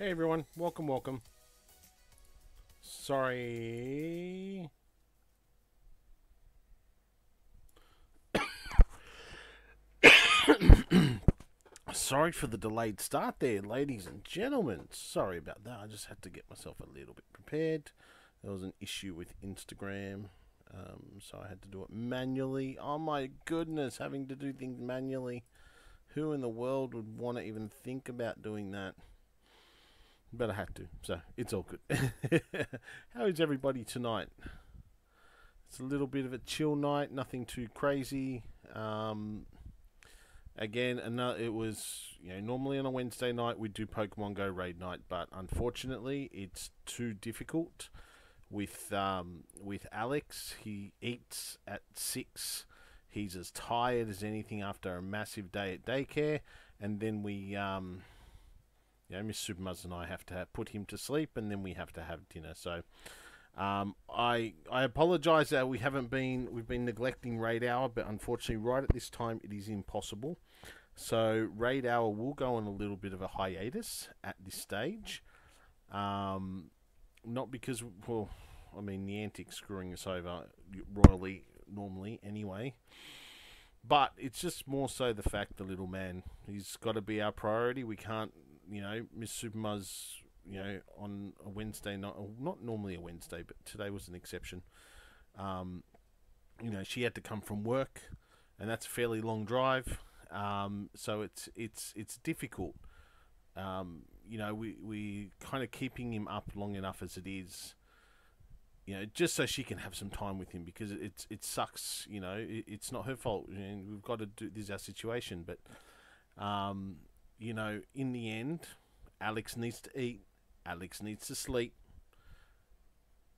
Hey everyone, welcome, welcome. Sorry. Sorry for the delayed start there, ladies and gentlemen. Sorry about that. I just had to get myself a little bit prepared. There was an issue with Instagram, um, so I had to do it manually. Oh my goodness, having to do things manually. Who in the world would want to even think about doing that? But I had to, so it's all good. How is everybody tonight? It's a little bit of a chill night, nothing too crazy. Um, again, another, it was you know normally on a Wednesday night we do Pokemon Go raid night, but unfortunately it's too difficult with um, with Alex. He eats at six. He's as tired as anything after a massive day at daycare, and then we um, you know, Miss Supermuz and I have to have, put him to sleep, and then we have to have dinner. So, um, I I apologise that we haven't been we've been neglecting raid hour, but unfortunately, right at this time, it is impossible. So, raid hour will go on a little bit of a hiatus at this stage. Um, not because well, I mean Niantic screwing us over royally normally anyway. But it's just more so the fact the little man he's got to be our priority. We can't you know, Miss Supermuz, you know, on a Wednesday night, not normally a Wednesday, but today was an exception. Um, you know, she had to come from work, and that's a fairly long drive. Um, so it's it's it's difficult. Um, you know, we we kind of keeping him up long enough as it is. You know, just so she can have some time with him because it it, sucks. You know, it, it's not her fault. Mean, we've got to do this is our situation, but um, you know, in the end, Alex needs to eat, Alex needs to sleep.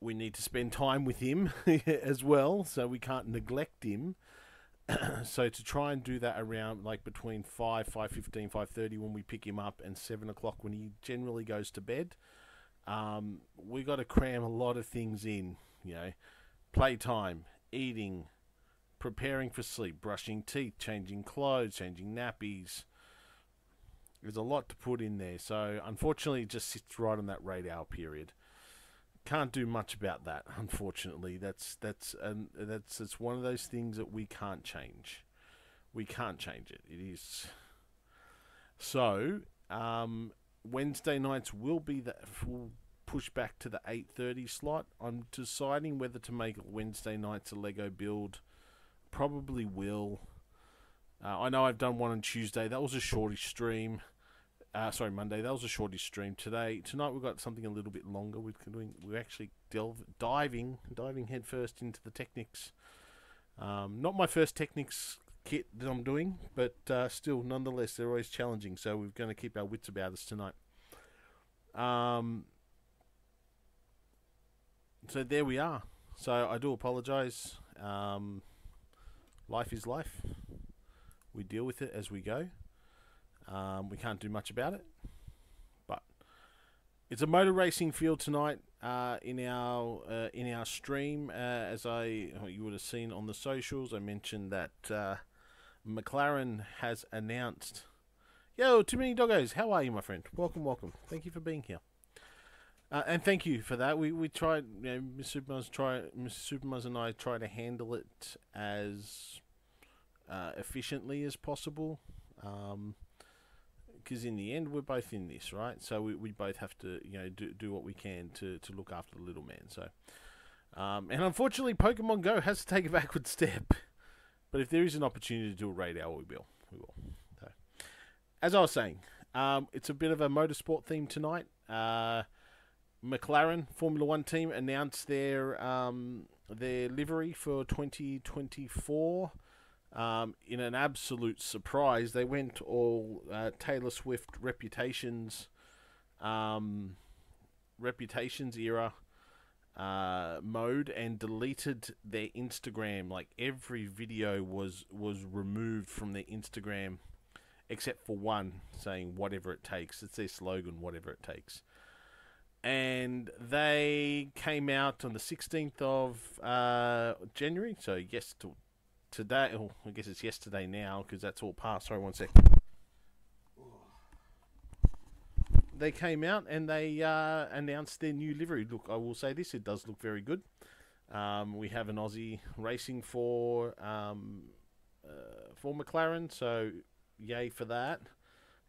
We need to spend time with him as well, so we can't neglect him. so to try and do that around like between 5, 5.15, 5.30 when we pick him up and 7 o'clock when he generally goes to bed, um, we got to cram a lot of things in, you know, playtime, eating, preparing for sleep, brushing teeth, changing clothes, changing nappies, there's a lot to put in there. So unfortunately, it just sits right on that radar period. Can't do much about that. Unfortunately, that's that's and that's it's one of those things that we can't change. We can't change it. It is. So um, Wednesday nights will be the will push back to the 8:30 slot. I'm deciding whether to make Wednesday nights a Lego build. Probably will. Uh, I know I've done one on Tuesday. That was a shortish stream. Uh, sorry, Monday. That was a shortish stream. Today, tonight we've got something a little bit longer. We're doing, we're actually delve, diving, diving headfirst into the Technics. Um, not my first Technics kit that I'm doing, but uh, still, nonetheless, they're always challenging. So we're going to keep our wits about us tonight. Um, so there we are. So I do apologise. Um, life is life. We deal with it as we go. Um, we can't do much about it, but it's a motor racing field tonight uh, in our uh, in our stream. Uh, as I you would have seen on the socials, I mentioned that uh, McLaren has announced. Yo, too many doggos. How are you, my friend? Welcome, welcome. Thank you for being here. Uh, and thank you for that. We we tried, you know, Miss Supermuz try, Miss Supermuz and I try to handle it as uh, efficiently as possible. Um, because in the end we're both in this, right? So we, we both have to you know do do what we can to to look after the little man. So, um, and unfortunately, Pokemon Go has to take a backward step. But if there is an opportunity to do a raid hour, we will. We will. So, as I was saying, um, it's a bit of a motorsport theme tonight. Uh, McLaren Formula One team announced their um, their livery for 2024. Um, in an absolute surprise, they went all uh, Taylor Swift reputations, um, reputations era uh, mode and deleted their Instagram. Like every video was was removed from their Instagram, except for one saying "whatever it takes." It's their slogan, "whatever it takes." And they came out on the 16th of uh, January, so yes, to today, oh, I guess it's yesterday now because that's all past. Sorry, one sec. they came out and they uh, announced their new livery. Look, I will say this: it does look very good. Um, we have an Aussie racing for um, uh, for McLaren, so yay for that.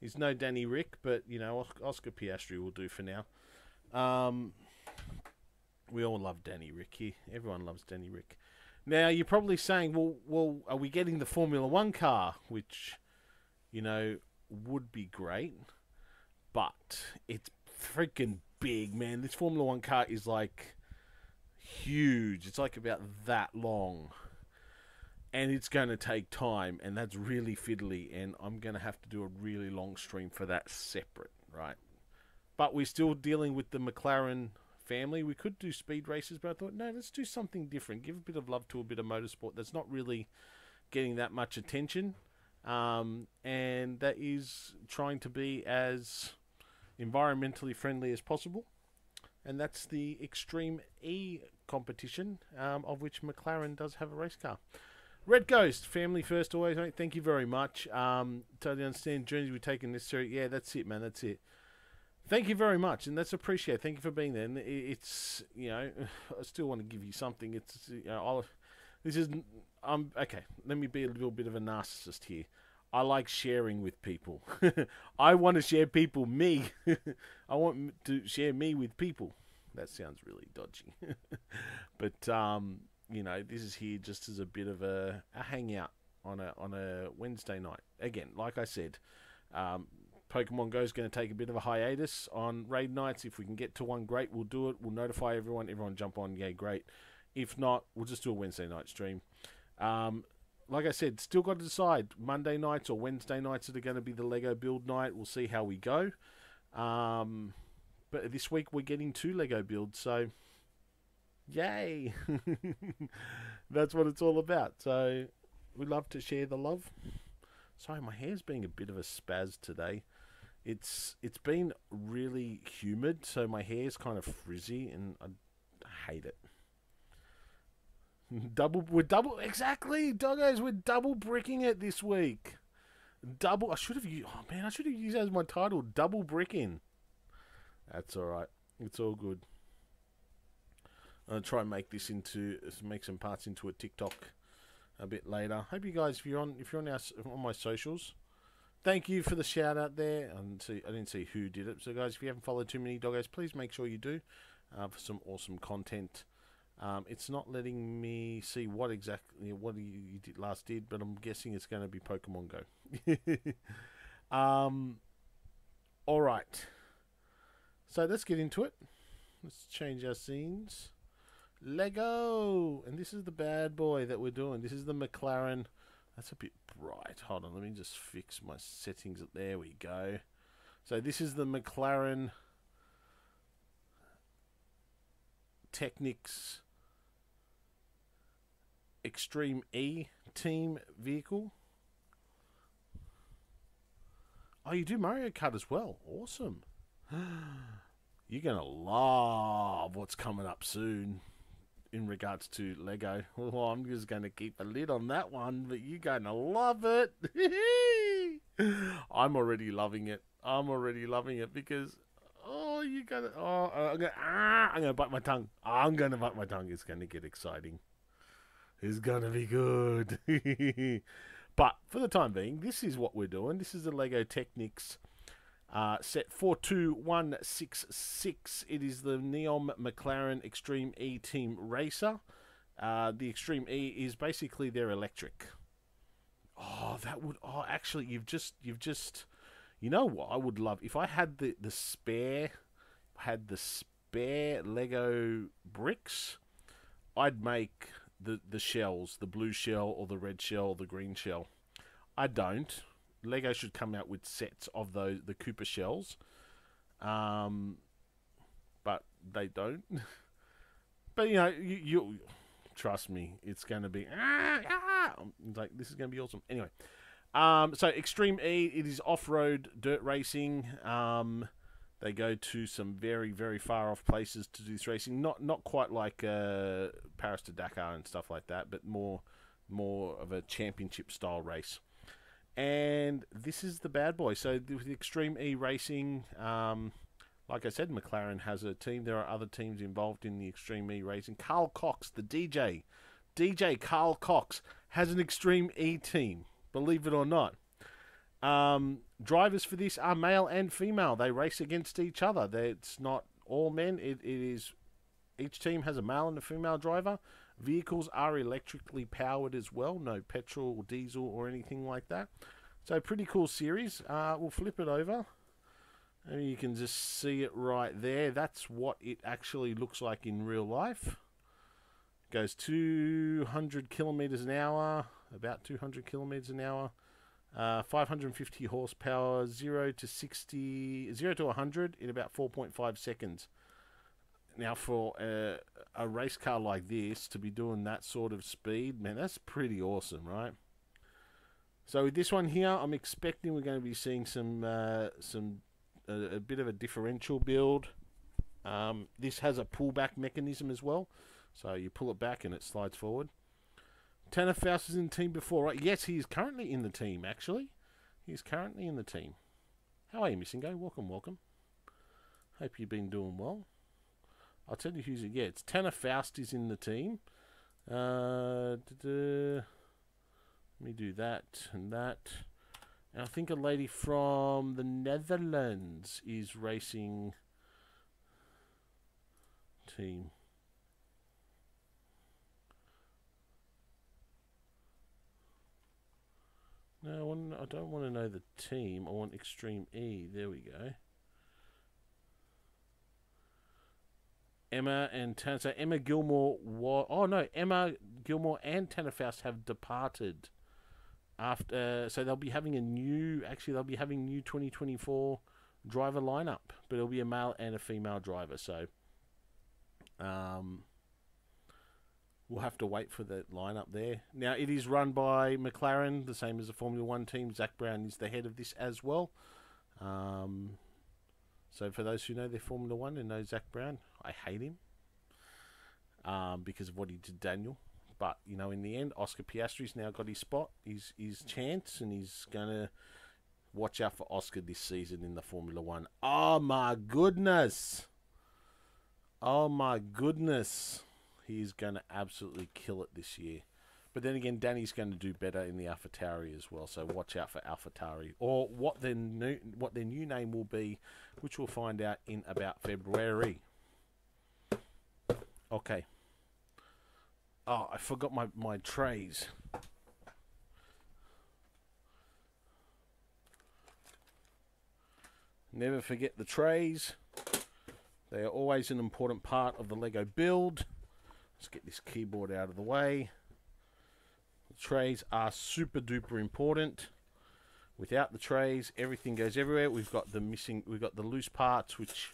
He's no Danny Ric, but you know Oscar Piastri will do for now. Um, we all love Danny Ric here. Everyone loves Danny Ric. Now you're probably saying, well, well, are we getting the Formula One car? Which, you know, would be great, but it's freaking big, man. This Formula One car is like huge. It's like about that long. And it's going to take time, and that's really fiddly, and I'm going to have to do a really long stream for that separate, right? But we're still dealing with the McLaren family. We could do speed races, but I thought, no, let's do something different. Give a bit of love to a bit of motorsport that's not really getting that much attention, um, and that is trying to be as environmentally friendly as possible. And that's the Extreme E competition, um, of which McLaren does have a race car. Red Ghost, family first always, mate. Thank you very much. Um, totally understand. Journeys we taken necessary. Yeah, that's it, man. That's it. Thank you very much, and that's appreciated. Thank you for being there. And it's you know, I still want to give you something. It's you know, I'll, this is I'm okay. Let me be a little bit of a narcissist here. I like sharing with people. I want to share people me. I want to share me with people. That sounds really dodgy, but um, you know, this is here just as a bit of a, a hangout on a on a Wednesday night. Again, like I said, um, Pokemon Go is going to take a bit of a hiatus on raid nights. If we can get to one, great, we'll do it. We'll notify everyone. Everyone jump on, yay, great. If not, we'll just do a Wednesday night stream. Um, like I said, still got to decide Monday nights or Wednesday nights that are going to be the Lego build night. We'll see how we go. Um, but this week we're getting two Lego builds, so yay! That's what it's all about. So we love to share the love. Sorry, my hair's being a bit of a spaz today. It's it's been really humid, so my hair's kind of frizzy, and I hate it. Double, we're double exactly, doggos. We're double bricking it this week. Double. I should have used. Oh man, I should have used as my title. Double bricking. That's all right. It's all good. I'll try and make this into make some parts into a TikTok a bit later. Hope you guys, if you're on if you're on our on my socials, thank you for the shout out there. And see, I didn't see who did it. So, guys, if you haven't followed too many doggos, please make sure you do uh, for some awesome content. Um, it's not letting me see what exactly what you, you did last did, but I'm guessing it's going to be Pokemon Go. um, all right. So let's get into it. Let's change our scenes. Lego, and this is the bad boy that we're doing. This is the McLaren. That's a bit bright. Hold on, let me just fix my settings. There we go. So this is the McLaren Technics Extreme E team vehicle. Oh, you do Mario Kart as well. Awesome. You're going to love what's coming up soon in regards to Lego. Oh, I'm just going to keep a lid on that one, but you're going to love it. I'm already loving it. I'm already loving it because oh, you got to oh, I'm gonna ah, I'm gonna bite my tongue. I'm gonna bite my tongue. It's gonna get exciting. It's gonna be good. but for the time being, this is what we're doing. This is the Lego Technics uh, set 42166. It is the Neom McLaren Extreme E Team Racer. Uh, the Extreme E is basically their electric. Oh, that would. Oh, actually, you've just. You've just. You know what? I would love if I had the the spare. Had the spare Lego bricks. I'd make the the shells, the blue shell or the red shell or the green shell. I don't Lego should come out with sets of those the Koopa shells, um, but they don't. but you know, you, you trust me, it's going to be ah, ah, like this is going to be awesome. Anyway, um, so Extreme E, it is off-road dirt racing. Um, they go to some very very far off places to do this racing. Not not quite like uh, Paris to Dakar and stuff like that, but more more of a championship style race and this is the bad boy. So with Extreme E Racing, um, like I said, McLaren has a team. There are other teams involved in the Extreme E racing. Carl Cox, the DJ, DJ Carl Cox, has an Extreme E team, believe it or not. Um, drivers for this are male and female. They race against each other. It's not all men. It, it is each team has a male and a female driver. Vehicles are electrically powered as well. No petrol, or diesel, or anything like that. So pretty cool series. Uh, we'll flip it over. And you can just see it right there. That's what it actually looks like in real life. It goes 200 kilometers an hour, about 200 kilometers an hour. Uh, 550 horsepower, 0 to 60, 0 to 100 in about 4.5 seconds. Now, for a, a race car like this to be doing that sort of speed, man, that's pretty awesome, right? So with this one here, I'm expecting we're going to be seeing some uh, some a, a, bit of a differential build. Um, this has a pullback mechanism as well, so you pull it back and it slides forward. Tanner Faust is in the team before, right? Yes, he is currently in the team, actually. He's currently in the team. How are you, Missing Go? Welcome, welcome. Hope you've been doing well. I'll tell you who's it. Yeah, it's Tanner Faust is in the team. Uh, let me do that and that. And I think a lady from the Netherlands is racing team. No, I don't want to know the team. I want Extreme E. There we go. Emma and Tanner. So Emma Gilmour was. Oh no, Emma Gilmour and Tanner Faust have departed. After, uh, so they'll be having a new. Actually, they'll be having new 2024 driver lineup, but it'll be a male and a female driver. So, um, we'll have to wait for the lineup there. Now, it is run by McLaren, the same as the Formula One team. Zak Brown is the head of this as well. Um, so, for those who know their Formula One and know Zak Brown, I hate him um, because of what he did Daniel. But, you know, in the end, Oscar Piastri's now got his spot, his, his chance, and he's to watch out for Oscar this season in the Formula One. Oh, my goodness. Oh, my goodness he's to absolutely kill it this year. But then again, Danny's going to do better in the AlphaTauri as well. So watch out for AlphaTauri, or what their new what their new name will be, which we'll find out in about February. Okay. Oh, I forgot my my trays. Never forget the trays. They are always an important part of the Lego build. Let's get this keyboard out of the way. Trays are super duper important. Without the trays, everything goes everywhere. We've got the missing, we've got the loose parts, which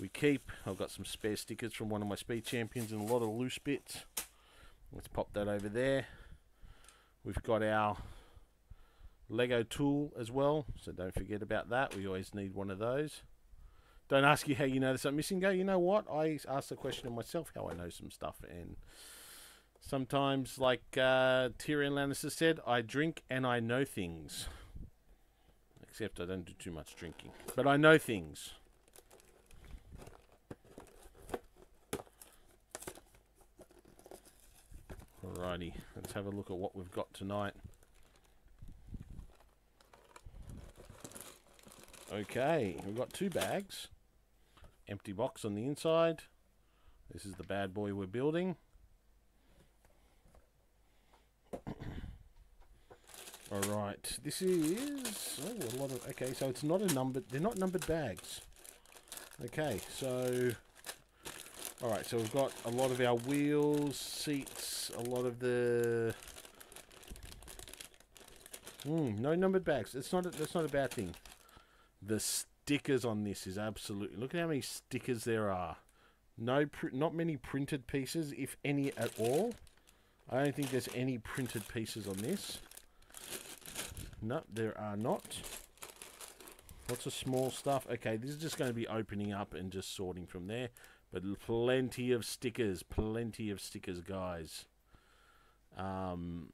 we keep. I've got some spare stickers from one of my speed champions and a lot of loose bits. Let's pop that over there. We've got our Lego tool as well, so don't forget about that. We always need one of those. Don't ask you how you know there's something missing. Go, you know what? I ask the question of myself how I know some stuff. And sometimes, like uh, Tyrion Lannister said, I drink and I know things. Except I don't do too much drinking. But I know things. Alrighty, let's have a look at what we've got tonight. Okay, we've got two bags empty box on the inside. This is the bad boy we're building. All right, this is oh, a lot of. Okay, so it's not a numbered. They're not numbered bags. Okay, so all right, so we've got a lot of our wheels, seats, a lot of the. Hmm, no numbered bags. It's not. A, that's not a bad thing. The stickers on this is absolutely. Look at how many stickers there are. No, not many printed pieces, if any at all. I don't think there's any printed pieces on this. No, there are not. Lots of small stuff. Okay, this is just going to be opening up and just sorting from there. But plenty of stickers. Plenty of stickers, guys. Um,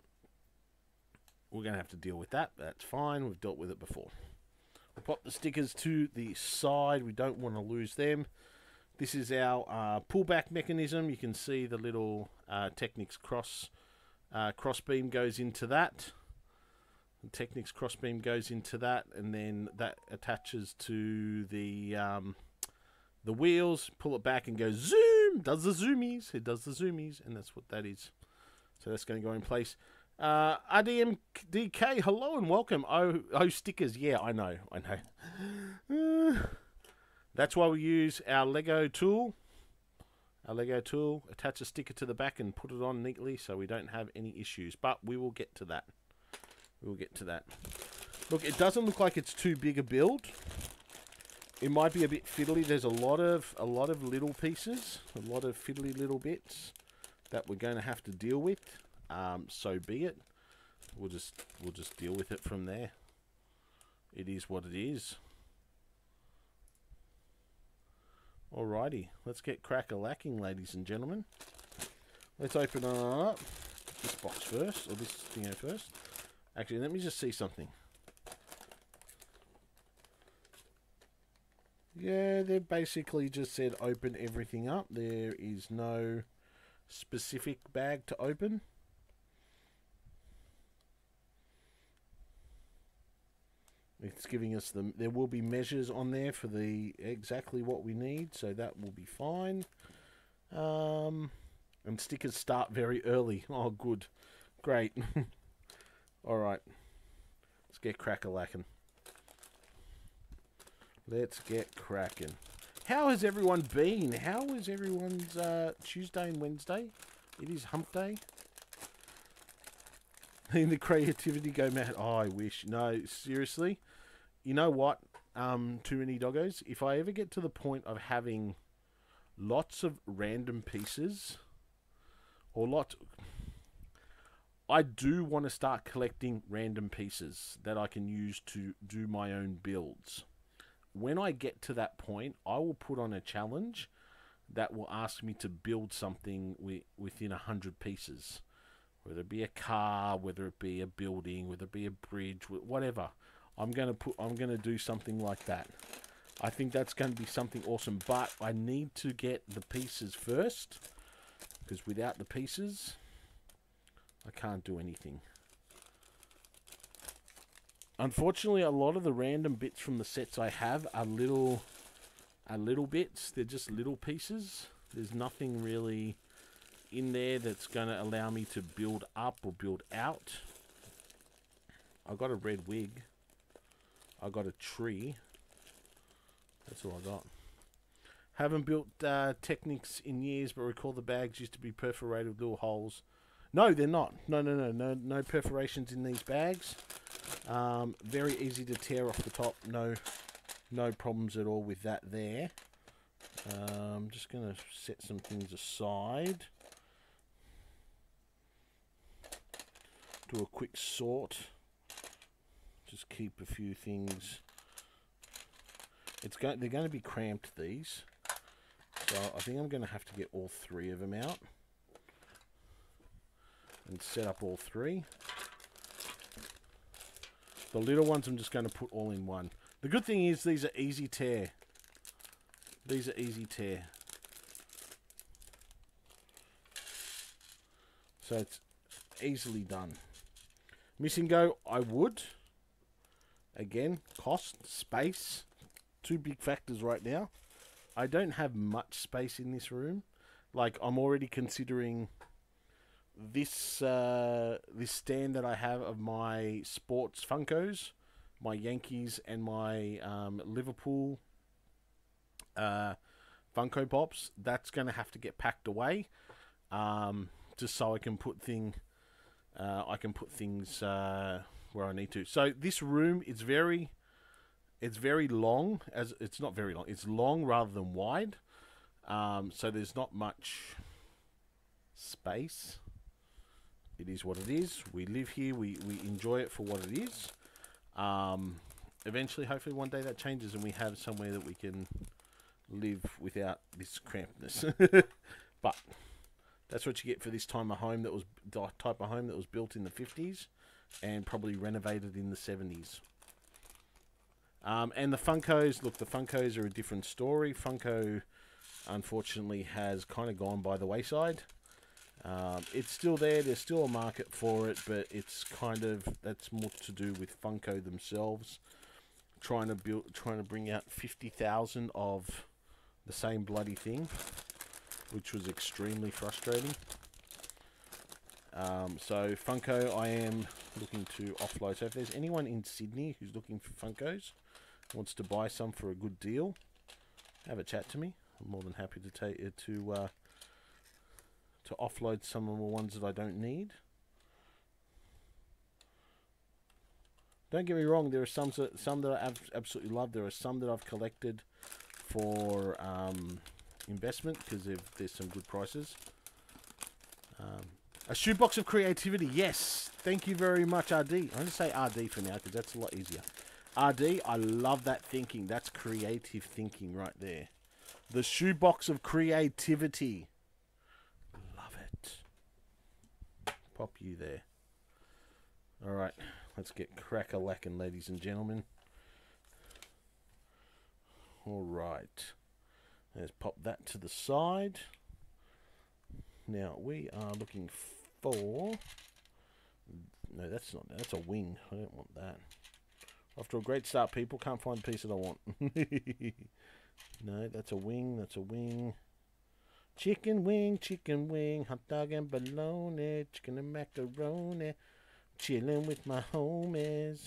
we're going to have to deal with that. That's fine. We've dealt with it before. We'll pop the stickers to the side. We don't want to lose them. This is our uh, pullback mechanism. You can see the little uh, Technics cross uh, crossbeam goes into that. Technics crossbeam goes into that, and then that attaches to the um, the wheels. Pull it back and go zoom. Does the zoomies? It does the zoomies, and that's what that is. So that's going to go in place. Uh, RDMDK, hello and welcome. Oh, oh, stickers. Yeah, I know. I know. Uh, that's why we use our Lego tool. Our Lego tool, attach a sticker to the back and put it on neatly so we don't have any issues. But we will get to that. We will get to that. Look, it doesn't look like it's too big a build. It might be a bit fiddly. There's a lot of a lot of little pieces, a lot of fiddly little bits that we're going to have to deal with. Um, so be it. We'll just we'll just deal with it from there. It is what it is. Alrighty, let's get cracker lacking, ladies and gentlemen. Let's open up this box first, or this thing first. Actually, let me just see something. Yeah, they basically just said open everything up. There is no specific bag to open. It's giving us the. There will be measures on there for the exactly what we need, so that will be fine. Um, and stickers start very early. Oh, good, great. All right, let's get crack a lacking. Let's get cracking. How has everyone been? How is everyone's uh, Tuesday and Wednesday? It is hump day. In the creativity go mad. Oh, I wish. No, seriously you know what? Um, too many doggos. If I ever get to the point of having lots of random pieces, or lots, I do want to start collecting random pieces that I can use to do my own builds. When I get to that point, I will put on a challenge that will ask me to build something wi- within a hundred pieces, whether it be a car, whether it be a building, whether it be a bridge, whatever. I'm gonna put I'm gonna do something like that. I think that's going to be something awesome, but I need to get the pieces first because without the pieces, I can't do anything. Unfortunately, a lot of the random bits from the sets I have are little, are little bits. They're just little pieces. There's nothing really in there that's going to allow me to build up or build out. I got a red wig. I got a tree. That's all I got. Haven't built uh, Technics in years, but recall the bags used to be perforated with little holes. No, they're not. No, no, no, no, no perforations in these bags. Um, very easy to tear off the top. No, no problems at all with that there. I'm um, just going to set some things aside. Do a quick sort just keep a few things. It's going. They're going to be cramped these, so I think I'm going to have to get all three of them out and set up all three. The little ones I'm just going to put all in one. The good thing is these are easy tear. These are easy tear. So it's easily done. Missing go, I would. Again, cost, space, two big factors right now. I don't have much space in this room. Like I'm already considering this uh, this stand that I have of my sports Funkos, my Yankees and my um, Liverpool uh, Funko Pops. That's going to have to get packed away, um, just so I can put thing. Uh, I can put things uh, where I need to. So this room is very, it's very long. As it's not very long. It's long rather than wide. Um, so there's not much space. It is what it is. We live here. We we enjoy it for what it is. Um, eventually, hopefully, one day that changes and we have somewhere that we can live without this crampedness. but that's what you get for this time of home that was type of home that was built in the fifties and probably renovated in the 70s. Um, and the Funkos, look, the Funkos are a different story. Funko, unfortunately, has kind of gone by the wayside. Um, it's still there. There's still a market for it, but it's kind of that's more to do with Funko themselves trying to build, trying to bring out fifty thousand of the same bloody thing, which was extremely frustrating. Um, so Funko, I am looking to offload. So if there's anyone in Sydney who's looking for Funkos, wants to buy some for a good deal, have a chat to me. I'm more than happy to take it to. Uh, to offload some of the ones that I don't need. Don't get me wrong, there are some some that I absolutely love. There are some that I've collected for um, investment because there's some good prices. Um, a shoebox of creativity, yes. Thank you very much, RD. I'm going to say RD for now because that's a lot easier. RD, I love that thinking. That's creative thinking right there. The shoebox of creativity. Pop you there. Alright, let's get crack-a-lacking, ladies and gentlemen. Alright. Let's pop that to the side. Now, we are looking for... No, that's not... That's a wing. I don't want that. After a great start, people can't find the piece that I want. no, that's a wing. That's a wing. Chicken wing, chicken wing, hot dog and bologna, chicken and macaroni. Chilling with my homies.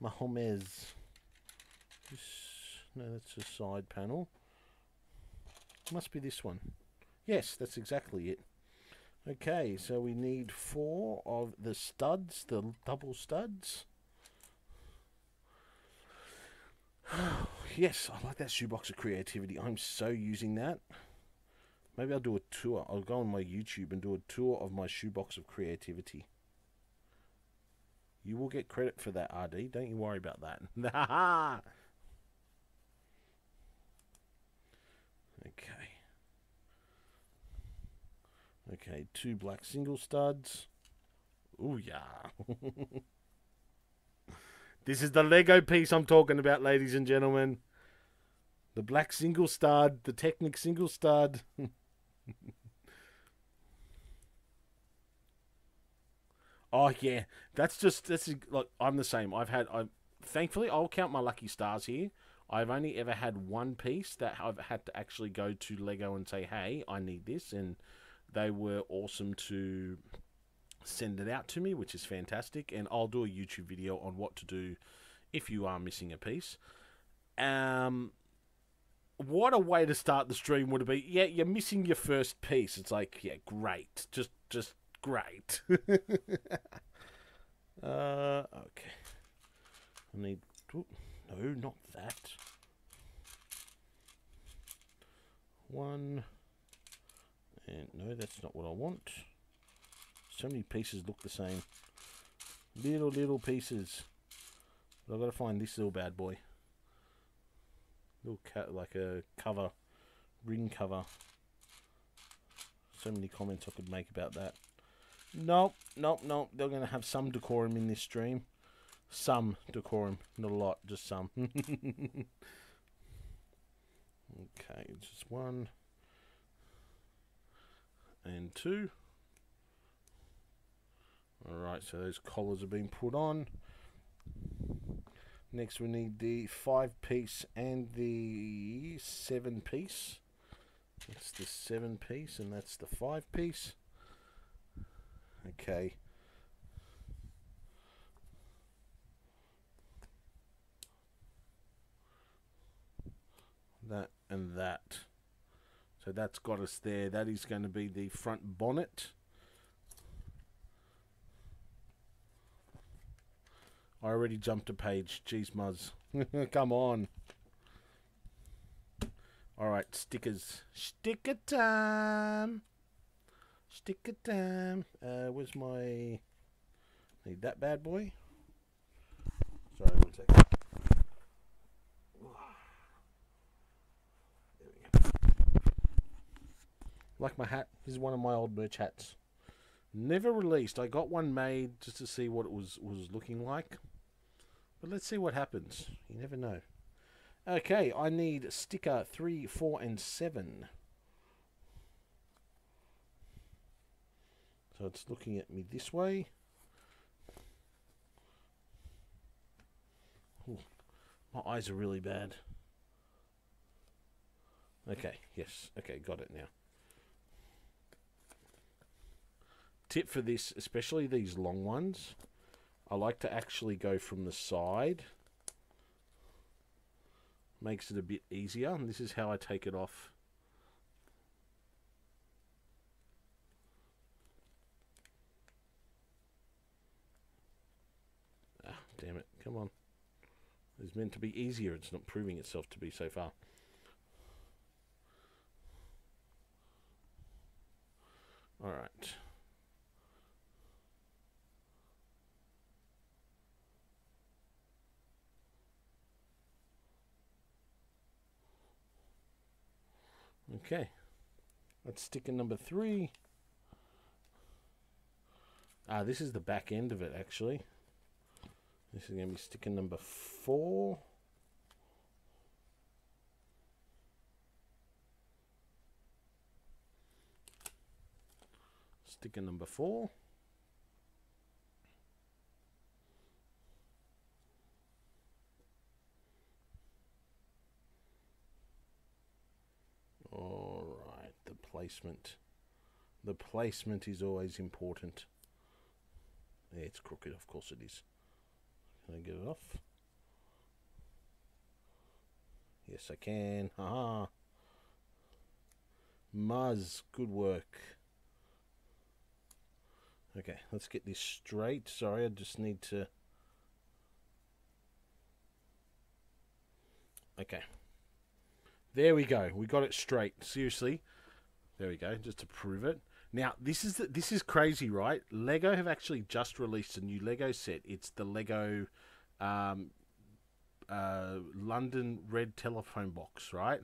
My homies. no, that's a side panel. Must be this one. Yes, that's exactly it. Okay, so we need four of the studs, the double studs. yes, I like that shoebox of creativity. I'm so using that. Maybe I'll do a tour. I'll go on my YouTube and do a tour of my shoebox of creativity. You will get credit for that, RD. Don't you worry about that. okay. Okay, two black single studs. Oh yeah. this is the Lego piece I'm talking about, ladies and gentlemen. The black single stud, the Technic single stud. oh yeah, that's just that's like I'm the same. I've had I thankfully I'll count my lucky stars here. I've only ever had one piece that I've had to actually go to Lego and say, "Hey, I need this," and they were awesome to send it out to me, which is fantastic. And I'll do a YouTube video on what to do if you are missing a piece. Um, what a way to start the stream would have been. Yeah, you're missing your first piece. It's like, yeah, great. Just just great. uh okay. I need no, not that. One and no, that's not what I want. So many pieces look the same. Little little pieces. But I've got to find this little bad boy little cat like a cover, ring cover. So many comments I could make about that. Nope, nope, nope. They're going to have some decorum in this stream. Some decorum, not a lot, just some. okay, just one and two. Alright, so those collars have been put on. Next, we need the five piece and the seven piece. That's the seven piece, and that's the five piece. Okay. That and that. So that's got us there. That is going to be the front bonnet. I already jumped a page. Jeez, Muzz. Come on. Alright, stickers. Sticker time! Sticker time. Uh, where's my... Need that bad boy? Sorry, one second. Like my hat. This is one of my old merch hats. Never released. I got one made just to see what it was was looking like. But let's see what happens. You never know. Okay, I need sticker 3, 4, and 7. So it's looking at me this way. Ooh, my eyes are really bad. Okay, yes. Okay, got it now. Tip for this, especially these long ones, I like to actually go from the side. Makes it a bit easier, and this is how I take it off. Ah, damn it. Come on. It's meant to be easier. It's not proving itself to be so far. All right. Okay. Let's stick in number three. Ah, this is the back end of it, actually. This is going to be sticker number four. Sticker number four. All right, the placement. The placement is always important. It's crooked, of course it is. Can I get it off? Yes, I can. Haha. Muzz, good work. Okay, let's get this straight. Sorry, I just need to... Okay. There we go. We got it straight. Seriously. There we go, just to prove it. Now, this is the, this is crazy, right? Lego have actually just released a new Lego set. It's the Lego um, uh, London Red telephone box, right?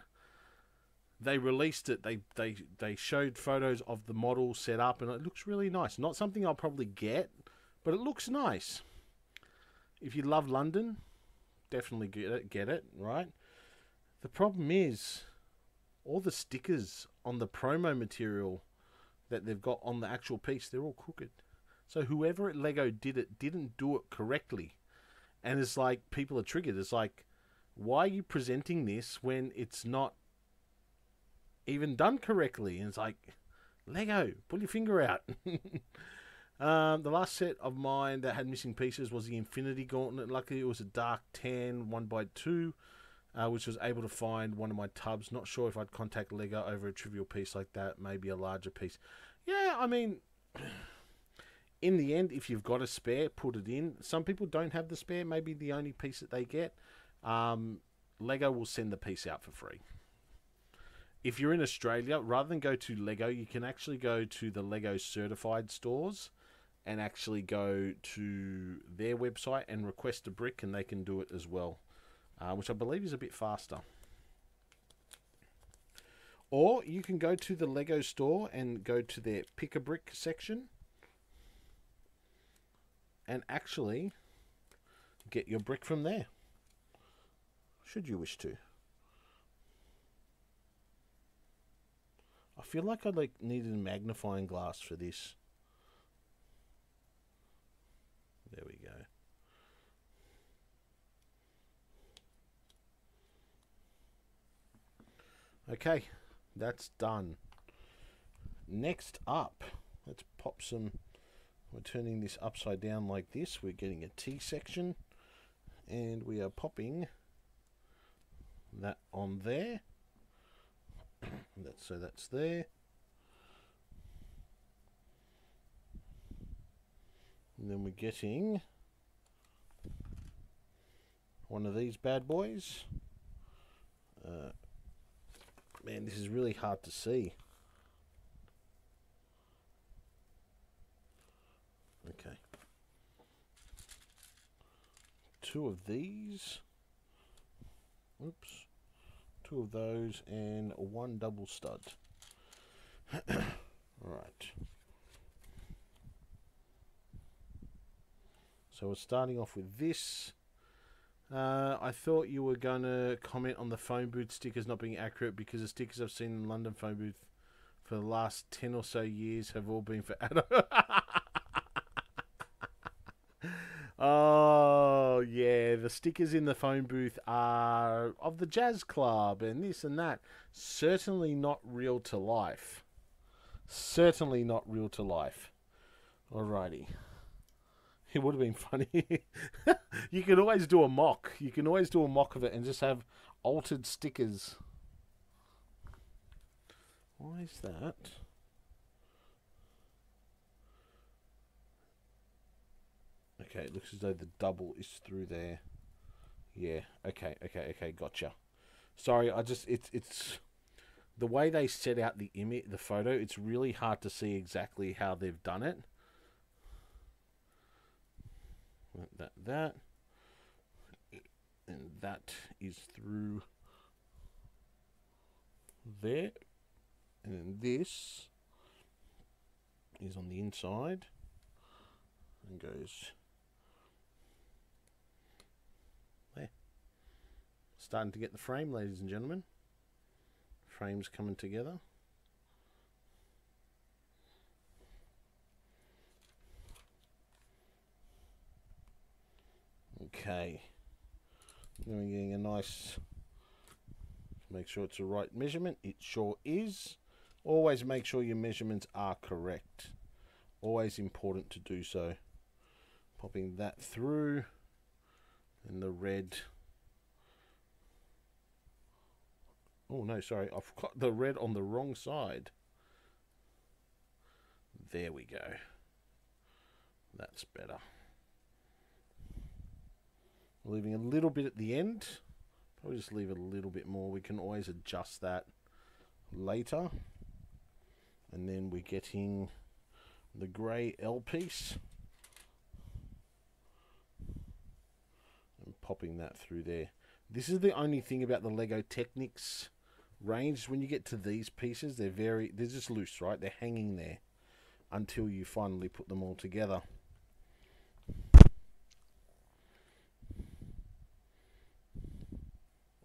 They released it. They they they showed photos of the model set up, and it looks really nice. Not something I'll probably get, but it looks nice. If you love London, definitely get it. Get it right. The problem is, all the stickers on the promo material that they've got on the actual piece, they're all crooked. So whoever at Lego did it didn't do it correctly. And it's like people are triggered. It's like, why are you presenting this when it's not even done correctly? And it's like, Lego, pull your finger out. um, the last set of mine that had missing pieces was the Infinity Gauntlet. Luckily, it was a dark tan 1 by 2 uh, which was able to find one of my tubs. Not sure if I'd contact Lego over a trivial piece like that, maybe a larger piece. Yeah, I mean, in the end, if you've got a spare, put it in. Some people don't have the spare, maybe the only piece that they get. Um, Lego will send the piece out for free. If you're in Australia, rather than go to Lego, you can actually go to the Lego certified stores and actually go to their website and request a brick, and they can do it as well uh, which I believe is a bit faster. Or you can go to the Lego store and go to their pick a brick section and actually get your brick from there. Should you wish to. I feel like I like needed a magnifying glass for this. There we go. Okay, that's done. Next up, let's pop some. We're turning this upside down like this. We're getting a T section, and we are popping that on there. That's so that's there. And then we're getting one of these bad boys. Uh, Man, this is really hard to see. Okay. Two of these. Oops. Two of those and one double stud. Alright. So we're starting off with this. Uh, I thought you were going to comment on the phone booth stickers not being accurate because the stickers I've seen in London phone booth for the last 10 or so years have all been for Adam. oh, yeah. The stickers in the phone booth are of the Jazz Club and this and that. Certainly not real to life. Certainly not real to life. Alrighty. It would have been funny. you can always do a mock. You can always do a mock of it and just have altered stickers. Why is that? Okay, it looks as though the double is through there. Yeah, okay, okay, okay, gotcha. Sorry, I just it's it's the way they set out the image the photo, it's really hard to see exactly how they've done it. That that and that is through there. And then this is on the inside and goes there. Starting to get the frame ladies and gentlemen. Frames coming together Okay. Then we're getting a nice, make sure it's the right measurement. It sure is. Always make sure your measurements are correct. Always important to do so. Popping that through. And the red. Oh no, sorry. I've got the red on the wrong side. There we go. That's better leaving a little bit at the end. Probably just leave a little bit more. We can always adjust that later. And then we're getting the grey L piece. And popping that through there. This is the only thing about the Lego Technics range. When you get to these pieces, they're very, they're just loose, right? They're hanging there until you finally put them all together.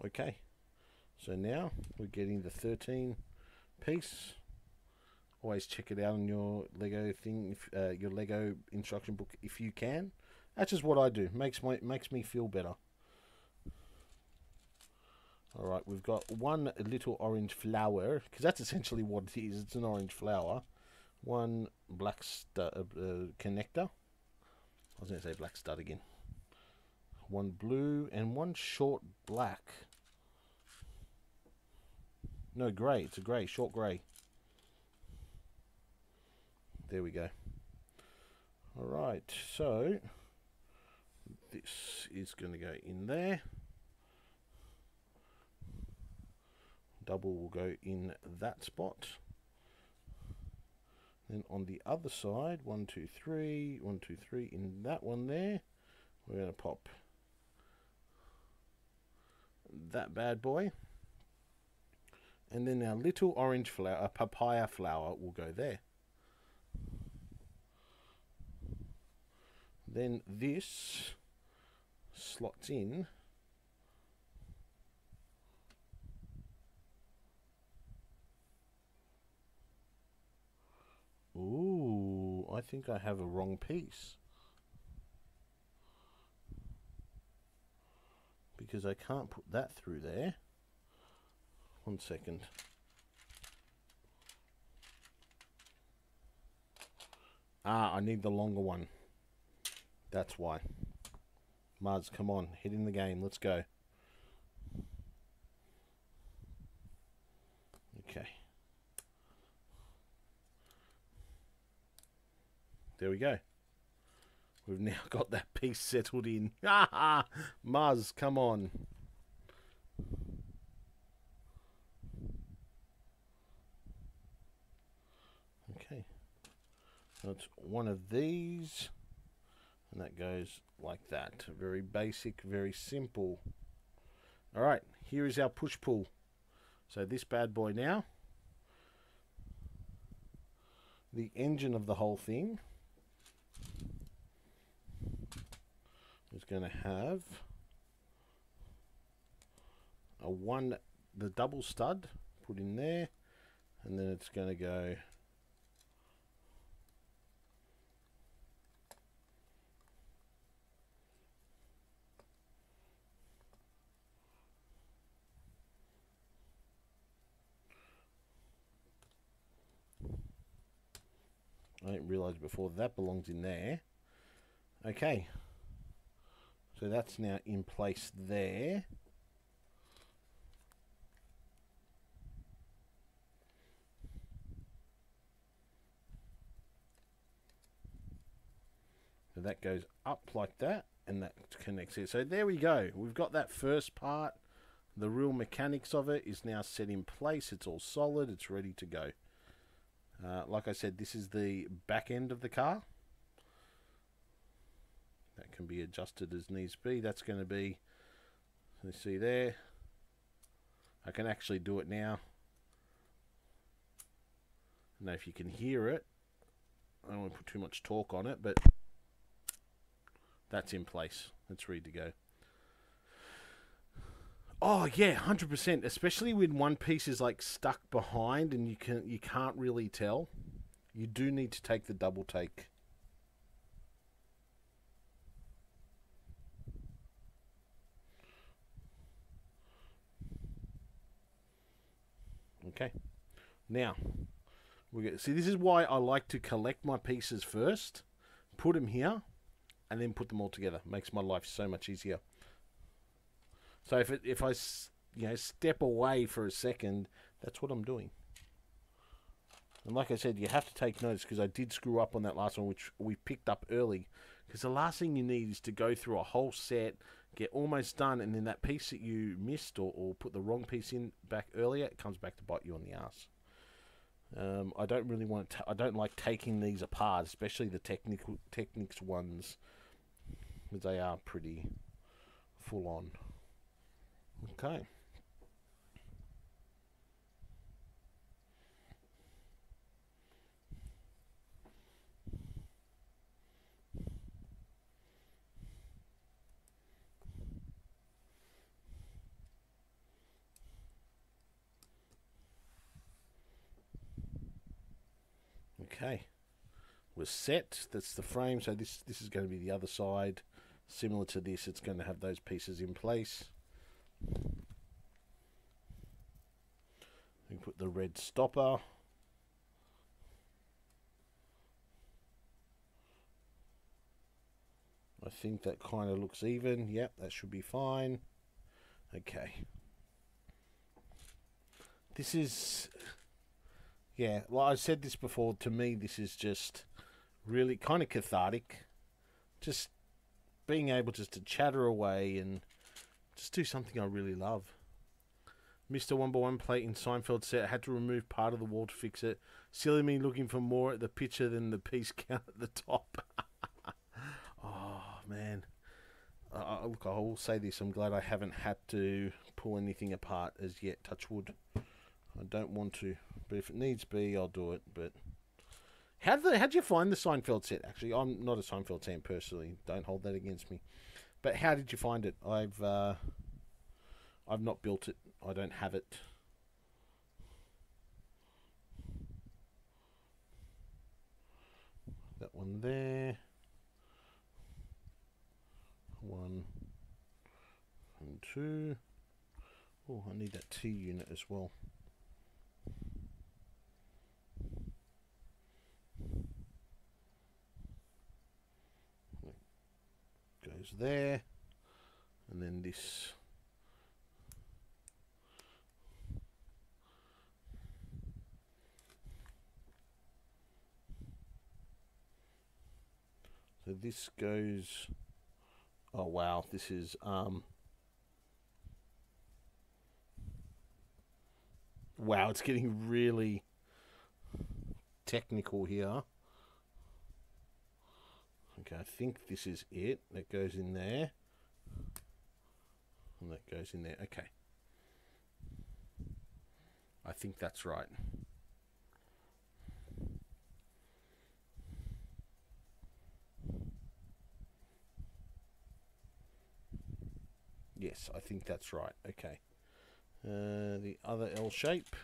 Okay, so now we're getting the 13 piece. Always check it out on your Lego thing, if, uh, your Lego instruction book if you can. That's just what I do. Makes my makes me feel better. All right, we've got one little orange flower because that's essentially what it is. It's an orange flower. One black stud, uh, uh, connector. I was going to say black stud again. One blue and one short black. No, grey. It's a grey, short grey. There we go. Alright, so this is going to go in there. Double will go in that spot. Then on the other side, one, two, three, one, two, three, in that one there, we're going to pop that bad boy. And then our little orange flower, a papaya flower, will go there. Then this slots in Ooh, I think I have a wrong piece. Because I can't put that through there. One second. Ah, I need the longer one. That's why. Muzz, come on. Hit in the game. Let's go. Okay. There we go. We've now got that piece settled in. Muzz, come on. It's one of these, and that goes like that. Very basic, very simple. All right, here is our push-pull. So this bad boy now, the engine of the whole thing is going to have a one, the double stud, put in there, and then it's going to go I didn't realise before that belongs in there. Okay. So that's now in place there. So that goes up like that and that connects it. So there we go. We've got that first part. The real mechanics of it is now set in place. It's all solid. It's ready to go. Uh, like I said, this is the back end of the car. That can be adjusted as needs be. That's going to be, you see there. I can actually do it now. Know if you can hear it. I don't want to put too much torque on it, but that's in place. It's ready to go. Oh yeah, hundred percent. Especially when one piece is like stuck behind and you can you can't really tell. You do need to take the double take. Okay. Now, we get see. This is why I like to collect my pieces first, put them here, and then put them all together. Makes my life so much easier. So if it, if I you know step away for a second, that's what I'm doing. And like I said, you have to take notice because I did screw up on that last one, which we picked up early. Because the last thing you need is to go through a whole set, get almost done, and then that piece that you missed or, or put the wrong piece in back earlier, it comes back to bite you on the ass. Um, I don't really want to. I don't like taking these apart, especially the technical Technics ones, because they are pretty full on. Okay. Okay, we're set. That's the frame. So this this is going to be the other side. Similar to this, it's going to have those pieces in place. Put the red stopper. I think that kind of looks even. Yep, that should be fine. Okay. This is, yeah, like I said this before, to me, this is just really kind of cathartic. Just being able just to chatter away and just do something I really love. Mr. One by One plate in Seinfeld set had to remove part of the wall to fix it. Silly me looking for more at the picture than the piece count at the top. oh man. Uh, look, I will say this: I'm glad I haven't had to pull anything apart as yet. Touch wood. I don't want to, but if it needs be, I'll do it. But how did how'd you find the Seinfeld set? Actually, I'm not a Seinfeld fan personally. Don't hold that against me. But how did you find it? I've uh, I've not built it. I don't have it. That one there. One and two. Oh, I need that T unit as well. goes there and then this so this goes oh wow this is um wow it's getting really technical here Okay, I think this is it. That goes in there. And that goes in there. Okay. I think that's right. Yes, I think that's right. Okay. Uh, the other L shape.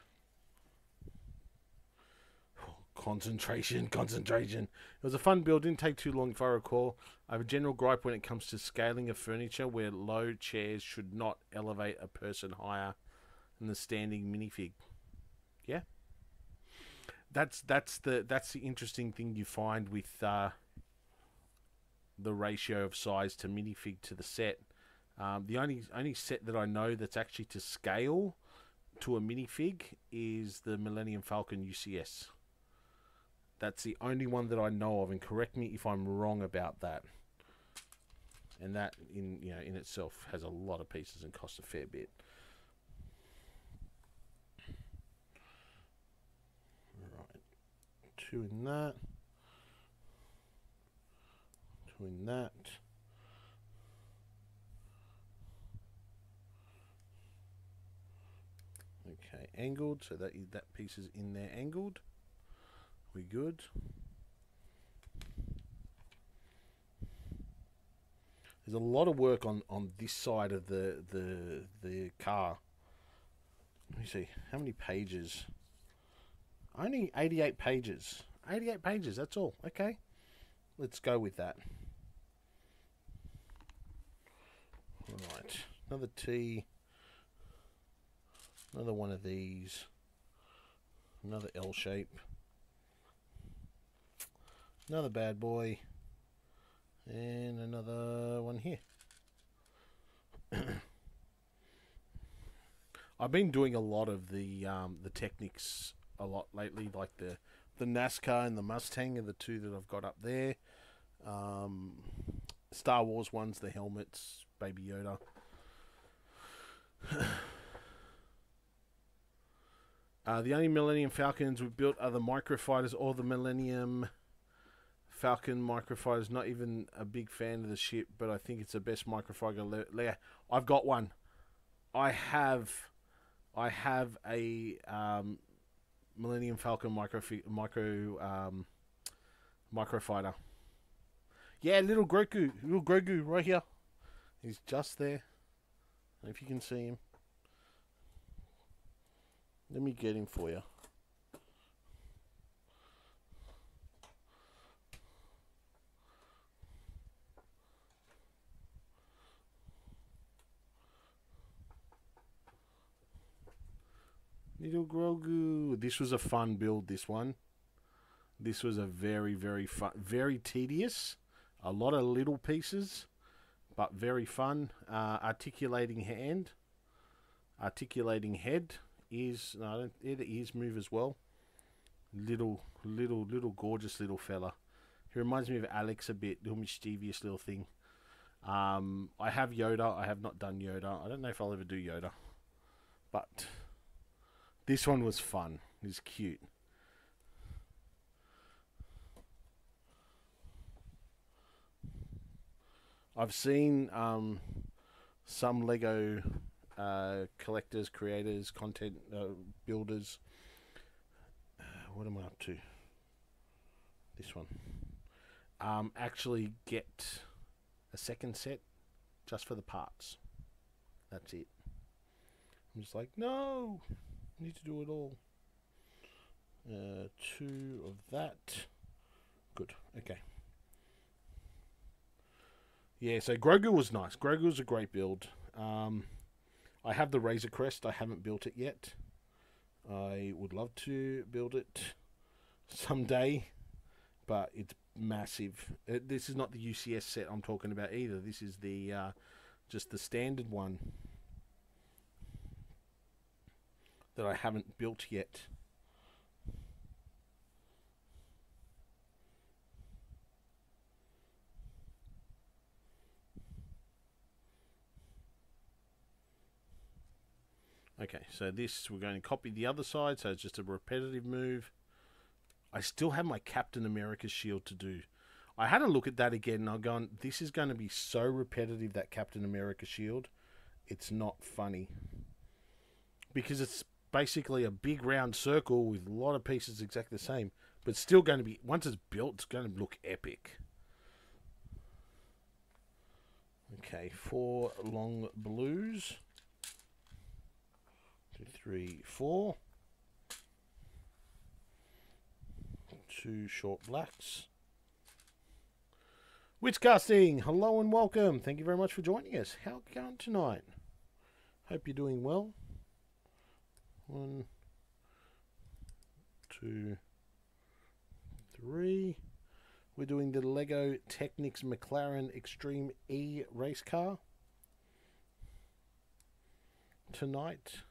Concentration, concentration. It was a fun build, didn't take too long if I recall. I have a general gripe when it comes to scaling of furniture where low chairs should not elevate a person higher than the standing minifig. Yeah. That's that's the that's the interesting thing you find with uh, the ratio of size to minifig to the set. Um, the only only set that I know that's actually to scale to a minifig is the Millennium Falcon UCS. That's the only one that I know of, and correct me if I'm wrong about that. And that, in you know, in itself has a lot of pieces and costs a fair bit. Right, two in that, two in that. Okay, angled, so that that piece is in there angled. We good? There's a lot of work on, on this side of the, the the car. Let me see how many pages. Only 88 pages. 88 pages. That's all. Okay, let's go with that. All right, another T. Another one of these. Another L shape. Another bad boy. And another one here. I've been doing a lot of the um, the Technics a lot lately, like the the NASCAR and the Mustang are the two that I've got up there. Um, Star Wars ones, the helmets, Baby Yoda. uh, the only Millennium Falcons we've built are the Microfighters or the Millennium Falcon microfighter is not even a big fan of the ship, but I think it's the best microfighter layer. I've got one. I have, I have a um, Millennium Falcon micro micro um, microfighter. Yeah, little Grogu, little Grogu right here. He's just there. If you can see him, let me get him for you. Little Grogu. This was a fun build, this one. This was a very, very fun, very tedious. A lot of little pieces, but very fun. Uh, articulating hand, articulating head, ears. No, I don't, yeah, the ears move as well. Little, little, little gorgeous little fella. He reminds me of Alex a bit, little mischievous little thing. Um, I have Yoda. I have not done Yoda. I don't know if I'll ever do Yoda, but this one was fun. It's cute. I've seen um, some Lego uh, collectors, creators, content uh, builders. Uh, what am I up to? This one. Um, actually get a second set just for the parts. That's it. I'm just like, no. Need to do it all. Uh, two of that. Good. Okay. Yeah, so Grogu was nice. Grogu was a great build. Um, I have the Razor Crest. I haven't built it yet. I would love to build it someday, but it's massive. It, uh, this is not the UCS set I'm talking about either. This is the uh, just the standard one that I haven't built yet. Okay, so this, we're going to copy the other side, so it's just a repetitive move. I still have my Captain America shield to do. I had a look at that again, and I'm going, this is going to be so repetitive, that Captain America shield. It's not funny. Because it's basically a big round circle with a lot of pieces exactly the same, but still going to be once it's built, it's going to look epic. Okay, four long blues. Three, four. Two short blacks. Witchcasting, hello and welcome. Thank you very much for joining us. How you going tonight? Hope you're doing well. One, two, three. We're doing the Lego Technics McLaren Extreme E race car tonight.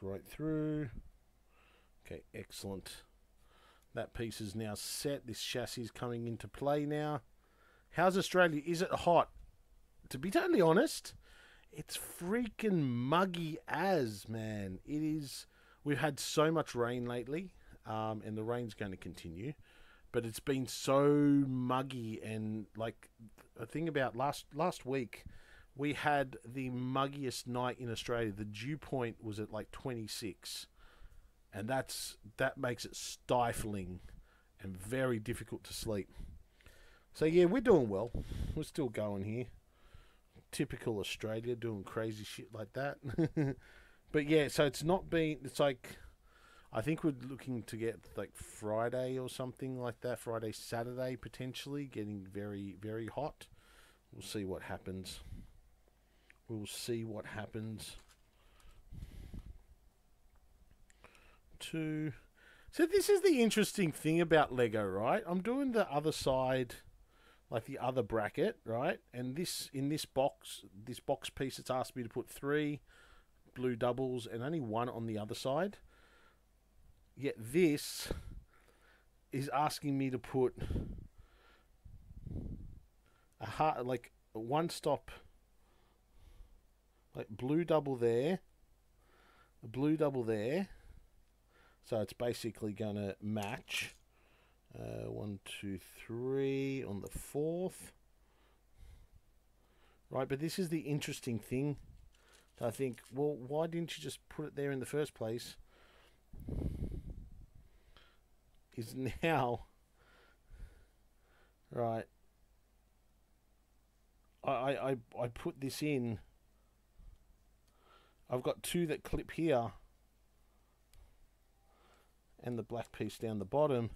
Right through. Okay, excellent. That piece is now set. This chassis is coming into play now. How's Australia? Is it hot? To be totally honest, it's freaking muggy as, man. It is. We've had so much rain lately, um, and the rain's going to continue. But it's been so muggy, and like the thing about last last week, we had the muggiest night in Australia. The dew point was at like 26, and that's that makes it stifling and very difficult to sleep. So yeah, we're doing well. We're still going here. Typical Australia doing crazy shit like that. but yeah, so it's not been. It's like I think we're looking to get like Friday or something like that. Friday, Saturday potentially getting very very hot. We'll see what happens. We'll see what happens. Two. So this is the interesting thing about Lego, right? I'm doing the other side, like the other bracket, right? And this in this box, this box piece, it's asked me to put three blue doubles and only one on the other side. Yet this is asking me to put a heart, like one stop, like blue double there, a blue double there. So it's basically going to match. Uh, one, two, three on the fourth. Right, but this is the interesting thing. I think, well, why didn't you just put it there in the first place? Is now, right, I, I, I put this in. I've got two that clip here and the black piece down the bottom.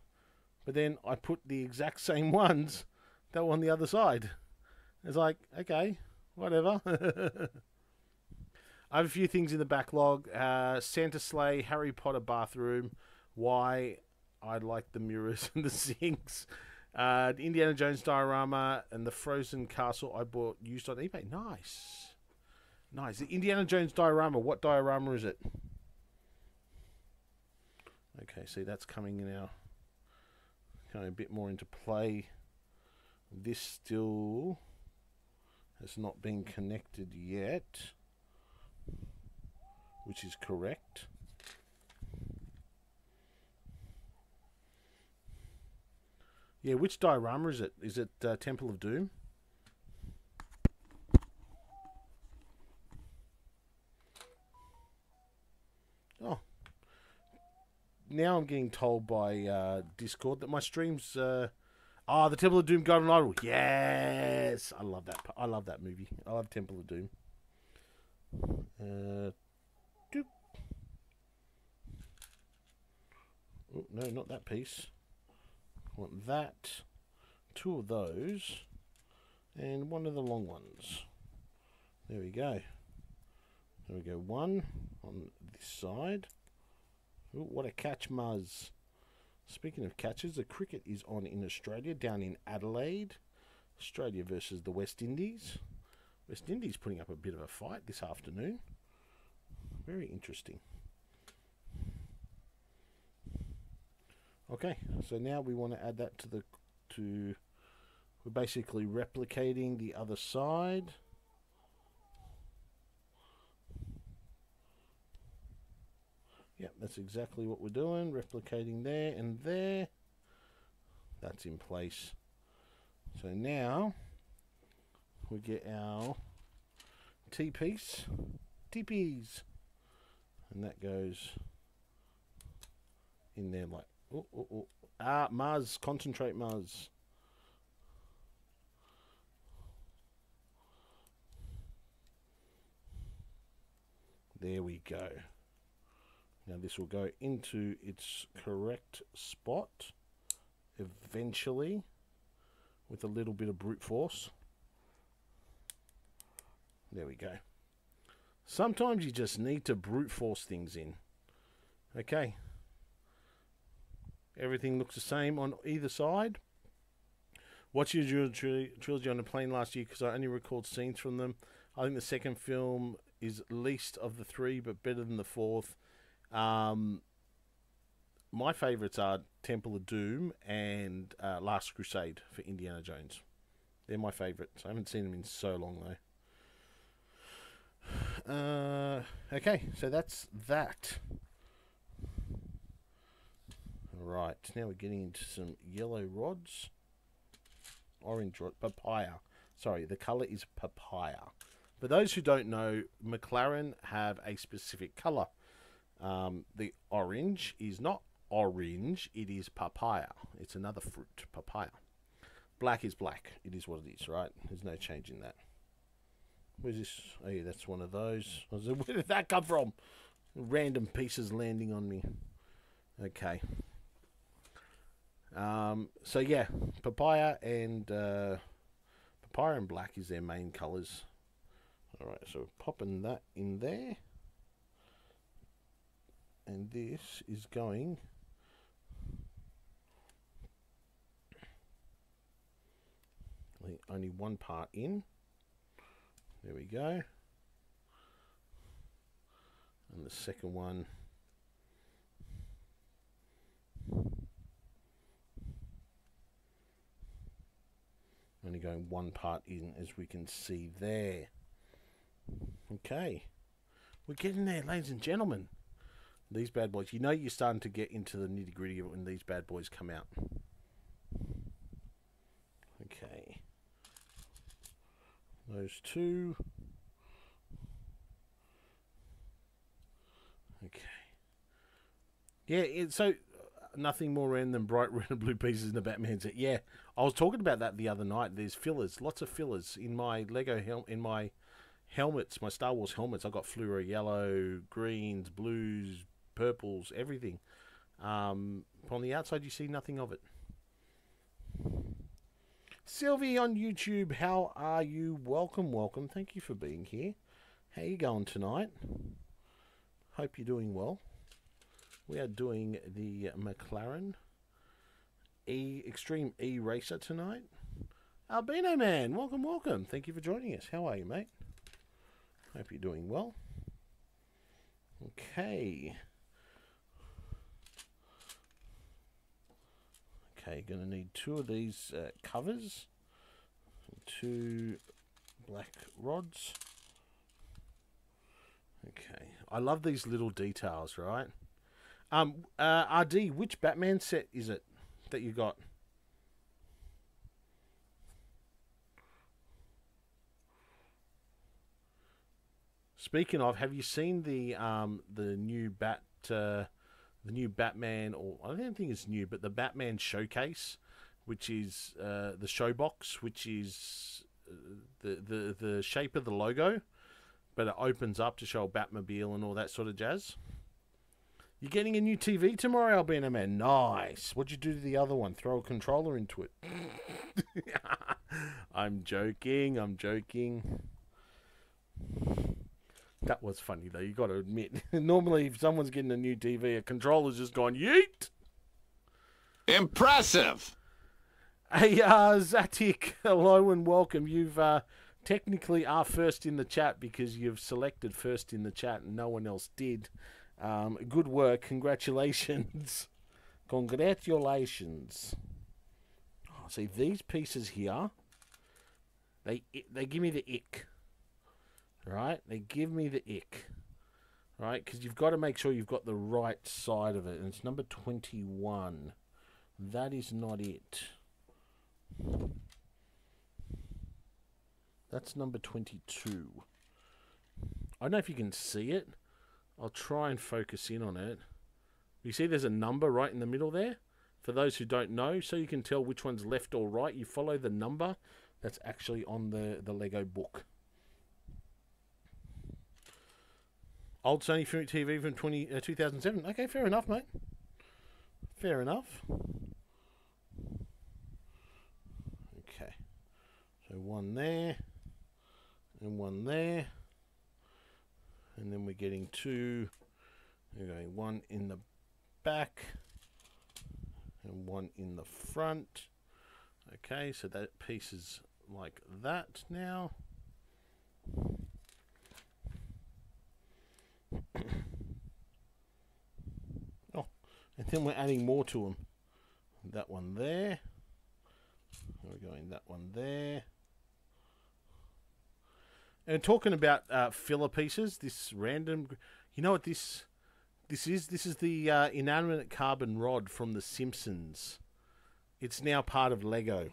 But then I put the exact same ones that were on the other side. It's like, okay, whatever. I have a few things in the backlog. Uh, Santa Sleigh, Harry Potter bathroom, why I like the mirrors and the sinks. Uh, Indiana Jones diorama and the Frozen Castle I bought used on eBay. Nice. Nice. The Indiana Jones diorama, what diorama is it? Okay, see that's coming now, coming a bit more into play. This still has not been connected yet, which is correct. Yeah, which diorama is it? Is it uh, Temple of Doom? Oh, now I'm getting told by uh, Discord that my streams. Uh, ah, the Temple of Doom Golden Idol. Yes, I love that. I love that movie. I love Temple of Doom. Uh. Oh, no, not that piece. I want that. Two of those. And one of the long ones. There we go. There we go. One on this side. Ooh, what a catch, Muzz. Speaking of catches, the cricket is on in Australia, down in Adelaide. Australia versus the West Indies. West Indies putting up a bit of a fight this afternoon. Very interesting. Okay, so now we want to add that to the to we're basically replicating the other side. Yep, that's exactly what we're doing. Replicating there and there. That's in place. So now we get our T-piece, T-piece, and that goes in there like, ah, Muzz, concentrate Muzz. There we go. Now this will go into its correct spot eventually with a little bit of brute force. There we go. Sometimes you just need to brute force things in. Okay. Everything looks the same on either side. Watched your trilogy on the plane last year because I only recalled scenes from them. I think the second film is least of the three, but better than the fourth. Um, my favourites are Temple of Doom and uh, Last Crusade for Indiana Jones. They're my favourites. I haven't seen them in so long though. Uh, okay, so that's that. Right, now we're getting into some yellow rods. Orange rod, papaya. Sorry, the colour is papaya. For those who don't know, McLaren have a specific colour. Um, the orange is not orange, it is papaya. It's another fruit, papaya. Black is black. It is what it is, right? There's no change in that. Where's this? Oh, yeah, that's one of those. Where did that come from? Random pieces landing on me. Okay. Um, so, yeah, papaya and uh, papaya and black is their main colours. Alright, so popping that in there. And this is going only one part in. There we go. And the second one only going one part in as we can see there. Okay. We're getting there, ladies and gentlemen. These bad boys. You know you're starting to get into the nitty gritty when these bad boys come out. Okay. Those two. Okay. Yeah, it, so uh, nothing more random than bright red and blue pieces in the Batman set. Yeah, I was talking about that the other night. There's fillers, lots of fillers in my Lego helm in my helmets, my Star Wars helmets. I've got fluoro yellow, greens, blues, purples, everything. Um, on the outside, you see nothing of it. Sylvie on YouTube, how are you? Welcome, welcome. Thank you for being here. How you going tonight? Hope you're doing well. We are doing the McLaren E Extreme E Racer tonight. Albino Man, welcome, welcome. Thank you for joining us. How are you, mate? Hope you're doing well. Okay. Okay, going to need two of these uh, covers, two black rods. Okay, I love these little details, right? Um, uh, RD, which Batman set is it that you got? Speaking of, have you seen the um the new Bat uh, the new Batman, or I don't think it's new, but the Batman Showcase, which is uh, the showbox, which is uh, the, the the shape of the logo, but it opens up to show Batmobile and all that sort of jazz. You're getting a new TV tomorrow, Albino Man. Nice. What'd you do to the other one? Throw a controller into it. I'm joking. I'm joking. That was funny though. You got to admit. Normally, if someone's getting a new TV, a controller's just gone yeet. Impressive. Hey, uh, Zatik, hello and welcome. You've uh, technically are first in the chat because you've selected first in the chat and no one else did. Um, good work. Congratulations. Congratulations. Oh, see these pieces here. They they give me the ick right? They give me the ick, right? Because you've got to make sure you've got the right side of it, and it's number 21. That is not it. That's number 22. I don't know if you can see it. I'll try and focus in on it. You see there's a number right in the middle there? For those who don't know, so you can tell which one's left or right, you follow the number that's actually on the, the Lego book. Old Sony TV from 20, uh, 2007. Okay, fair enough, mate. Fair enough. Okay. So one there, and one there. And then we're getting two. We're going one in the back, and one in the front. Okay, so that piece is like that now. oh, and then we're adding more to them. That one there. We're going that one there. And talking about uh, filler pieces, this random, you know what this this is? This is the uh, inanimate carbon rod from The Simpsons. It's now part of Lego.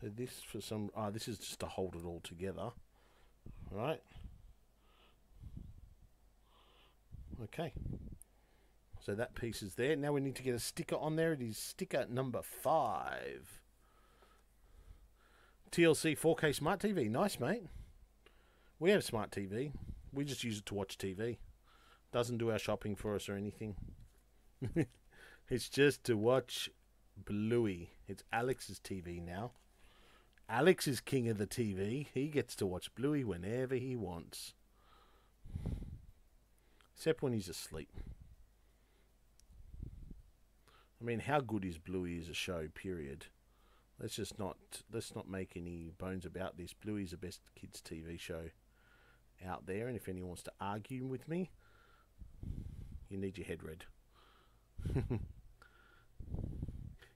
So this for some. Ah, oh, this is just to hold it all together, right? Okay. So that piece is there. Now we need to get a sticker on there. It is sticker number five. TLC 4K Smart TV. Nice, mate. We have Smart TV. We just use it to watch TV. Doesn't do our shopping for us or anything. it's just to watch Bluey. It's Alex's TV now. Alex is king of the TV. He gets to watch Bluey whenever he wants. Except when he's asleep. I mean, how good is Bluey as a show, period? Let's just not let's not make any bones about this. Bluey's the best kids TV show out there, and if anyone wants to argue with me, you need your head read.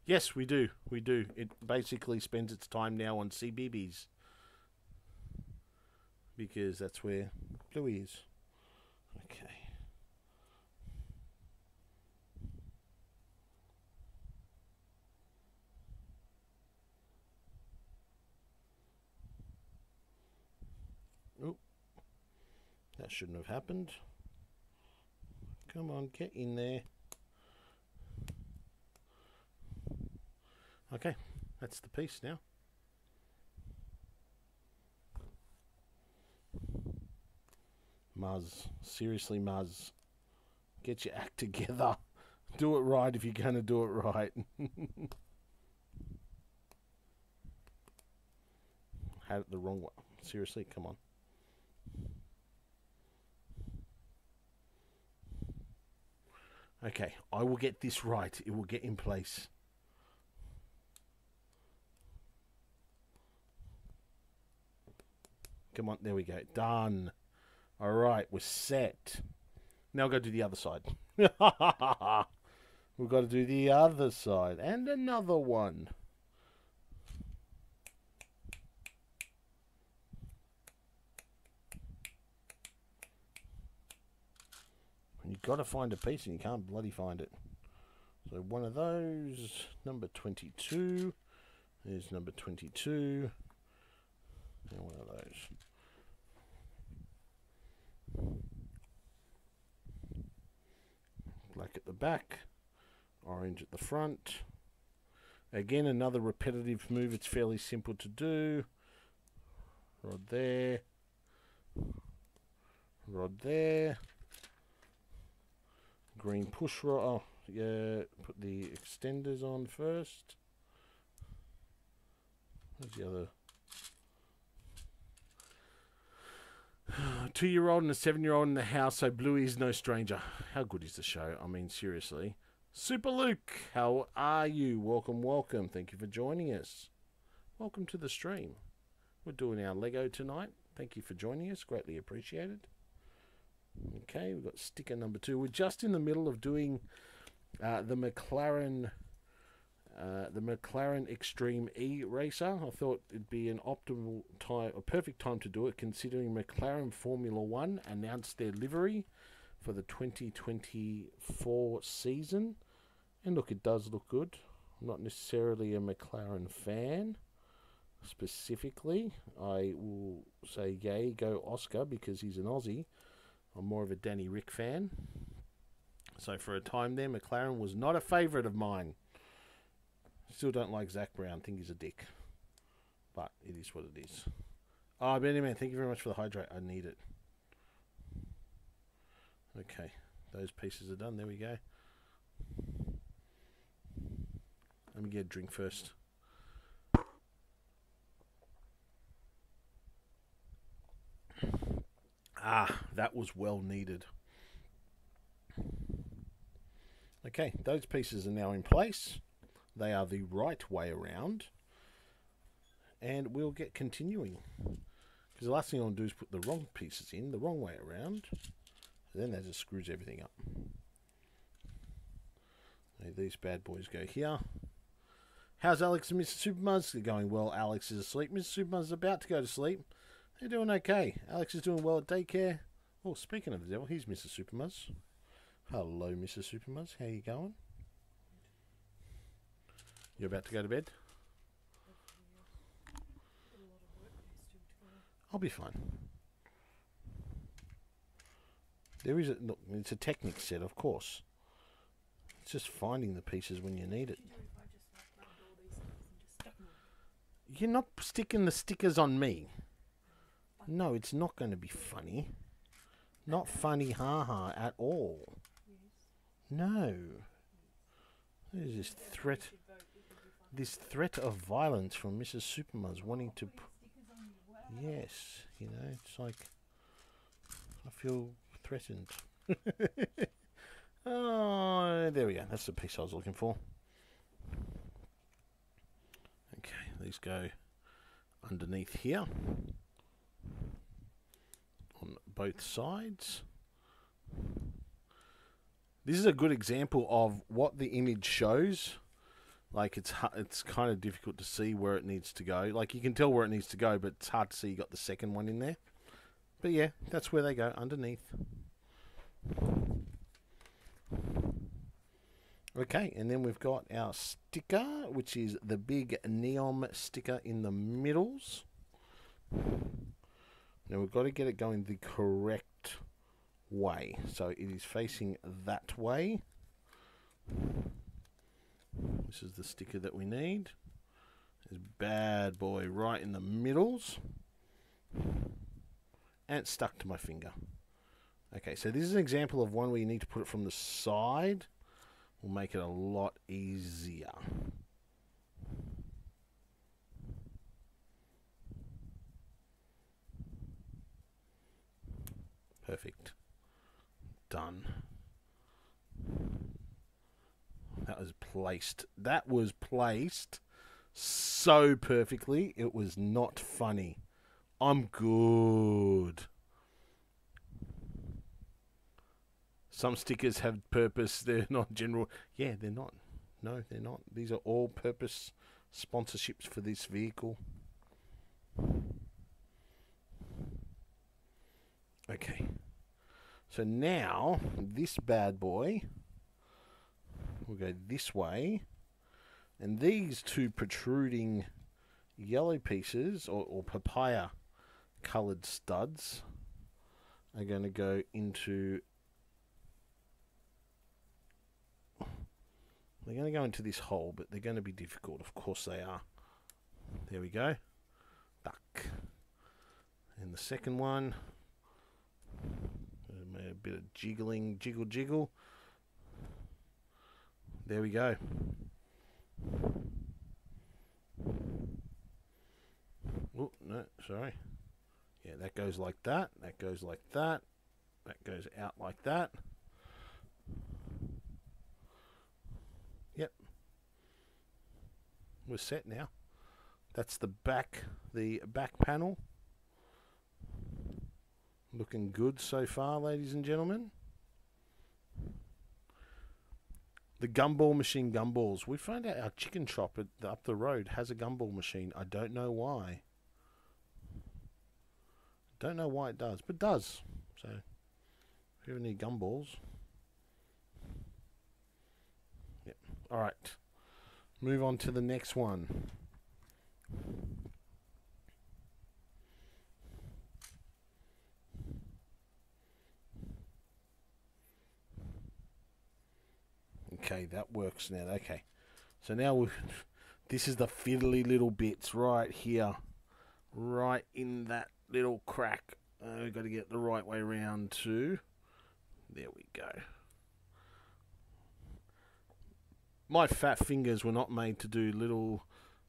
yes, we do. We do. It basically spends its time now on CBBS because that's where Bluey is. Okay. Oh, that shouldn't have happened. Come on, get in there. Okay, that's the piece now. Muzz. Seriously, Muzz. Get your act together. Do it right if you're going to do it right. Had it the wrong way. Seriously, come on. Okay, I will get this right. It will get in place. Come on, there we go. Done. All right, we're set. Now go do the other side. We've got to do the other side and another one. You've got to find a piece and you can't bloody find it. So one of those, number 22, is number 22, and one of those. Black at the back, orange at the front. Again, another repetitive move. It's fairly simple to do. Rod there. Rod there green push rod. Oh, yeah, put the extenders on first. Where's the other? Two year old and a seven year old in the house, so Bluey is no stranger. How good is the show? I mean, seriously. Super Luke, how are you? Welcome, welcome. Thank you for joining us. Welcome to the stream. We're doing our Lego tonight. Thank you for joining us. Greatly appreciated. Okay, we've got sticker number two. We're just in the middle of doing uh, the McLaren, uh, the McLaren Extreme E Racer. I thought it'd be an optimal time, a perfect time to do it, considering McLaren Formula One announced their livery for the 2024 season. And look, it does look good. I'm not necessarily a McLaren fan specifically. I will say yay, go Oscar because he's an Aussie. I'm more of a Danny Ric fan. So for a time there, McLaren was not a favourite of mine. Still don't like Zak Brown. Think he's a dick. But it is what it is. Oh, Benny Man, thank you very much for the hydrate. I need it. Okay, those pieces are done. There we go. Let me get a drink first. Ah, that was well needed. Okay, those pieces are now in place. They are the right way around. And we'll get continuing. Because the last thing I want to do is put the wrong pieces in, the wrong way around. Then that just screws everything up. These bad boys go here. How's Alex and Mr. Supermuz going? Well, Alex is asleep. Mr. Supermuz is about to go to sleep. They're doing okay. Alex is doing well at daycare. Oh, speaking of the devil, here's Mr. Supermuz. Hello, Mr. Supermuz. How you going? You about to go to bed? I'll be fine. There is a look. It's a Technic set, of course. It's just finding the pieces when you need it. You're not sticking the stickers on me. No, it's not going to be funny. Not funny, haha, at all. No. There's this threat. This threat of violence from Mrs. Supermuz wanting to. Yes, you know, it's like I feel threatened. oh, there we go. That's the piece I was looking for. Okay, these go underneath here on both sides. This is a good example of what the image shows. Like it's it's kind of difficult to see where it needs to go. Like you can tell where it needs to go, but it's hard to see you got the second one in there. But yeah, that's where they go underneath. Okay, and then we've got our sticker, which is the big neon sticker in the middles. Now we've got to get it going the correct way. So it is facing that way. This is the sticker that we need. This bad boy right in the middles. And it's stuck to my finger. Okay, so this is an example of one where you need to put it from the side. Will make it a lot easier. Perfect. Done. That was placed. That was placed so perfectly. It was not funny. I'm good. Some stickers have purpose. They're not general. Yeah, they're not. No, they're not. These are all purpose sponsorships for this vehicle. Okay. So now, this bad boy will go this way. And these two protruding yellow pieces, or, or papaya coloured studs, are going to go into They're going to go into this hole, but they're going to be difficult. Of course they are. There we go. Duck. And the second one. A bit of jiggling, jiggle, jiggle. There we go. Oh, no, sorry. Yeah, that goes like that. That goes like that. That goes out like that. Yep. We're set now. That's the back, the back panel. Looking good so far, ladies and gentlemen. The gumball machine gumballs. We found out our chicken shop up the road has a gumball machine. I don't know why. Don't know why it does, but does. So, if you ever need gumballs. Yep. All right. Move on to the next one. Okay, that works now. Okay. So now we this is the fiddly little bits right here. right in that little crack. Uh, we've got to get the right way round too. There we go. My fat fingers were not made to do little,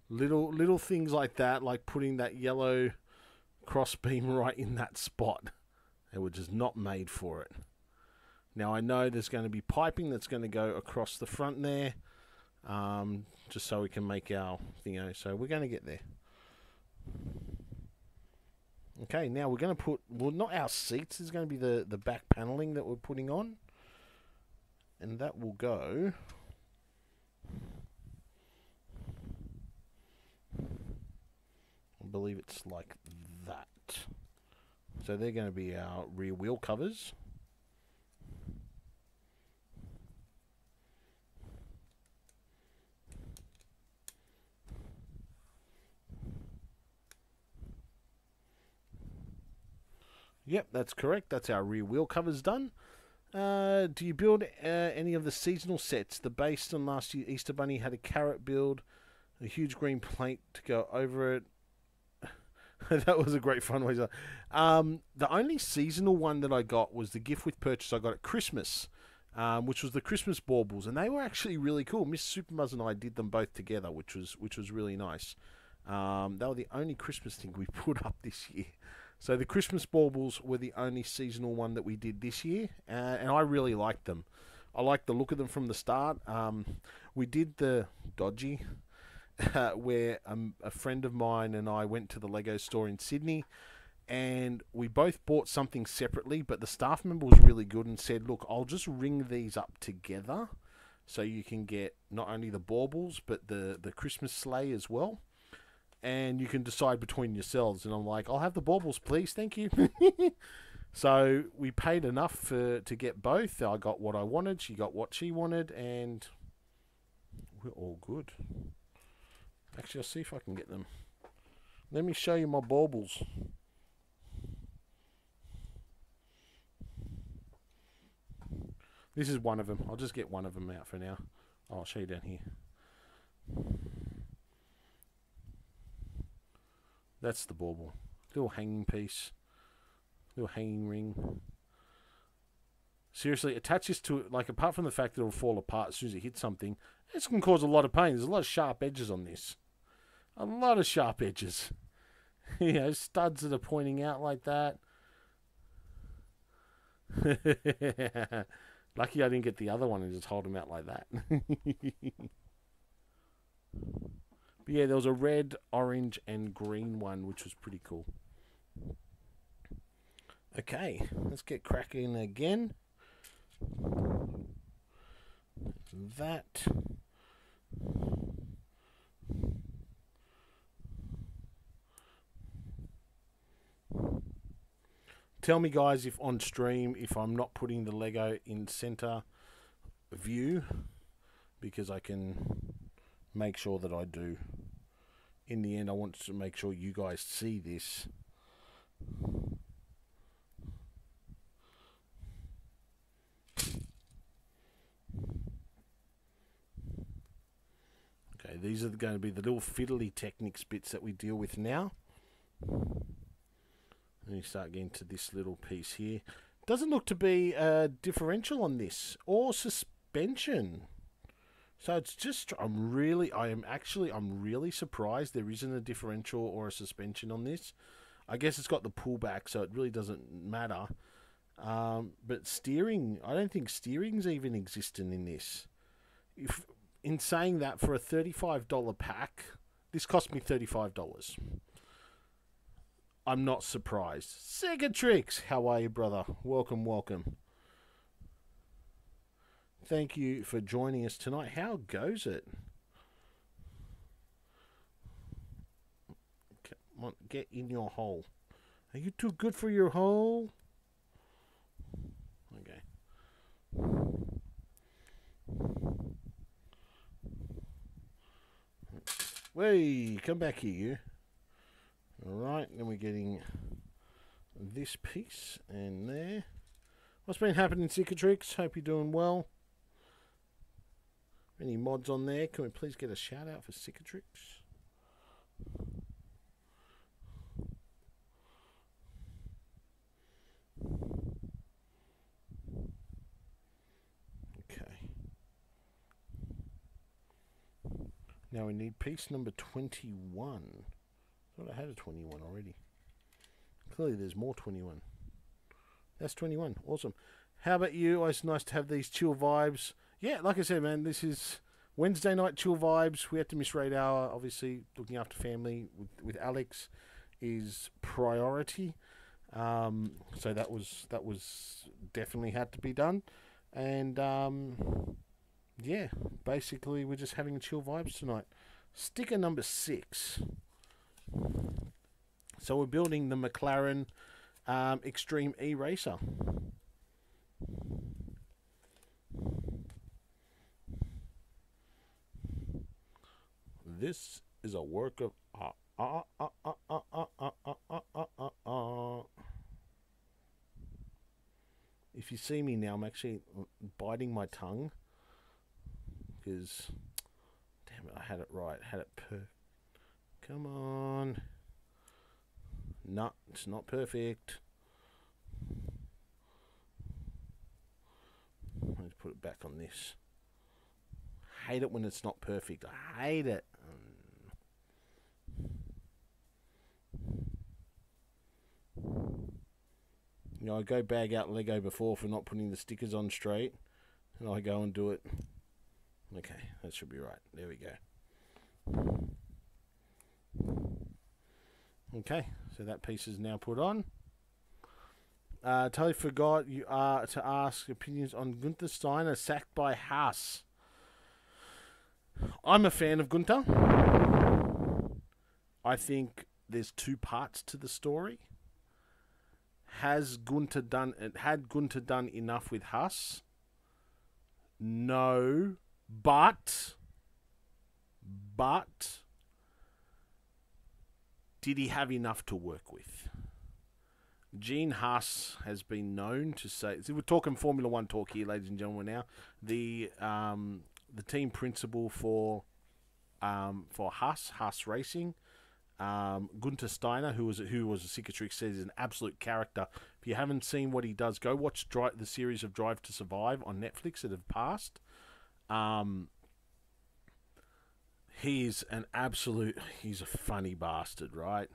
little, little things like that, like putting that yellow cross beam right in that spot. They were just not made for it. Now I know there's going to be piping that's going to go across the front there, um, just so we can make our thingo. So we're going to get there. Okay, now we're going to put, well, not our seats, is going to be the, the back paneling that we're putting on. And that will go... I believe it's like that. So they're going to be our rear wheel covers. Yep, that's correct. That's our rear wheel covers done. Uh, do you build uh, any of the seasonal sets? The base on last year Easter Bunny had a carrot build, a huge green plate to go over it. that was a great fundraiser. Um, the only seasonal one that I got was the gift with purchase I got at Christmas, um, which was the Christmas baubles, and they were actually really cool. Miss Supermuz and I did them both together, which was which was really nice. Um, they were the only Christmas thing we put up this year. So the Christmas baubles were the only seasonal one that we did this year, uh, and I really liked them. I liked the look of them from the start. Um, we did the dodgy, uh, where um, a friend of mine and I went to the Lego store in Sydney, and we both bought something separately. But the staff member was really good and said, "Look, I'll just ring these up together." So you can get not only the baubles but the, the Christmas sleigh as well and you can decide between yourselves. And I'm like, I'll have the baubles, please, thank you. so we paid enough for, to get both. I got what I wanted, she got what she wanted, and we're all good. Actually, I'll see if I can get them. Let me show you my baubles. This is one of them. I'll just get one of them out for now. Oh, I'll show you down here. That's the bauble. Little hanging piece. Little hanging ring. Seriously, attaches to it, like, apart from the fact that it'll fall apart as soon as it hits something, this can cause a lot of pain. There's a lot of sharp edges on this. A lot of sharp edges. you know, studs that are pointing out like that. Lucky I didn't get the other one and just hold them out like that. But yeah, there was a red, orange, and green one, which was pretty cool. Okay, let's get cracking again. That. Tell me, guys, if on stream, if I'm not putting the Lego in center view, because I can make sure that I do. In the end, I want to make sure you guys see this. Okay, these are going to be the little fiddly techniques bits that we deal with now. And you start getting to this little piece here. Doesn't look to be a differential on this or suspension. So it's just, I'm really, I am actually, I'm really surprised there isn't a differential or a suspension on this. I guess it's got the pullback, so it really doesn't matter. Um, but steering, I don't think steering's even existing in this. If in saying that, for a thirty-five dollar pack, this cost me thirty-five dollars. I'm not surprised. Cicatrix, how are you, brother? Welcome, welcome thank you for joining us tonight. How goes it? Come on, get in your hole. Are you too good for your hole? Okay. Way, come back here, you. Alright, then we're getting this piece and there. What's been happening, Cicatrix? Hope you're doing well. Any mods on there? Can we please get a shout out for Cicatrix? Okay. Now we need piece number 21. Thought I had a 21 already. Clearly there's more 21. That's 21. Awesome. How about you? Always nice to have these chill vibes. Yeah, like I said, man, this is Wednesday night chill vibes. We had to miss raid hour. Obviously, looking after family with, with Alex is priority. Um, so that was that was definitely had to be done. And um, yeah, basically we're just having chill vibes tonight. Sticker number six. So we're building the McLaren um, Extreme E Racer. This is a work of uh, uh, uh, uh, uh, uh, uh, uh, uh, uh, uh, uh. If you see me now, I'm actually biting my tongue because, damn it, I had it right, had it per. Come on. No, it's not perfect. Let's put it back on this. Hate it when it's not perfect. I hate it. You know, I go bag out Lego before for not putting the stickers on straight, and I go and do it. Okay, that should be right. There we go. Okay, so that piece is now put on. Uh, totally forgot you are to ask opinions on Gunther Steiner sacked by Haas. I'm a fan of Gunther. I think there's two parts to the story. Has Gunter done it had Gunter done enough with Haas? No, but but did he have enough to work with? Gene Haas has been known to say. we're talking Formula One talk here, ladies and gentlemen. Now, the um, the team principal for um, for Haas Haas Racing um, Gunter Steiner, who was who was a Cicatrix, says is an absolute character. If you haven't seen what he does, go watch the series of Drive to Survive on Netflix that have passed. Um, he's an absolute. He's a funny bastard, right?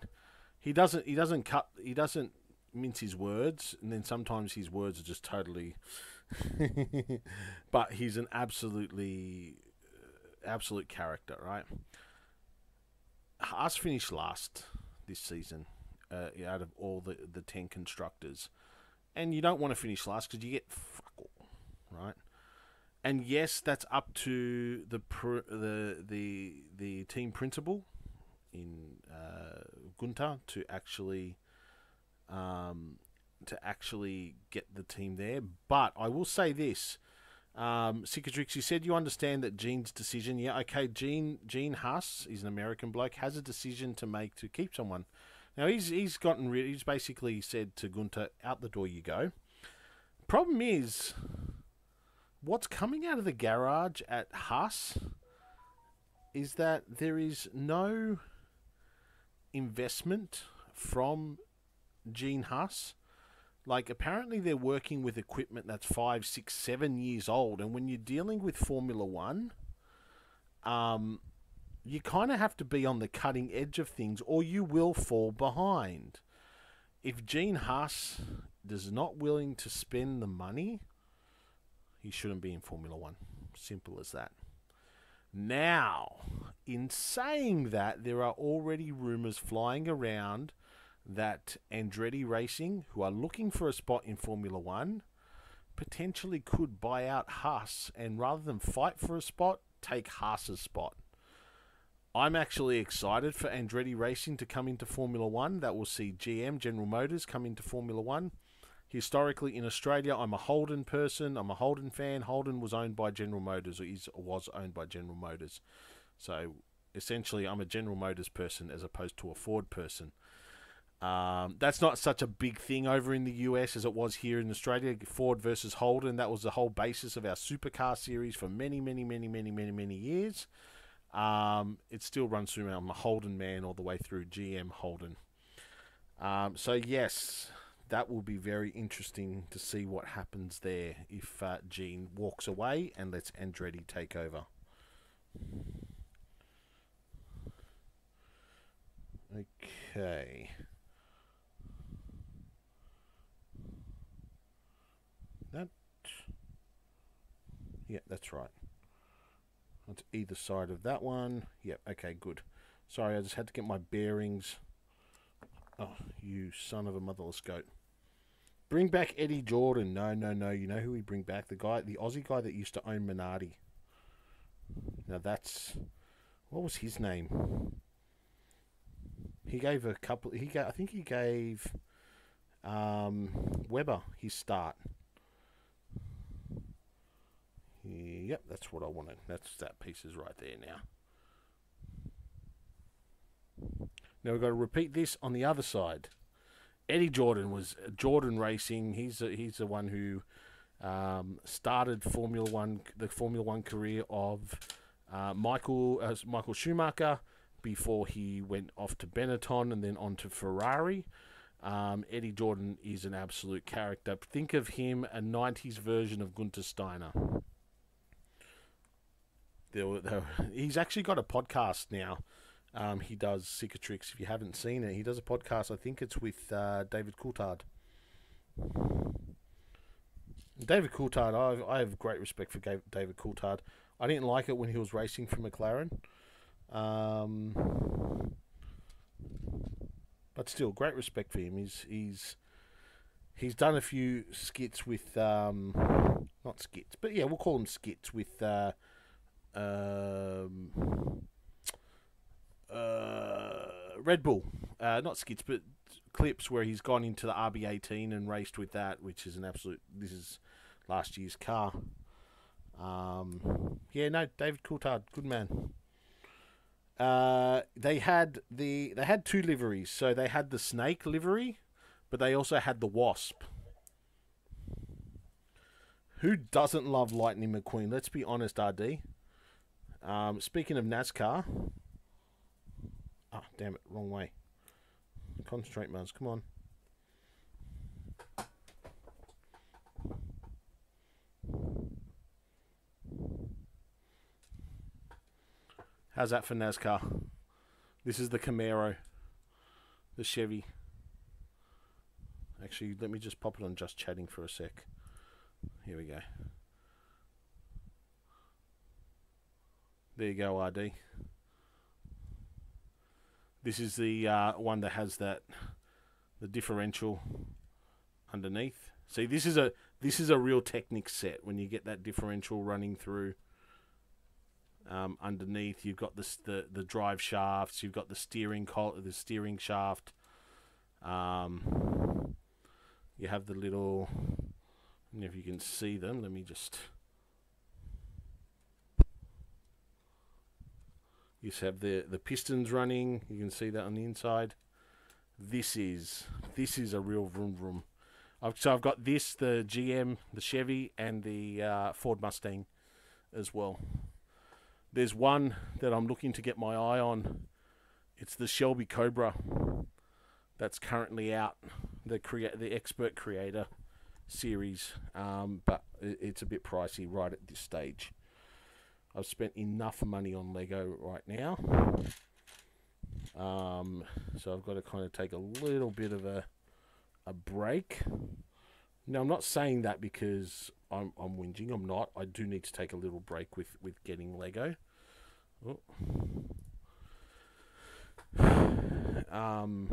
He doesn't. He doesn't cut. He doesn't mince his words, and then sometimes his words are just totally. but he's an absolutely, absolute character, right? Haas finished last this season uh, out of all the, the 10 constructors. And you don't want to finish last because you get fuck all, right? And yes, that's up to the pr- the the the team principal in uh, Gunter to actually um, to actually get the team there. But I will say this: um, Cicatrix, you said you understand that Gene's decision. Yeah, okay. Gene Gene Haas, he's an American bloke, has a decision to make to keep someone. Now he's he's gotten rid. He's basically said to Gunter, "Out the door you go." Problem is, what's coming out of the garage at Haas is that there is no investment from Gene Haas like apparently they're working with equipment that's five, six, seven years old, and when you're dealing with Formula One, um, you kind of have to be on the cutting edge of things, or you will fall behind. If Gene Haas is not willing to spend the money, he shouldn't be in Formula One. Simple as that. Now, in saying that, there are already rumors flying around that Andretti Racing, who are looking for a spot in Formula One, potentially could buy out Haas and rather than fight for a spot, take Haas's spot. I'm actually excited for Andretti Racing to come into Formula One. That will see GM, General Motors, come into Formula One. Historically in Australia, I'm a Holden person. I'm a Holden fan. Holden was owned by General Motors, or is, was owned by General Motors. So essentially, I'm a General Motors person as opposed to a Ford person. Um, that's not such a big thing over in the US as it was here in Australia. Ford versus Holden, that was the whole basis of our supercar series for many, many, many, many, many, many years. Um, it still runs through. I'm a Holden man all the way through GM Holden. Um, so, yes, that will be very interesting to see what happens there if uh, Gene walks away and lets Andretti take over. Okay. That. Yeah, that's right. That's either side of that one. Yep, okay, good. Sorry, I just had to get my bearings. Oh, you son of a motherless goat. Bring back Eddie Jordan. No, no, no. You know who we bring back? The guy, the Aussie guy that used to own Minardi. Now that's what was his name? He gave a couple. He gave, I think he gave um, Webber his start. Yep, that's what I wanted. That's that piece is right there now. Now we've got to repeat this on the other side. Eddie Jordan was Jordan Racing. He's a, he's the one who um, started Formula One, the Formula One career of uh, Michael uh, Michael Schumacher before he went off to Benetton and then on to Ferrari. Um, Eddie Jordan is an absolute character. Think of him a '90s version of Gunter Steiner. There were, there were, he's actually got a podcast now. Um, he does Cicatrix. If you haven't seen it, he does a podcast. I think it's with uh, David Coulthard. David Coulthard, I, I have great respect for David Coulthard. I didn't like it when he was racing for McLaren. Um, but still, great respect for him. He's he's he's done a few skits with um, not skits, but yeah, we'll call them skits with uh, um, uh, Red Bull. Uh, not skits, but clips where he's gone into the RB18 and raced with that, which is an absolute. This is last year's car. Um, yeah, no, David Coulthard, good man. Uh, they had the they had two liveries. So they had the snake livery, but they also had the wasp. Who doesn't love Lightning McQueen? Let's be honest, RD. Um, speaking of NASCAR. Ah, damn it, wrong way. Concentrate, Muzz. Come on. How's that for NASCAR? This is the Camaro, the Chevy. Actually, let me just pop it on just chatting for a sec. Here we go. There you go, RD. This is the uh, one that has that the differential underneath. See, this is a this is a real Technic set when you get that differential running through um, underneath, you've got the, the the drive shafts. You've got the steering col- the steering shaft. Um, you have the little. if you can see them, let me just. You have the the pistons running. You can see that on the inside. This is this is a real vroom vroom. I've, so I've got this, the GM, the Chevy, and the uh, Ford Mustang as well. There's one that I'm looking to get my eye on. It's the Shelby Cobra that's currently out, the create the expert creator series, um, but it's a bit pricey right at this stage. I've spent enough money on Lego right now, um, so I've got to kind of take a little bit of a a break. Now I'm not saying that because I'm I'm whinging. I'm not. I do need to take a little break with with getting Lego. Oh. Um,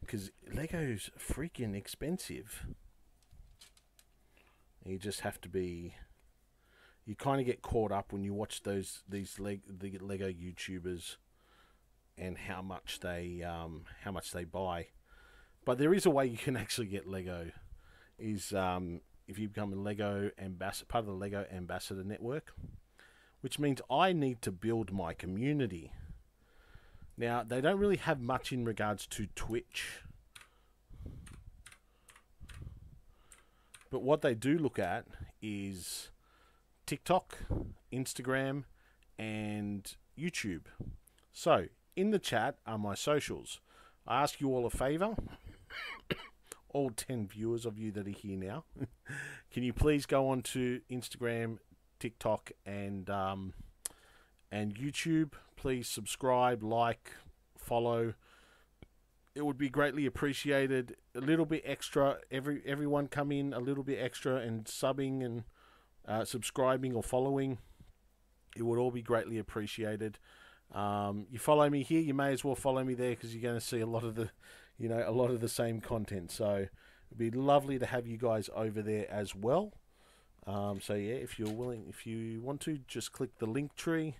because Lego's freaking expensive. You just have to be. You kind of get caught up when you watch those these leg the Lego YouTubers, and how much they um how much they buy. But there is a way you can actually get Lego. Is um if you become a Lego ambassador, part of the Lego Ambassador Network which means I need to build my community. Now, they don't really have much in regards to Twitch. But what they do look at is TikTok, Instagram, and YouTube. So, in the chat are my socials. I ask you all a favor. all 10 viewers of you that are here now. Can you please go on to Instagram, TikTok and um, And YouTube, please subscribe, like, follow. It would be greatly appreciated. A little bit extra. Every everyone come in a little bit extra and subbing and uh, subscribing or following. It would all be greatly appreciated. Um, you follow me here, you may as well follow me there because you're going to see a lot of the, you know, a lot of the same content. So it'd be lovely to have you guys over there as well. Um, so yeah, if you're willing, if you want to, just click the link tree,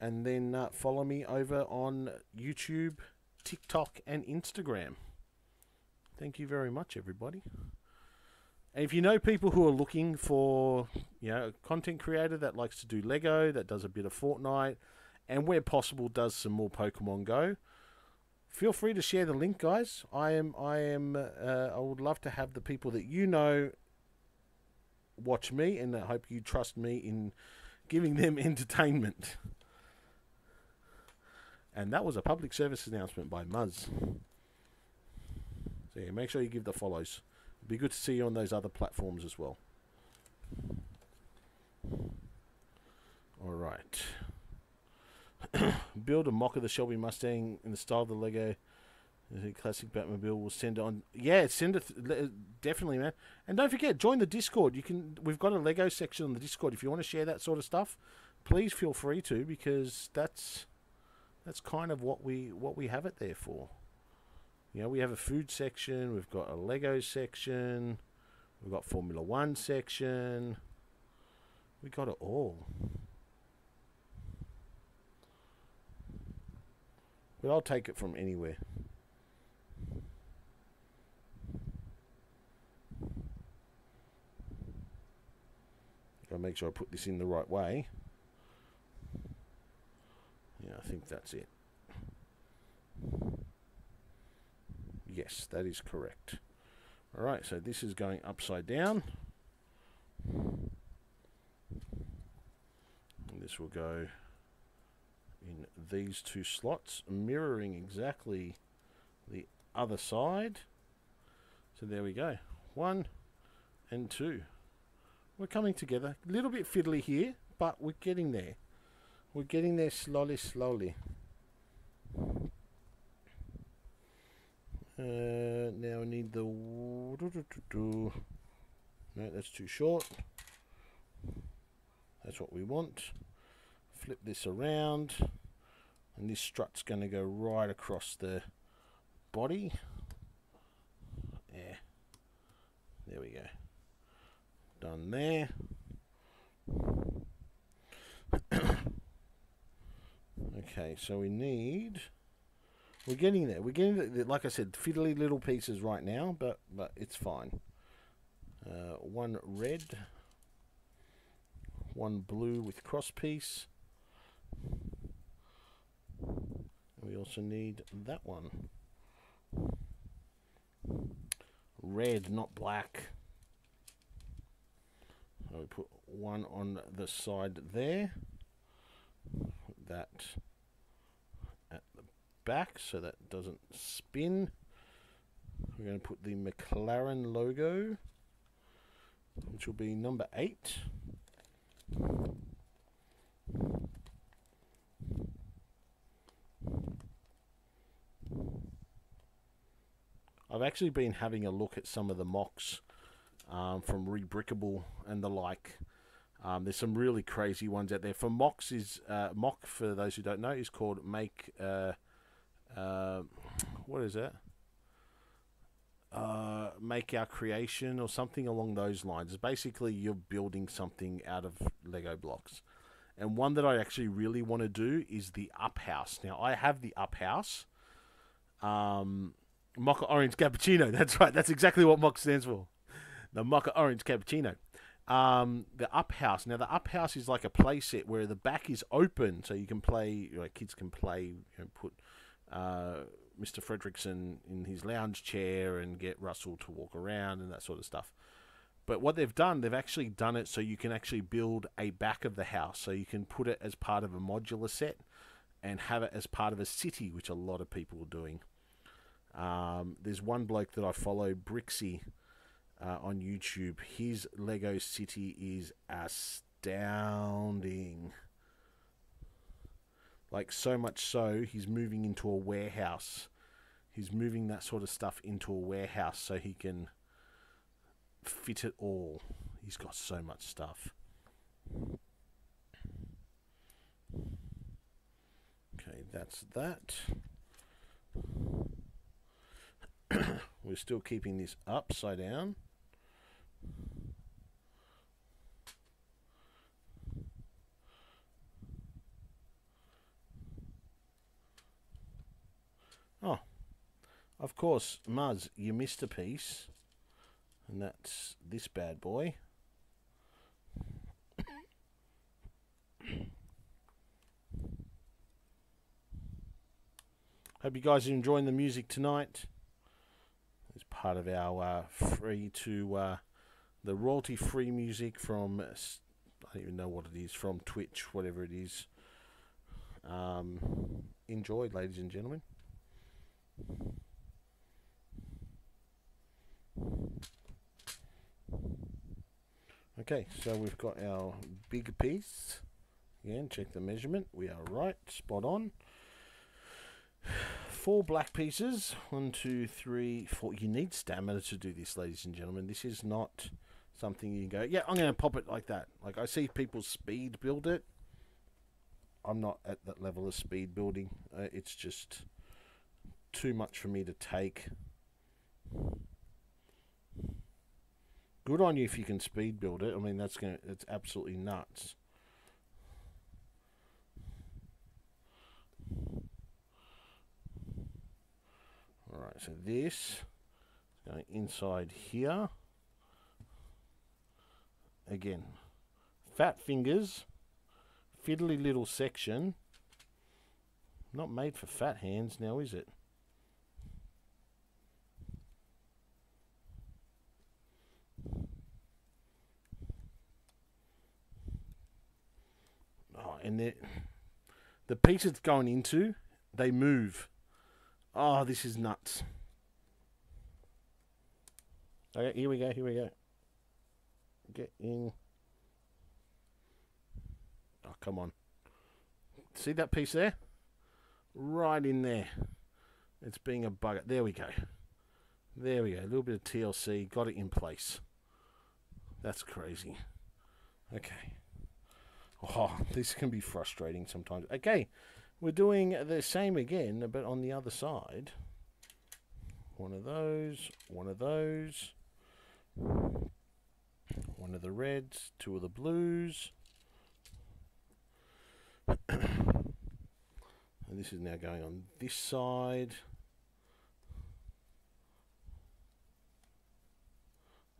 and then uh, follow me over on YouTube, TikTok, and Instagram. Thank you very much, everybody. And if you know people who are looking for, you know, a content creator that likes to do Lego, that does a bit of Fortnite, and where possible does some more Pokemon Go, feel free to share the link, guys. I am, I am, uh, I would love to have the people that you know watch me, and I hope you trust me in giving them entertainment. And that was a public service announcement by Muzz. So yeah, make sure you give the follows. It'd be good to see you on those other platforms as well. All right. Build a mock of the Shelby Mustang in the style of the Lego the classic Batmobile. We'll send it on. Yeah, send it definitely, man. And don't forget, join the Discord. You can. We've got a Lego section on the Discord. If you want to share that sort of stuff, please feel free to because that's that's kind of what we what we have it there for. You know, we have a food section. We've got a Lego section. We've got Formula One section. We got it all. But I'll take it from anywhere. Gotta make sure I put this in the right way. Yeah, I think that's it. Yes, that is correct. Alright, so this is going upside down. And this will go in these two slots, mirroring exactly the other side. So there we go. One and two. We're coming together. A little bit fiddly here, but we're getting there. We're getting there slowly, slowly. Uh, now I need the... No, that's too short. That's what we want. Flip this around. And this strut's going to go right across the body. Yeah. There we go done there. okay, so we need. We're getting there. We're getting, the, like I said, fiddly little pieces right now, but but it's fine. Uh, one red, one blue with cross piece. We also need that one. Red, not black. So we put one on the side there. That back so that doesn't spin. We're going to put the McLaren logo, which will be number eight. I've actually been having a look at some of the MOCs um, from Rebrickable and the like. Um, there's some really crazy ones out there. For MOCs is uh, MOC for those who don't know is called Make. Uh, uh, what is that? Uh, make our creation or something along those lines. Basically you're building something out of Lego blocks. And one that I actually really want to do is the up house. Now I have the up house. Um, Mocha Orange Cappuccino. That's right. That's exactly what MOC stands for the mocha orange cappuccino. Um, the up house. Now the up house is like a play set where the back is open, so you can play. You know, kids can play. You know, put uh, Mr. Fredricksen in his lounge chair and get Russell to walk around and that sort of stuff. But what they've done, they've actually done it so you can actually build a back of the house. So you can put it as part of a modular set and have it as part of a city, which a lot of people are doing. Um, there's one bloke that I follow, Brixie uh, on YouTube. His Lego City is astounding. Like so much so, he's moving into a warehouse. He's moving that sort of stuff into a warehouse so he can fit it all. He's got so much stuff. Okay, that's that. We're still keeping this upside down. Oh, of course, Muzz, you missed a piece. And that's this bad boy. Hope you guys are enjoying the music tonight. It's part of our uh, free to uh, the royalty free music from I don't even know what it is from Twitch, whatever it is. Um, enjoy, ladies and gentlemen. Okay, so we've got our big piece. Again, check the measurement. We are right, spot on. Four black pieces. One, two, three, four. You need stamina to do this, ladies and gentlemen. This is not something you can go, yeah, I'm going to pop it like that. Like, I see people speed build it. I'm not at that level of speed building. Uh, it's just too much for me to take. Good on you if you can speed build it. I mean, that's going to, it's absolutely nuts. Alright, so this is going inside here. Again, fat fingers, fiddly little section. Not made for fat hands now, is it? And the the piece it's going into, they move. Oh, this is nuts. Okay, here we go, here we go. Get in. Oh, come on. See that piece there? Right in there. It's being a bugger. There we go. There we go. A little bit of TLC. Got it in place. That's crazy. Okay. Oh, this can be frustrating sometimes. Okay, we're doing the same again, but on the other side. One of those, one of those, one of the reds, two of the blues. and this is now going on this side.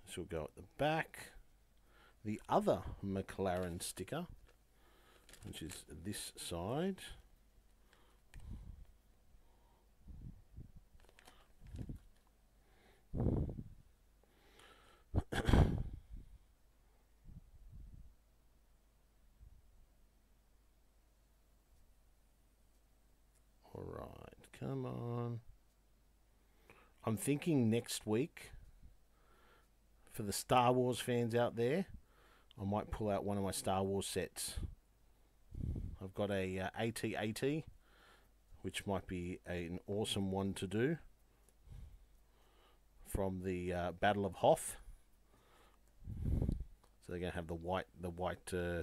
This will go at the back. The other McLaren sticker which is this side. All right, come on. I'm thinking next week for the Star Wars fans out there, I might pull out one of my Star Wars sets. I've got a uh, AT-AT, which might be a, an awesome one to do from the uh, Battle of Hoth. So they're going to have the white the white uh,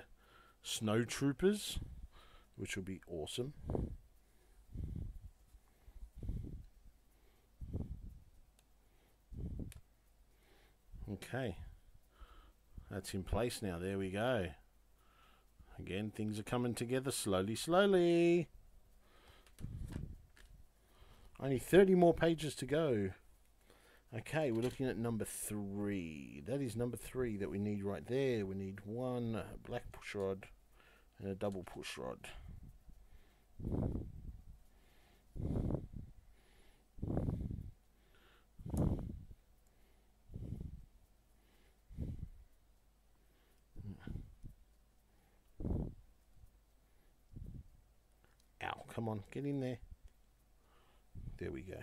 snow troopers, which will be awesome. Okay, that's in place now. There we go. Again, things are coming together slowly, slowly. Only 30 more pages to go. Okay, we're looking at number three. That is number three that we need right there. We need one black push rod and a double push rod. Come on, get in there. There we go.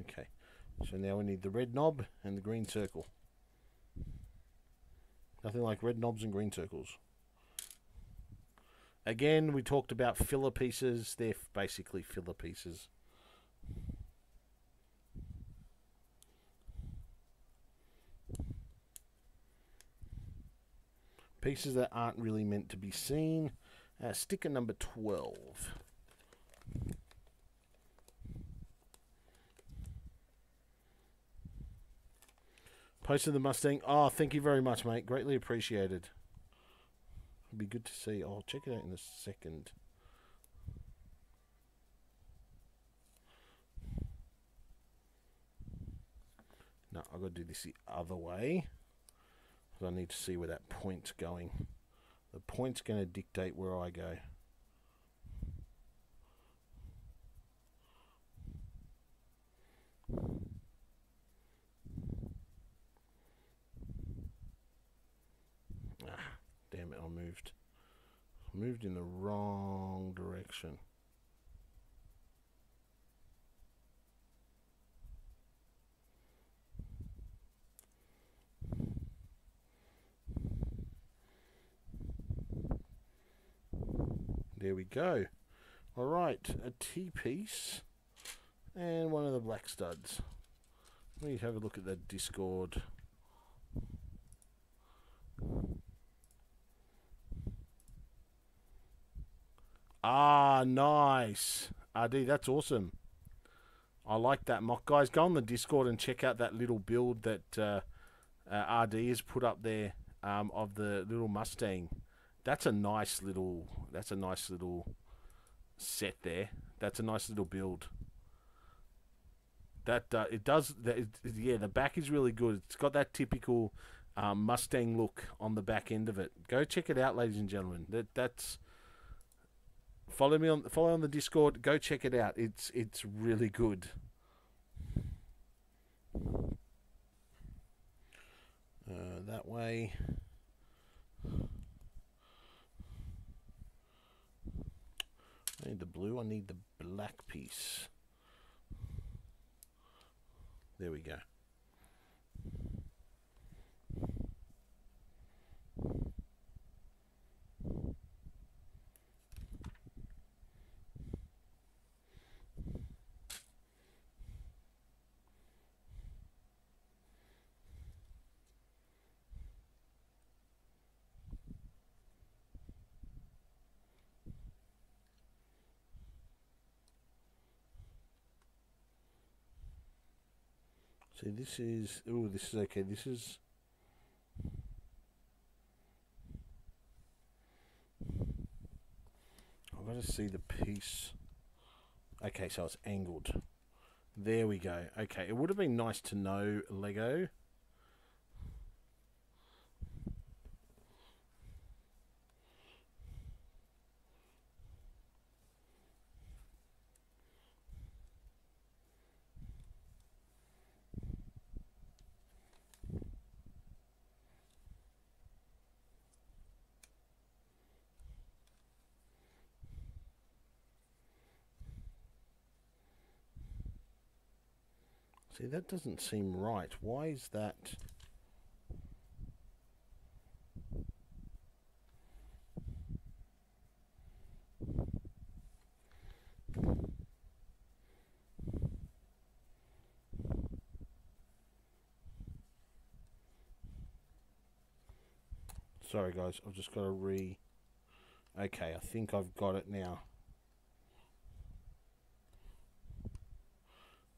Okay, so now we need the red knob and the green circle. Nothing like red knobs and green circles. Again, we talked about filler pieces. They're basically filler pieces. Pieces that aren't really meant to be seen. Uh, sticker number 12. Post Posted the Mustang. Oh, thank you very much, mate. Greatly appreciated. It'd be good to see. I'll check it out in a second. No, I've got to do this the other way. 'Cause I need to see where that point's going. The point's going to dictate where I go. Ah, damn it, I moved. Moved in the wrong direction. There we go. All right, a T piece and one of the black studs. Let me have a look at that Discord. Ah, nice. RD, that's awesome. I like that mock. Guys, go on the Discord and check out that little build that uh, uh, RD has put up there um, of the little Mustang. That's a nice little. That's a nice little set there. That's a nice little build. That uh, it does. That it, yeah, the back is really good. It's got that typical um, Mustang look on the back end of it. Go check it out, ladies and gentlemen. That that's follow me on follow on the Discord. Go check it out. It's it's really good. Uh, that way. I need the blue. I need the black piece. There we go. See, this is. Oh, this is okay. This is. I've got to see the piece. Okay, so it's angled. There we go. Okay, it would have been nice to know Lego. See, that doesn't seem right. Why is that? Sorry, guys. I've just got to re. Okay, I think I've got it now.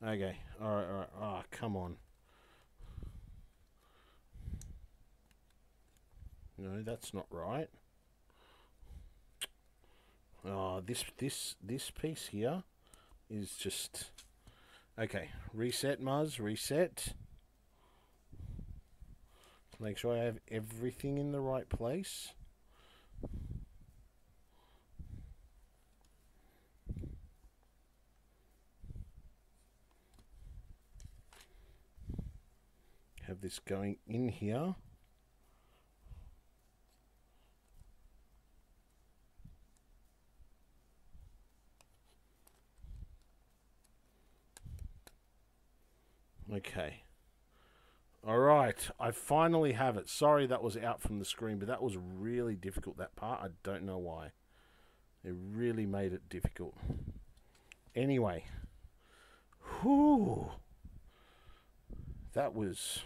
Okay. All right. All right. Ah, come on. No, that's not right. Oh, this this this piece here is just okay. Reset, Muzz. Reset. Make sure I have everything in the right place. Have this going in here. Okay. All right, I finally have it. Sorry that was out from the screen, but that was really difficult, that part. I don't know why. It really made it difficult. Anyway, whew, that was.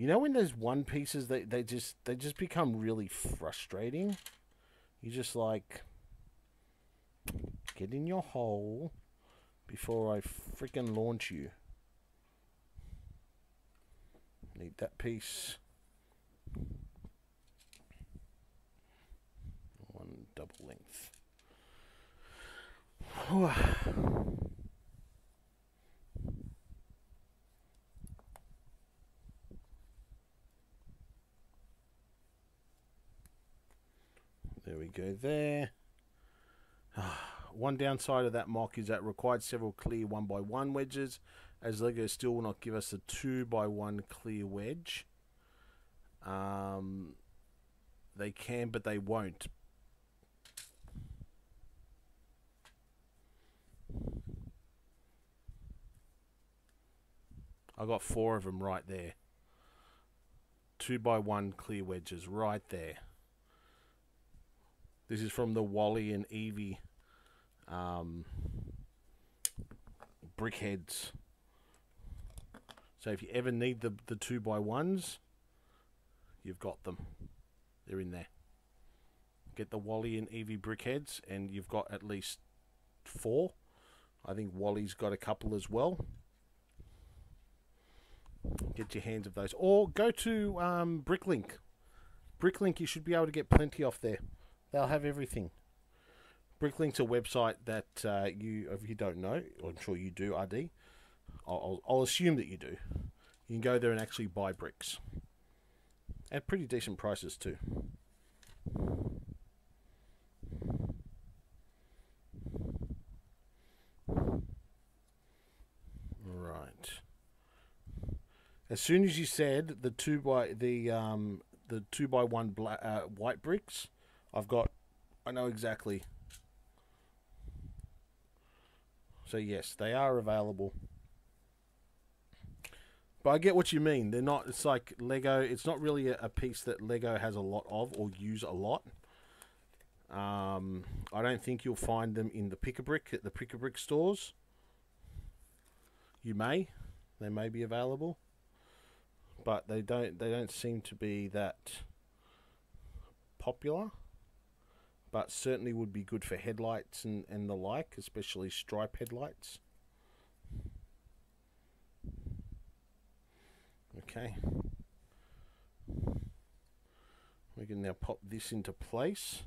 You know when there's one pieces they, they just they just become really frustrating. You just like get in your hole before I freaking launch you. Need that piece. One double length. There we go there. One downside of that mock is that required several clear one by one wedges, as Lego still will not give us a two by one clear wedge. Um, they can, but they won't. I got four of them right there. Two by one clear wedges right there. This is from the WALL-E and Evie um, BrickHeadz. So if you ever need the the two by ones, you've got them. They're in there. Get the WALL-E and Evie BrickHeadz, and you've got at least four. I think WALL-E's got a couple as well. Get your hands of those, or go to um, Bricklink. Bricklink, you should be able to get plenty off there. They'll have everything. Bricklink's a website that uh, you, if you don't know, I'm sure you do, RD. I'll, I'll assume that you do. You can go there and actually buy bricks at pretty decent prices too. Right. As soon as you said the two by the um the two by one black uh, white bricks, I've got. I know exactly. So yes, they are available. But I get what you mean. They're not. It's like Lego. It's not really a, a piece that Lego has a lot of or use a lot. Um, I don't think you'll find them in the Pick a Brick at the Pick a Brick stores. You may, they may be available, but they don't. They don't seem to be that popular. But certainly would be good for headlights and, and the like, especially stripe headlights. Okay. We can now pop this into place.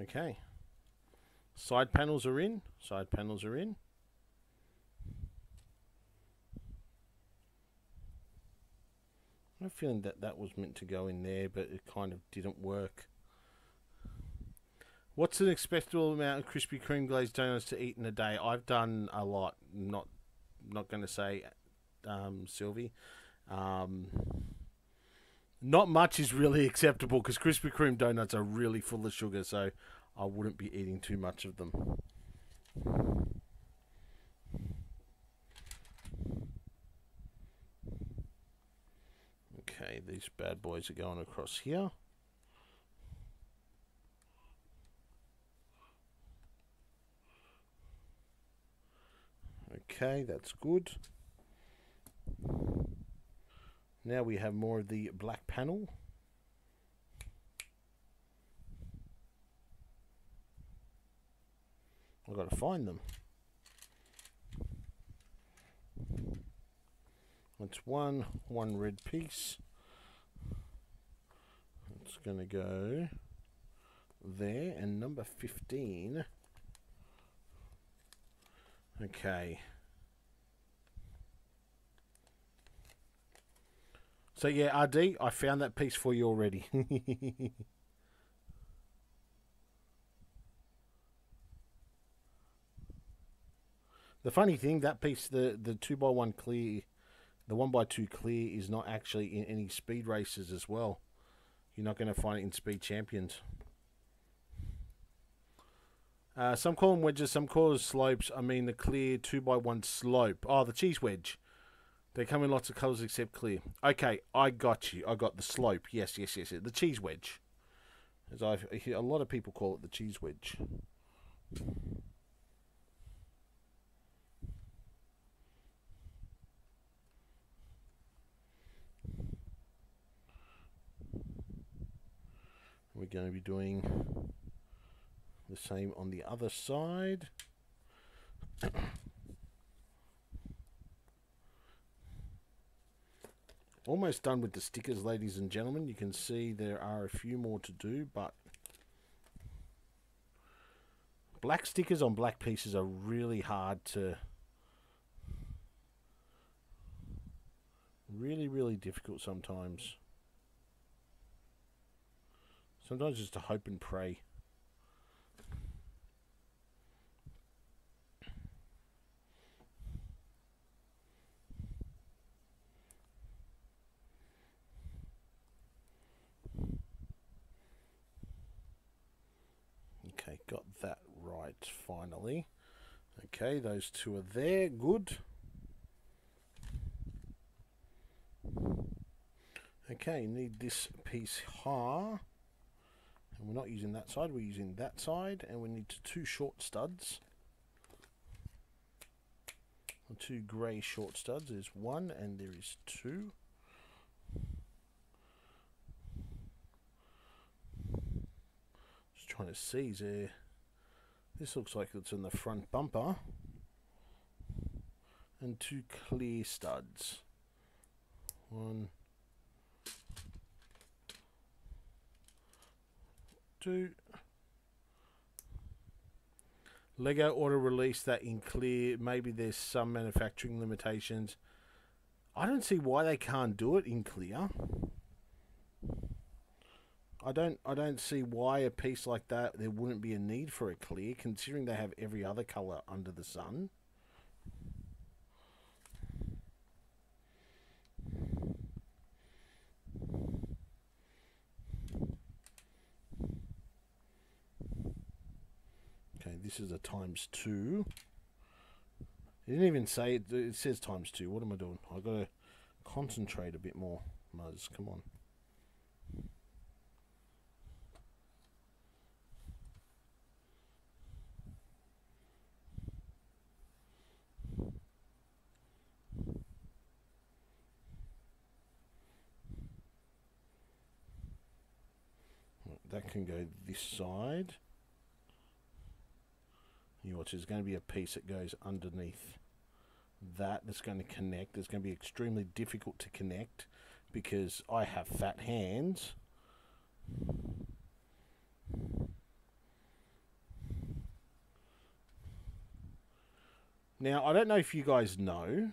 Okay. Side panels are in. Side panels are in. I have a feeling that that was meant to go in there, but it kind of didn't work. What's an acceptable amount of Krispy Kreme glazed donuts to eat in a day? I've done a lot. Not, not going to say, um, Sylvie. Um, not much is really acceptable because Krispy Kreme donuts are really full of sugar, so I wouldn't be eating too much of them. Okay, these bad boys are going across here. Okay, that's good. Now we have more of the black panel. I've got to find them. That's one, one red piece. It's going to go there. And number 15. Okay. So yeah, RD, I found that piece for you already. the funny thing, that piece, the the two by one clear, the one by two clear, is not actually in any speed races as well. You're not going to find it in Speed Champions. Uh, some call them wedges, some call them slopes. I mean the clear 2x1 slope. Oh, the cheese wedge. They come in lots of colours except clear. Okay, I got you. I got the slope. Yes, yes, yes. yes. The cheese wedge. As I've, a lot of people call it the cheese wedge. We're going to be doing the same on the other side. Almost done with the stickers, ladies and gentlemen. You can see there are a few more to do, but black stickers on black pieces are really hard to really really difficult sometimes sometimes just to hope and pray Okay, got that right finally. Okay, those two are there. Good. Okay, need this piece here. And we're not using that side, we're using that side. And we need two short studs. Two grey short studs. There's one and there is two. just trying to see there. This looks like it's in the front bumper. And two clear studs. One, two. Lego auto release that in clear. Maybe there's some manufacturing limitations. I don't see why they can't do it in clear. I don't I don't see why a piece like that there wouldn't be a need for a clear, considering they have every other color under the sun. Okay, this is a times two. It didn't even say it, it says times two. What am I doing? I've got to concentrate a bit more, Muzz. Come on. that can go this side. You watch, there's going to be a piece that goes underneath that that's going to connect. It's going to be extremely difficult to connect because I have fat hands. Now, I don't know if you guys know.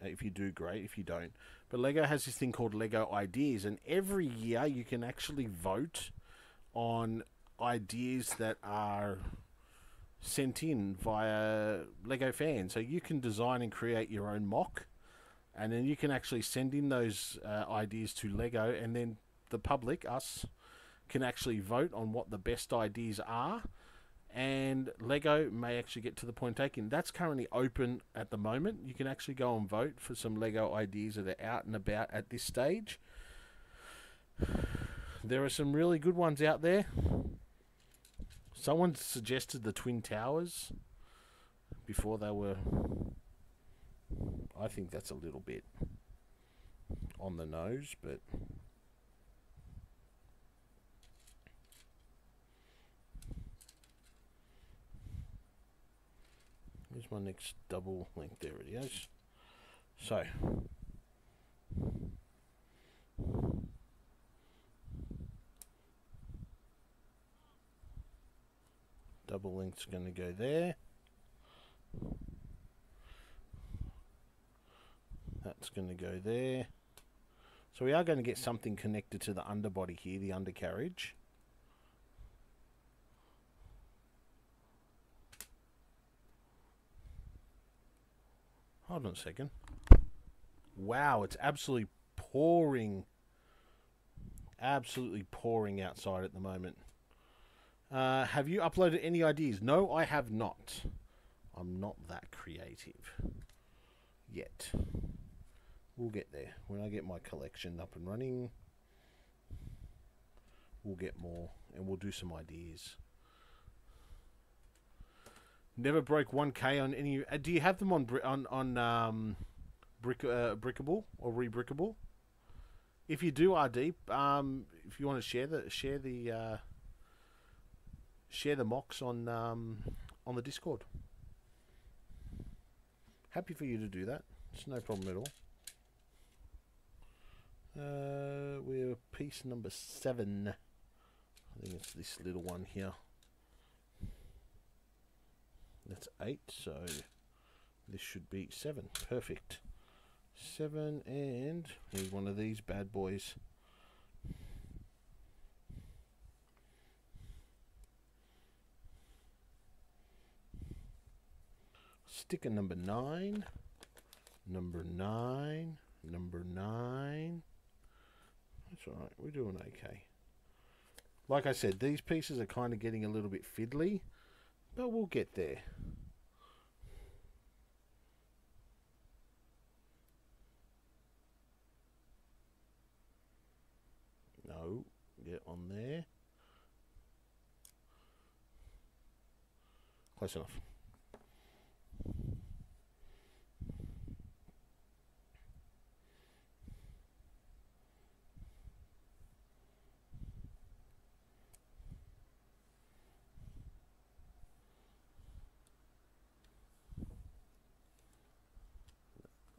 If you do, great. If you don't. But Lego has this thing called Lego Ideas, and every year you can actually vote on ideas that are sent in via Lego fans. So you can design and create your own mock, and then you can actually send in those uh, ideas to Lego, and then the public, us, can actually vote on what the best ideas are. And Lego may actually get to the point taken. That's currently open at the moment. You can actually go and vote for some Lego ideas that are out and about at this stage there are some really good ones out there. Someone suggested the Twin Towers before they were. I think that's a little bit on the nose, but. Here's my next double link. There it is. So. Double link's going to go there. That's going to go there. So we are going to get something connected to the underbody here, the undercarriage. Hold on a second. Wow, it's absolutely pouring. Absolutely pouring outside at the moment. Uh, have you uploaded any ideas? No, I have not. I'm not that creative yet. We'll get there. When I get my collection up and running, we'll get more and we'll do some ideas. Never broke 1k on any. Uh, do you have them on on on um, brick uh, brickable or rebrickable? If you do, RD, um, if you want to share the share the uh, share the mocks on um, on the Discord. Happy for you to do that. It's no problem at all. Uh, we're piece number seven. I think it's this little one here. That's eight, so this should be seven. Perfect. Seven and here's one of these bad boys. Sticker number nine. Number nine. Number nine. That's alright, we're doing okay. Like I said, these pieces are kind of getting a little bit fiddly, but we'll get there. No, get on there. Close enough.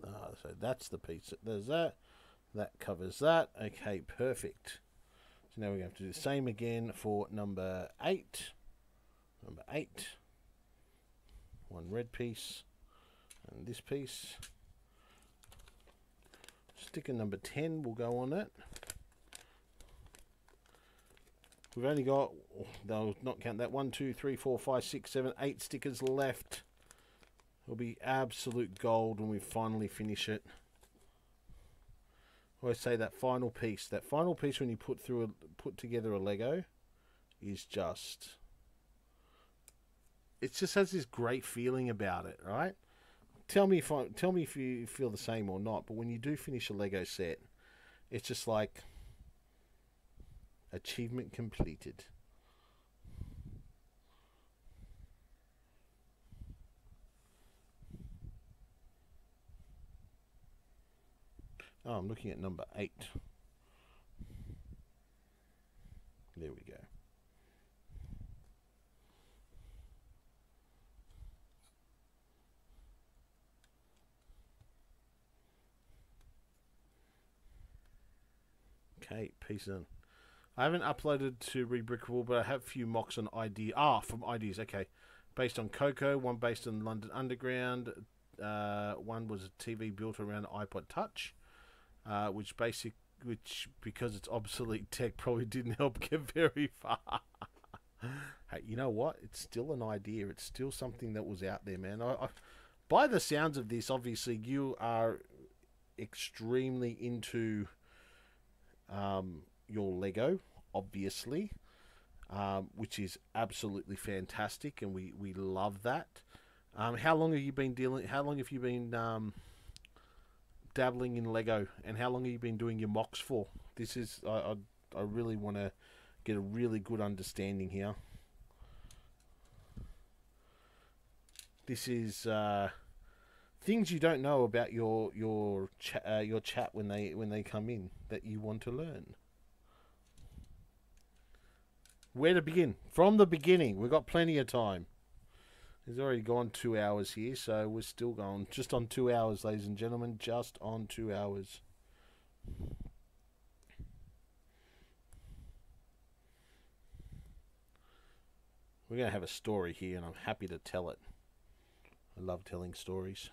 Ah, so that's the piece. There's that. That covers that. Okay, perfect. So now we have to do the same again for number eight. Number eight. One red piece. And this piece. Sticker number 10 will go on it. We've only got, they'll not count that, one, two, three, four, five, six, seven, eight stickers left. It'll be absolute gold when we finally finish it. I always say that final piece, that final piece when you put through a, put together a Lego, is just. It just has this great feeling about it, right? Tell me if I, tell me if you feel the same or not. But when you do finish a Lego set, it's just like achievement completed. Oh, I'm looking at number eight. There we go. Okay, peace in. I haven't uploaded to Rebrickable, but I have a few mocks on ID. Ah, from IDs, Okay, based on Coco, one based on London Underground. Uh, one was a TV built around iPod Touch uh, which basic which because it's obsolete tech probably didn't help get very far. hey, you know what? It's still an idea. It's still something that was out there, man. I, I, by the sounds of this, obviously you are extremely into um, your Lego, obviously, um, which is absolutely fantastic, and we we love that. Um, how long have you been dealing? How long have you been um, dabbling in Lego, and how long have you been doing your mocks for? This is I I, I really want to get a really good understanding here. This is uh, things you don't know about your your cha- uh, your chat when they when they come in that you want to learn. Where to begin? From the beginning. We've got plenty of time. He's already gone two hours here, so we're still going just on two hours, ladies and gentlemen. Just on two hours. We're going to have a story here, and I'm happy to tell it. I love telling stories.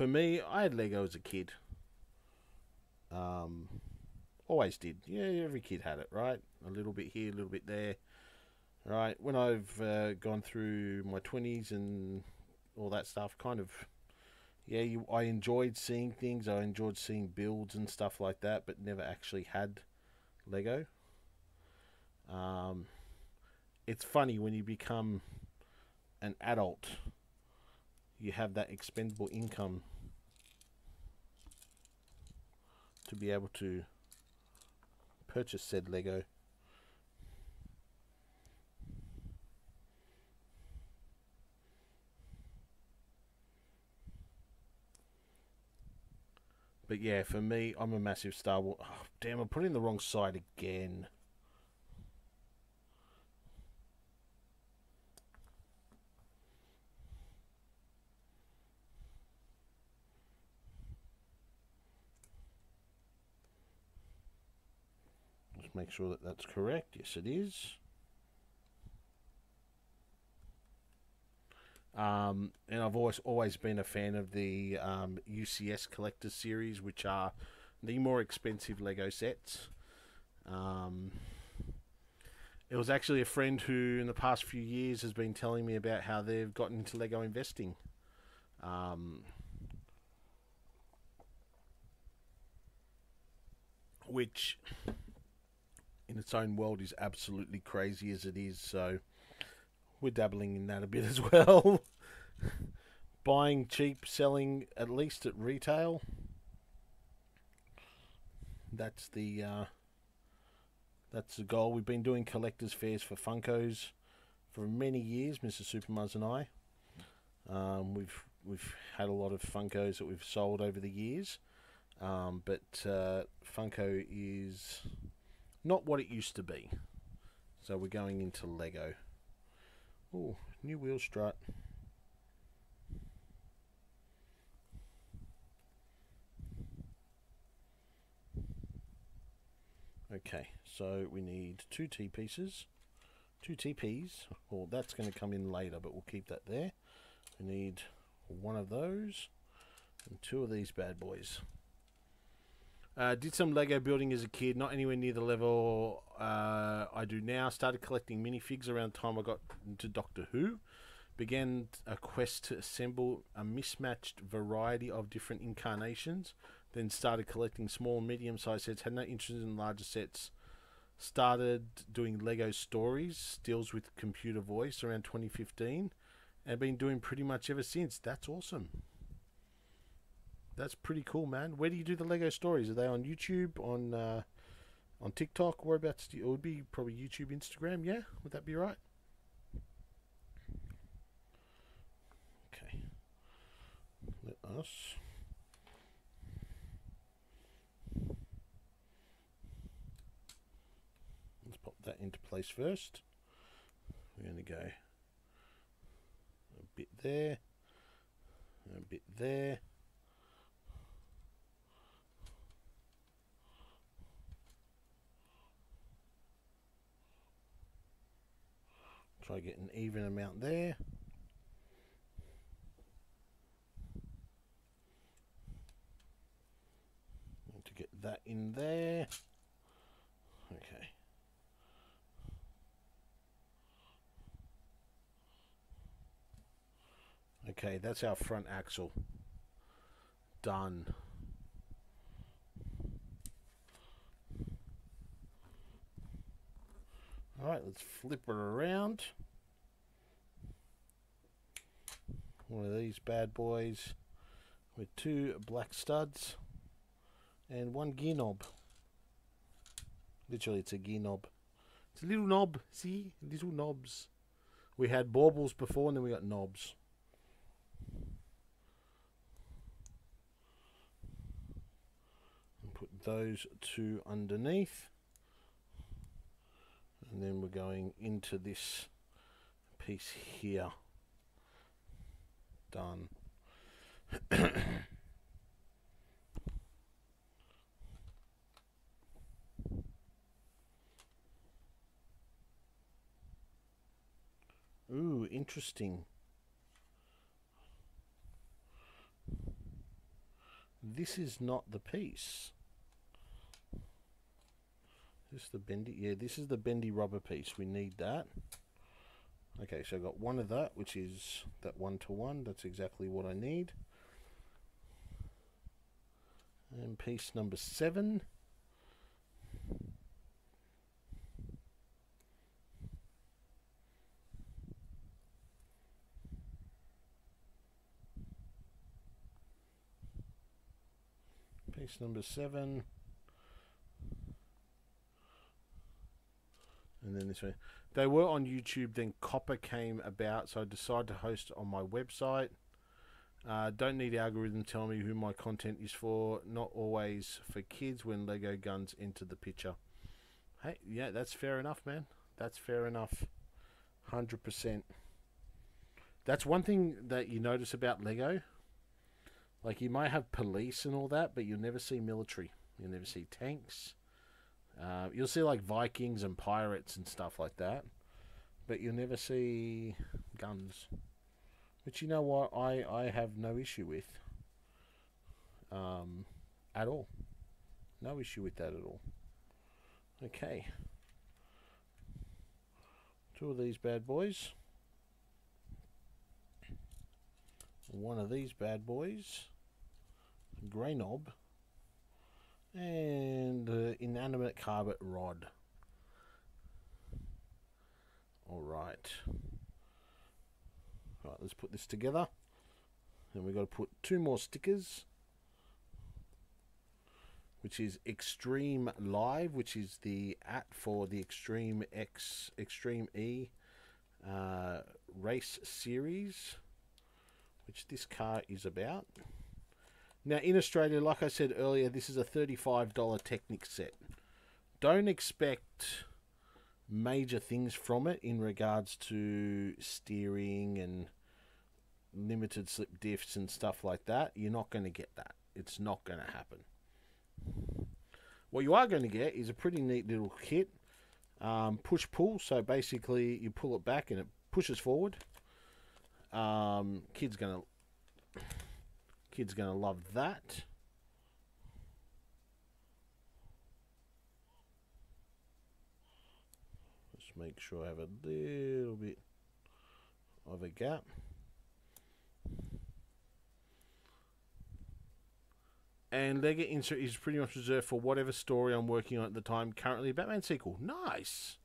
For me, I had Lego as a kid. Um, always did. Yeah, every kid had it, right? A little bit here, a little bit there. right? When I've uh, gone through my twenties and all that stuff, kind of, yeah, you, I enjoyed seeing things. I enjoyed seeing builds and stuff like that, but never actually had Lego. Um, it's funny when you become an adult, you have that expendable income to be able to purchase said Lego. But yeah, for me, I'm a massive Star Wars. Oh, damn, I put in the wrong side again. Make sure that that's correct. Yes, it is. Um, and I've always always been a fan of the um, UCS Collectors series, which are the more expensive Lego sets. Um, it was actually a friend who, in the past few years, has been telling me about how they've gotten into Lego investing. Um, which, in its own world, is absolutely crazy as it is. So we're dabbling in that a bit as well. Buying cheap, selling at least at retail. That's the uh, that's the goal. We've been doing collectors fairs for Funkos for many years, Mr. Supermuz and I. Um, we've we've had a lot of Funkos that we've sold over the years, um, but uh, Funko is not what it used to be. So we're going into Lego. Oh, new wheel strut. Okay, so we need two T pieces, two TPs. Well, that's going to come in later, but we'll keep that there. We need one of those and two of these bad boys. Uh, did some Lego building as a kid, not anywhere near the level uh, I do now. Started collecting minifigs around the time I got into Doctor Who. Began a quest to assemble a mismatched variety of different incarnations. Then started collecting small and medium sized sets. Had no interest in larger sets. Started doing Lego stories, deals with computer voice around 2015, and been doing pretty much ever since. That's awesome. That's pretty cool, man. Where do you do the Lego stories? Are they on YouTube, on uh, on TikTok? Whereabouts do you, it would be probably YouTube, Instagram. Yeah, would that be right? Okay. Let us. Let's pop that into place first. We're to go a bit there, a bit there. Try get an even amount there. To get that in there. Okay. Okay, that's our front axle. Done. Alright, let's flip it around. One of these bad boys with two black studs and one gear knob. Literally, it's a gear knob. It's a little knob. See? Little knobs. We had baubles before and then we got knobs. And put those two underneath and then we're going into this piece here done Ooh, interesting. This is not the piece. This the bendy, yeah, this is the bendy rubber piece. We need that. Okay, so I've got one of that, which is that one to one. That's exactly what I need. And piece number seven. Piece number seven. And then this way. They were on YouTube, then COPPA came about, so I decided to host on my website. Uh, don't need algorithm tell me who my content is for. Not always for kids when Lego guns into the picture. Hey, yeah, that's fair enough, man. That's fair enough. 100%. That's one thing that you notice about Lego. Like, you might have police and all that, but you'll never see military. You'll never see tanks. Uh, you'll see like Vikings and pirates and stuff like that, but you'll never see guns. But you know what? I, I have no issue with um, at all. No issue with that at all. Okay. Two of these bad boys. One of these bad boys. Grey knob and inanimate carbon rod. All right. All right, let's put this together. And we've got to put two more stickers, which is Extreme Live, which is the at for the Extreme X Extreme E uh, race series, which this car is about. Now, in Australia, like I said earlier, this is a $35 Technic set. Don't expect major things from it in regards to steering and limited slip diffs and stuff like that. You're not going to get that. It's not going to happen. What you are going to get is a pretty neat little kit. Um, push pull, so basically you pull it back and it pushes forward. Um, kid's going to Kid's going to love that. Let's make sure I have a little bit of a gap. And Lego insert is pretty much reserved for whatever story I'm working on at the time. Currently, Batman sequel. Nice.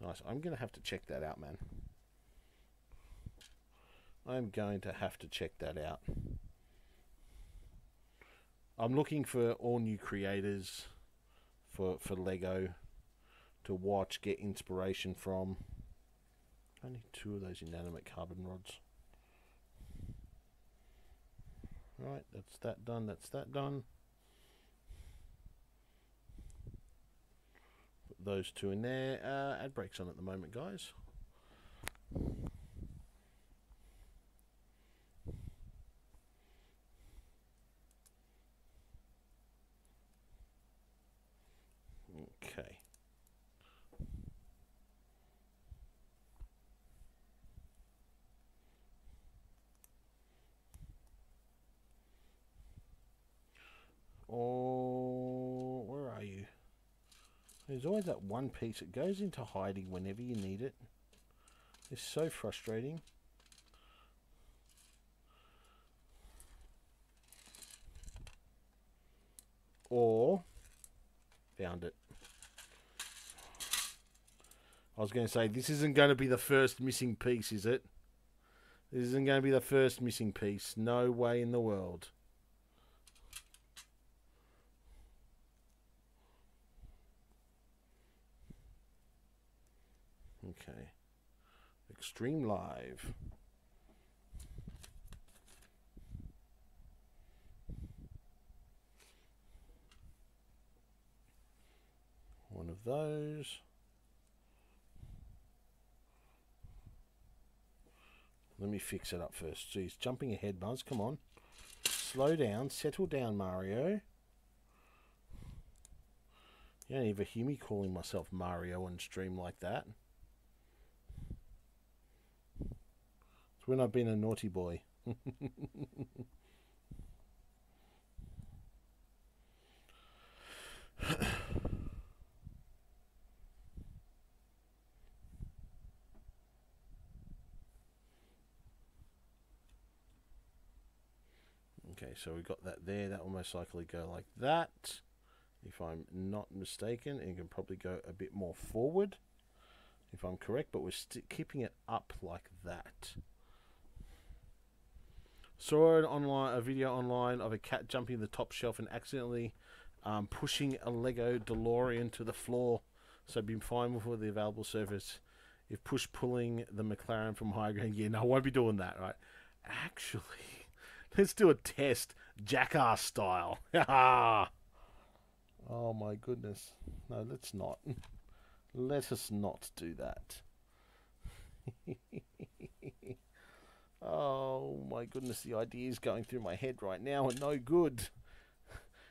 Nice. I'm going to have to check that out, man. I'm going to have to check that out. I'm looking for all new creators for for Lego to watch, get inspiration from. Only two of those inanimate carbon rods. Right, that's that done, that's that done. Put those two in there. Uh, ad brakes on at the moment, guys. Oh, where are you? There's always that one piece that goes into hiding whenever you need it. It's so frustrating. Or found it. I was going to say, this isn't going to be the first missing piece, is it? This isn't going to be the first missing piece. No way in the world. Okay. Extreme Live. One of those. Let me fix it up first. He's jumping ahead, Buzz. Come on. Slow down. Settle down, Mario. You don't even hear me calling myself Mario on stream like that. It's when I've been a naughty boy. Okay, so we've got that there. That will most likely go like that, if I'm not mistaken. It can probably go a bit more forward, if I'm correct. But we're keeping it up like that. Saw an online a video online of a cat jumping the top shelf and accidentally um, pushing a Lego DeLorean to the floor. So be fine with the available surface. If push pulling the McLaren from high ground, yeah, no, I won't be doing that, right? Actually, let's do a test, jackass style. oh my goodness. No, let's not. Let us not do that. oh my goodness, the idea is going through my head right now and no good.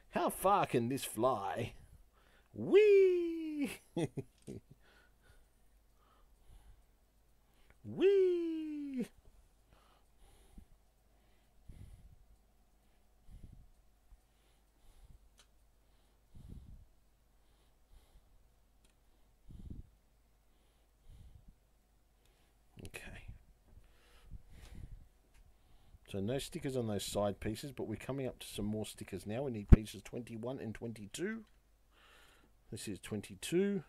How far can this fly? Whee! Whee! Okay. So no stickers on those side pieces, but we're coming up to some more stickers now. We need pieces 21 and 22. This is 22.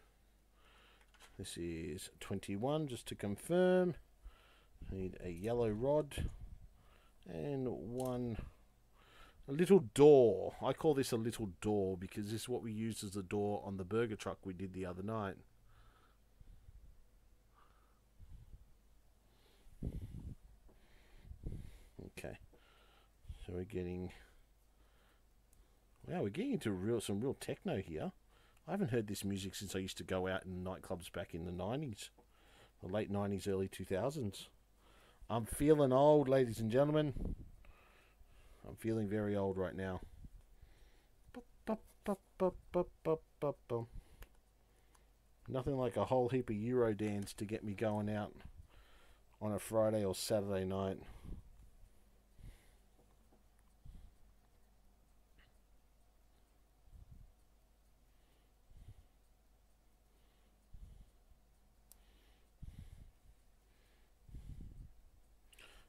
This is 21, just to confirm. Need a yellow rod and one a little door. I call this a little door because this is what we used as a door on the burger truck we did the other night. Okay. So we're getting Wow, we're getting into real some real techno here. I haven't heard this music since I used to go out in nightclubs back in the 90s, the late 90s, early 2000s. I'm feeling old, ladies and gentlemen. I'm feeling very old right now. Nothing like a whole heap of Euro dance to get me going out on a Friday or Saturday night.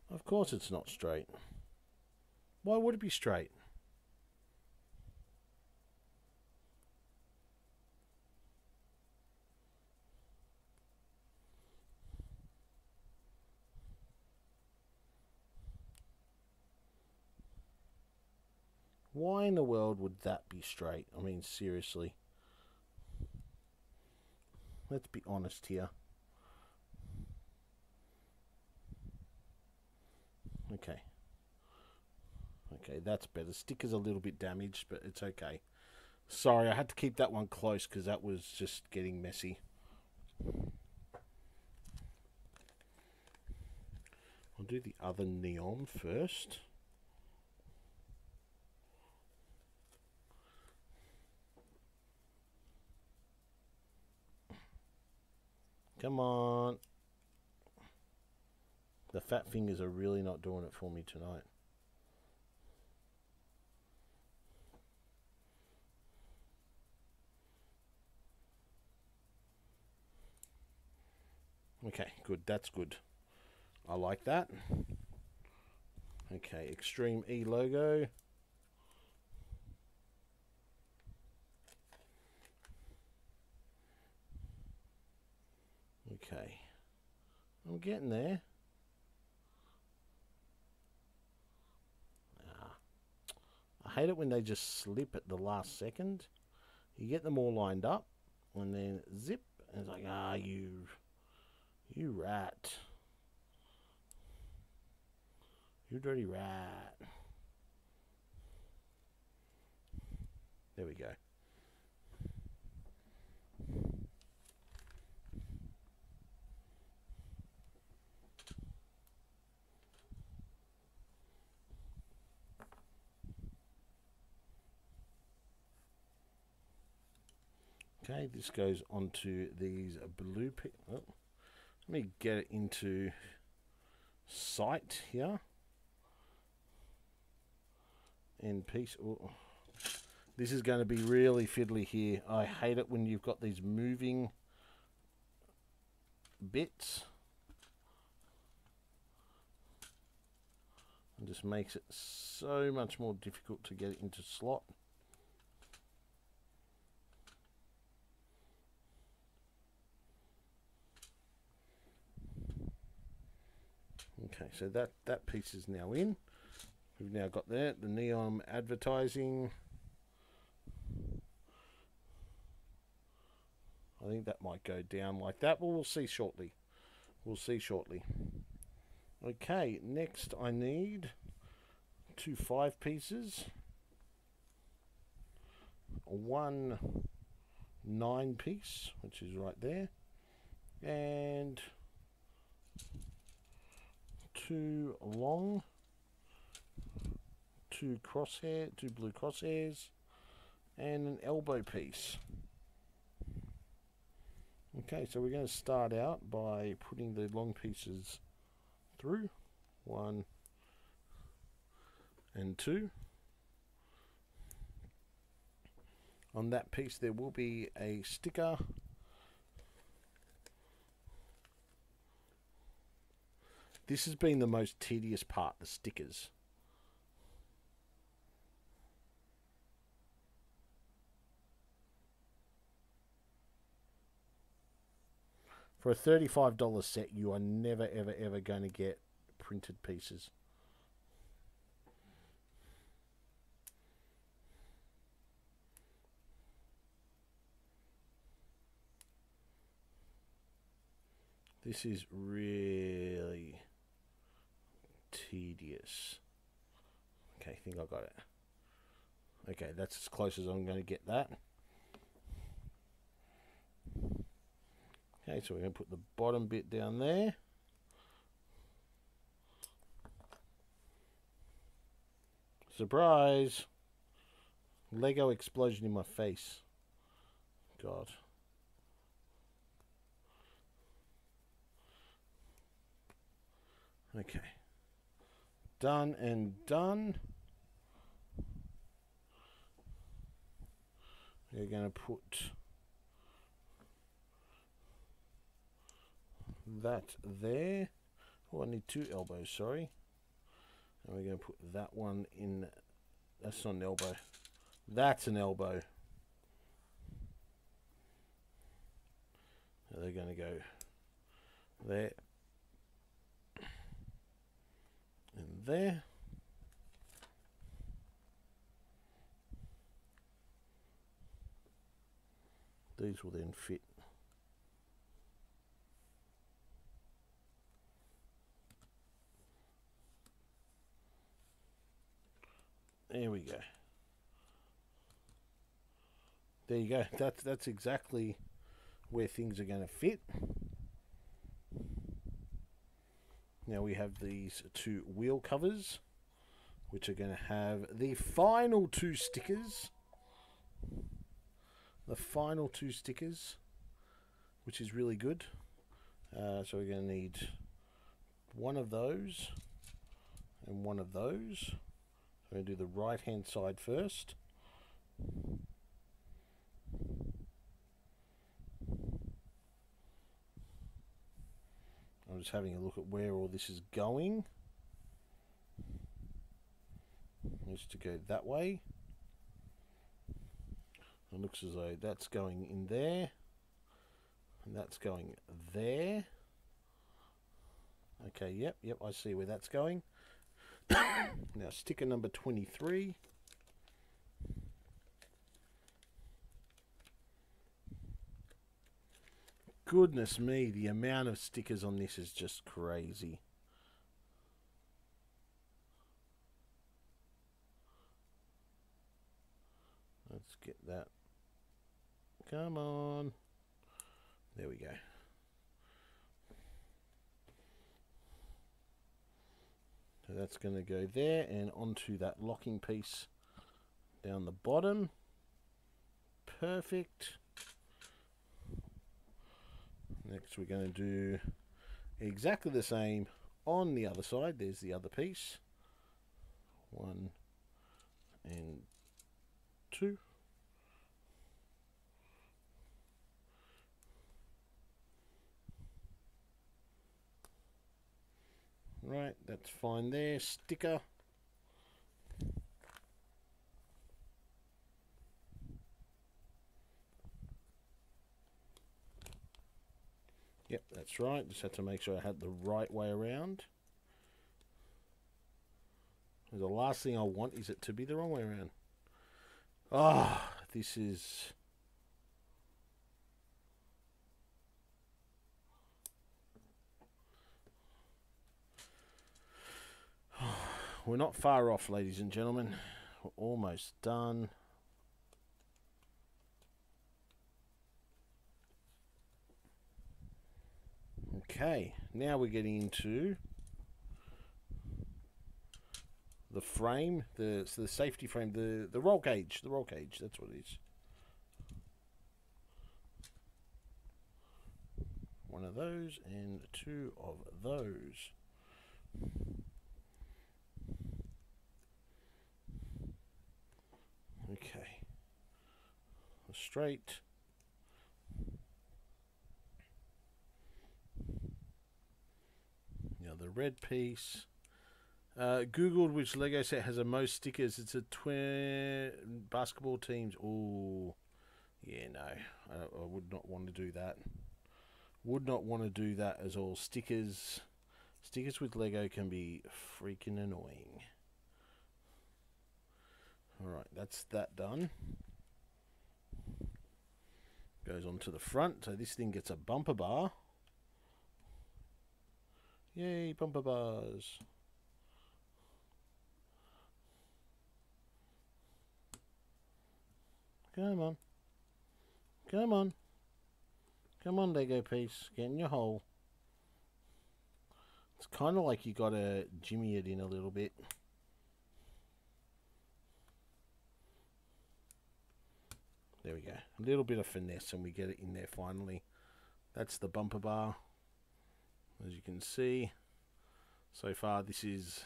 Of course it's not straight. Why would it be straight? Why in the world would that be straight? I mean, seriously. Let's be honest here. Okay. Okay, that's better. Sticker's a little bit damaged, but it's okay. Sorry, I had to keep that one close because that was just getting messy. I'll do the other neon first. Come on. The fat fingers are really not doing it for me tonight. Okay, good. That's good. I like that. Okay, Extreme E logo. Okay. I'm getting there. Hate it when they just slip at the last second. You get them all lined up, and then zip, and it's like, ah, you, you rat. You dirty rat. There we go. Okay, this goes onto these blue. Oh, let me get it into sight here. In piece. Oh, this is going to be really fiddly here. I hate it when you've got these moving bits. and just makes it so much more difficult to get it into slot. Okay, so that, that piece is now in. We've now got that, the neon advertising. I think that might go down like that, but we'll see shortly. We'll see shortly. Okay, next I need two five pieces, one nine piece, which is right there, and two long, two crosshair, two blue crosshairs, and an elbow piece. Okay, so we're going to start out by putting the long pieces through. One and two. On that piece there will be a sticker This has been the most tedious part, the stickers. For a $35 set, you are never, ever, ever going to get printed pieces. This is really tedious. Okay, I think I got it. Okay, that's as close as I'm going to get that. Okay, so we're going to put the bottom bit down there. Surprise! Lego explosion in my face. God. Okay. Done and done. We're going to put that there. Oh, I need two elbows, sorry. And we're going to put that one in. That's not an elbow. That's an elbow. they're going to go there and there. These will then fit There we go. There you go. That's that's exactly where things are going to fit. Now we have these two wheel covers, which are going to have the final two stickers. The final two stickers, which is really good. Uh, so we're going to need one of those and one of those. I'm going to do the right hand side first. I'm just having a look at where all this is going. Needs to go that way. It looks as though that's going in there. And that's going there. Okay, yep, yep, I see where that's going. now sticker number 23. Goodness me, the amount of stickers on this is just crazy. Let's get that. Come on. There we go. So that's going to go there and onto that locking piece down the bottom. Perfect. Next we're going to do exactly the same on the other side. There's the other piece. One and two. Right, that's fine there. Sticker. Yep, that's right. Just had to make sure I had the right way around. The last thing I want is it to be the wrong way around. Ah, oh, this is... We're not far off, ladies and gentlemen. We're almost done. Okay, now we're getting into the frame, the the safety frame, the the roll cage, the roll cage. That's what it is. One of those and two of those. Okay. Straight. The red piece. Uh, Googled which Lego set has the most stickers. It's a twin basketball teams. Oh, yeah, no, I, I, would not want to do that. Would not want to do that as all. Stickers, stickers with Lego can be freaking annoying. All right, that's that done. Goes on to the front. So this thing gets a bumper bar. Yay, bumper bars. Come on. Come on. Come on, Lego piece. Get in your hole. It's kind of like you got to jimmy it in a little bit. There we go. A little bit of finesse and we get it in there finally. That's the bumper bar. As you can see, so far this is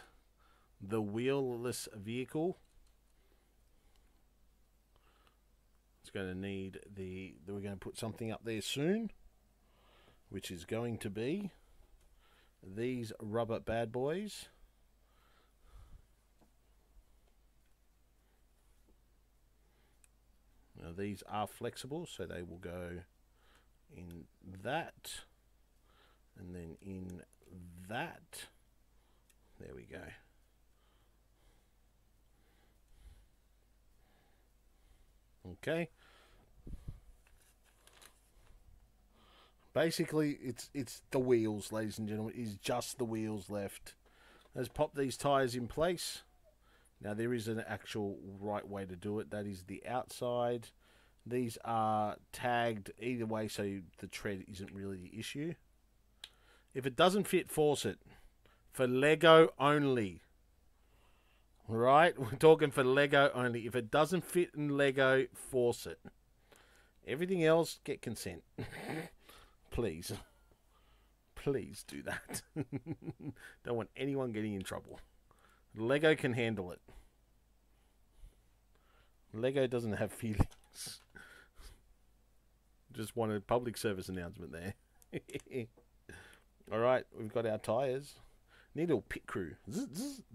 the wheelless vehicle. It's going to need the, we're going to put something up there soon, which is going to be these rubber bad boys. Now these are flexible, so they will go in that, and then in that. There we go. Okay. Basically, it's it's the wheels, ladies and gentlemen. Is just the wheels left. Let's pop these tyres in place. Now there is an actual right way to do it. That is the outside. These are tagged either way so the tread isn't really the issue. If it doesn't fit, force it. For Lego only. Right? We're talking for Lego only. If it doesn't fit in Lego, force it. Everything else, get consent. Please. Please do that. Don't want anyone getting in trouble. Lego can handle it. Lego doesn't have feelings. Just want a public service announcement there. All right, we've got our tyres. Need a pit crew. Zzz,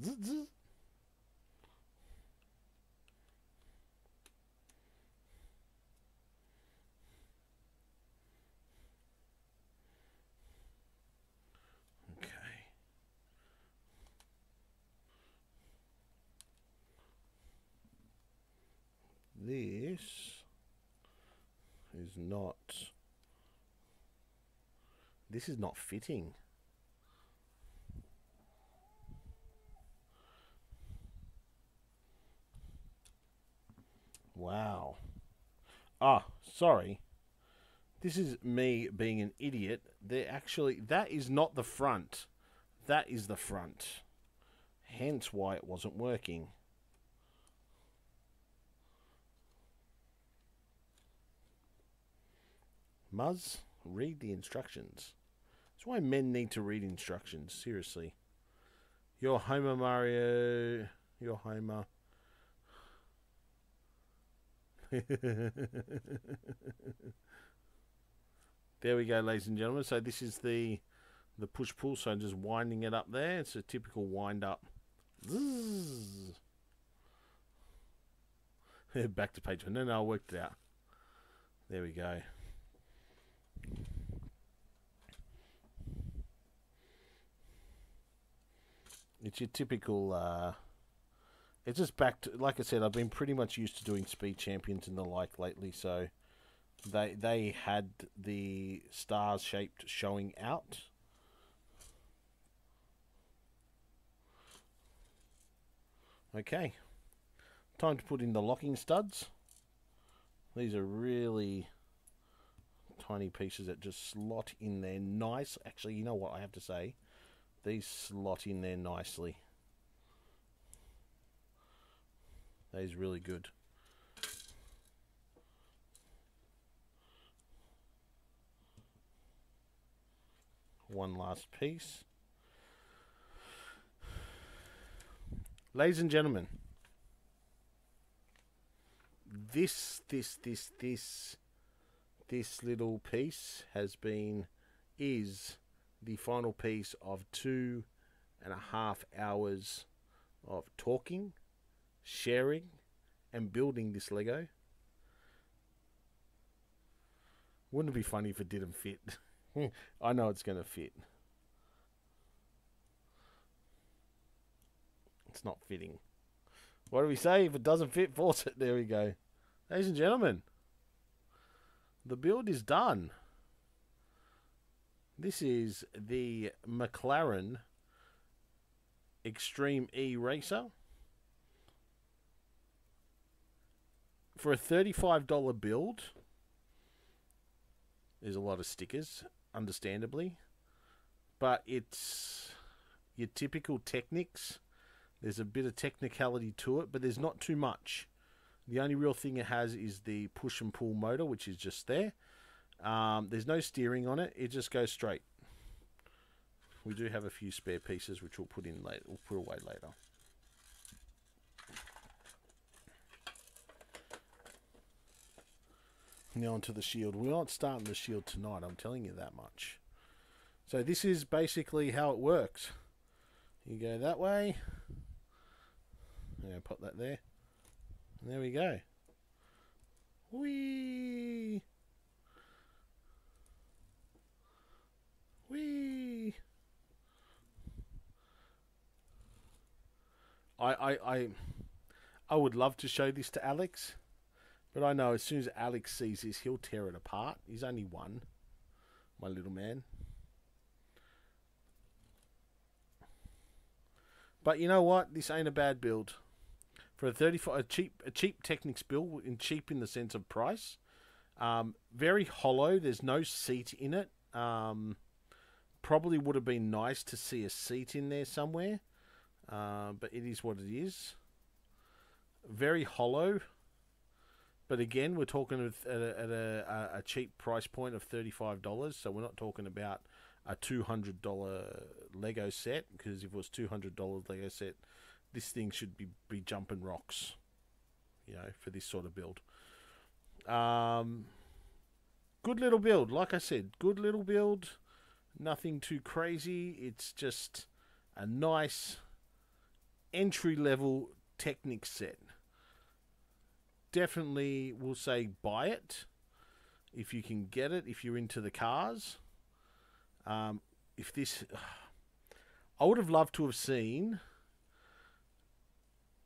zzz, zzz, this is not this is not fitting. Wow. Ah sorry. This is me being an idiot. They're actually that is not the front. That is the front. Hence why it wasn't working. Muzz, read the instructions. That's why men need to read instructions, seriously. Your Homer Mario. Your Homer. there we go, ladies and gentlemen. So this is the the push pull, so just winding it up there. It's a typical wind up. Zzz. Back to page one. No, no, I worked it out. There we go. It's your typical. Uh, it's just back to like I said. I've been pretty much used to doing speed champions and the like lately, so they they had the stars shaped showing out. Okay, time to put in the locking studs. These are really tiny pieces that just slot in there nice. Actually, you know what I have to say? These slot in there nicely. That is really good. One last piece. Ladies and gentlemen, this, this, this, this, this little piece has been, is the final piece of two and a half hours of talking, sharing, and building this Lego. Wouldn't it be funny if it didn't fit? I know it's going to fit. It's not fitting. What do we say? If it doesn't fit, force it. There we go. Ladies and gentlemen, the build is done. This is the McLaren Extreme E Racer. For a $35 build, there's a lot of stickers, understandably. But it's your typical Technics. There's a bit of technicality to it, but there's not too much. The only real thing it has is the push and pull motor, which is just there. Um, there's no steering on it; it just goes straight. We do have a few spare pieces, which we'll put in later. We'll put away later. Now onto the shield. We're not starting the shield tonight. I'm telling you that much. So this is basically how it works. You go that way. Yeah, pop that there. And there we go. Whee! Whee! I, I, I, I would love to show this to Alex, but I know as soon as Alex sees this, he'll tear it apart. He's only one, my little man. But you know what? This ain't a bad build for a 35 a cheap a cheap Technics bill in cheap in the sense of price. Um, very hollow. There's no seat in it. Um, probably would have been nice to see a seat in there somewhere, uh, but it is what it is. Very hollow. But again, we're talking at a, at a, a cheap price point of thirty-five dollars, so we're not talking about a two hundred dollar Lego set. Because if it was two hundred dollars Lego set, this thing should be, be jumping rocks, you know, for this sort of build. Um, good little build, like I said, good little build. Nothing too crazy. It's just a nice entry level Technic set. Definitely will say buy it if you can get it, if you're into the cars. Um, if this. I would have loved to have seen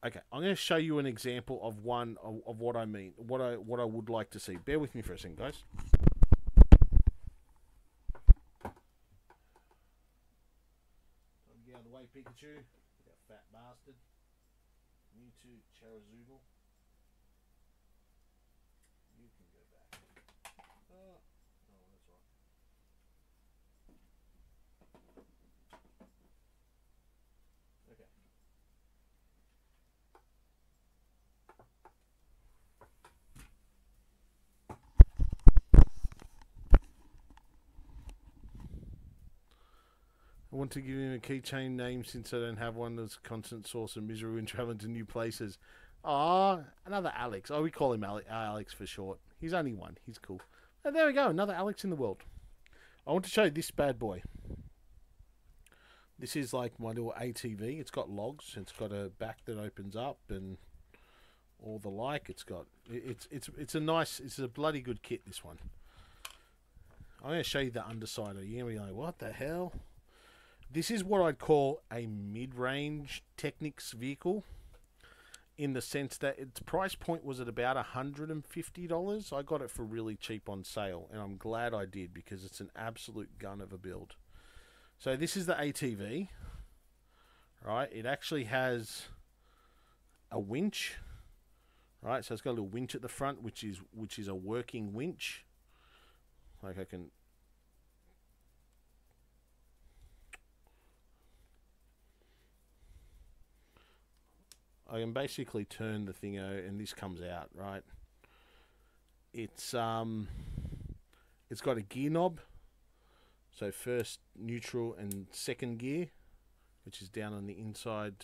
Okay, I'm going to show you an example of one of, of, what I mean, what I what I would like to see. Bear with me for a second, guys. Get out of the way, Pikachu. You fat bastard. Mewtwo, Charizard. You can go back. Oh. I want to give him a keychain name since I don't have one that's a constant source of misery when traveling to new places. Ah, another Alex. Oh, we call him Alex for short. He's only one. He's cool. And there we go, another Alex in the world. I want to show you this bad boy. This is like my little ATV. It's got logs. It's got a back that opens up and all the like. It's got it's it's it's a nice. It's a bloody good kit. This one. I'm going to show you the underside. Are you going to be like, what the hell? This is what I'd call a mid-range Technics vehicle in the sense that its price point was at about $150. I got it for really cheap on sale, and I'm glad I did because it's an absolute gun of a build. So this is the ATV, right? It actually has a winch, right? So it's got a little winch at the front, which is which is a working winch. Like I can I can basically turn the thing out and this comes out, right? It's um it's got a gear knob. So first neutral and second gear, which is down on the inside,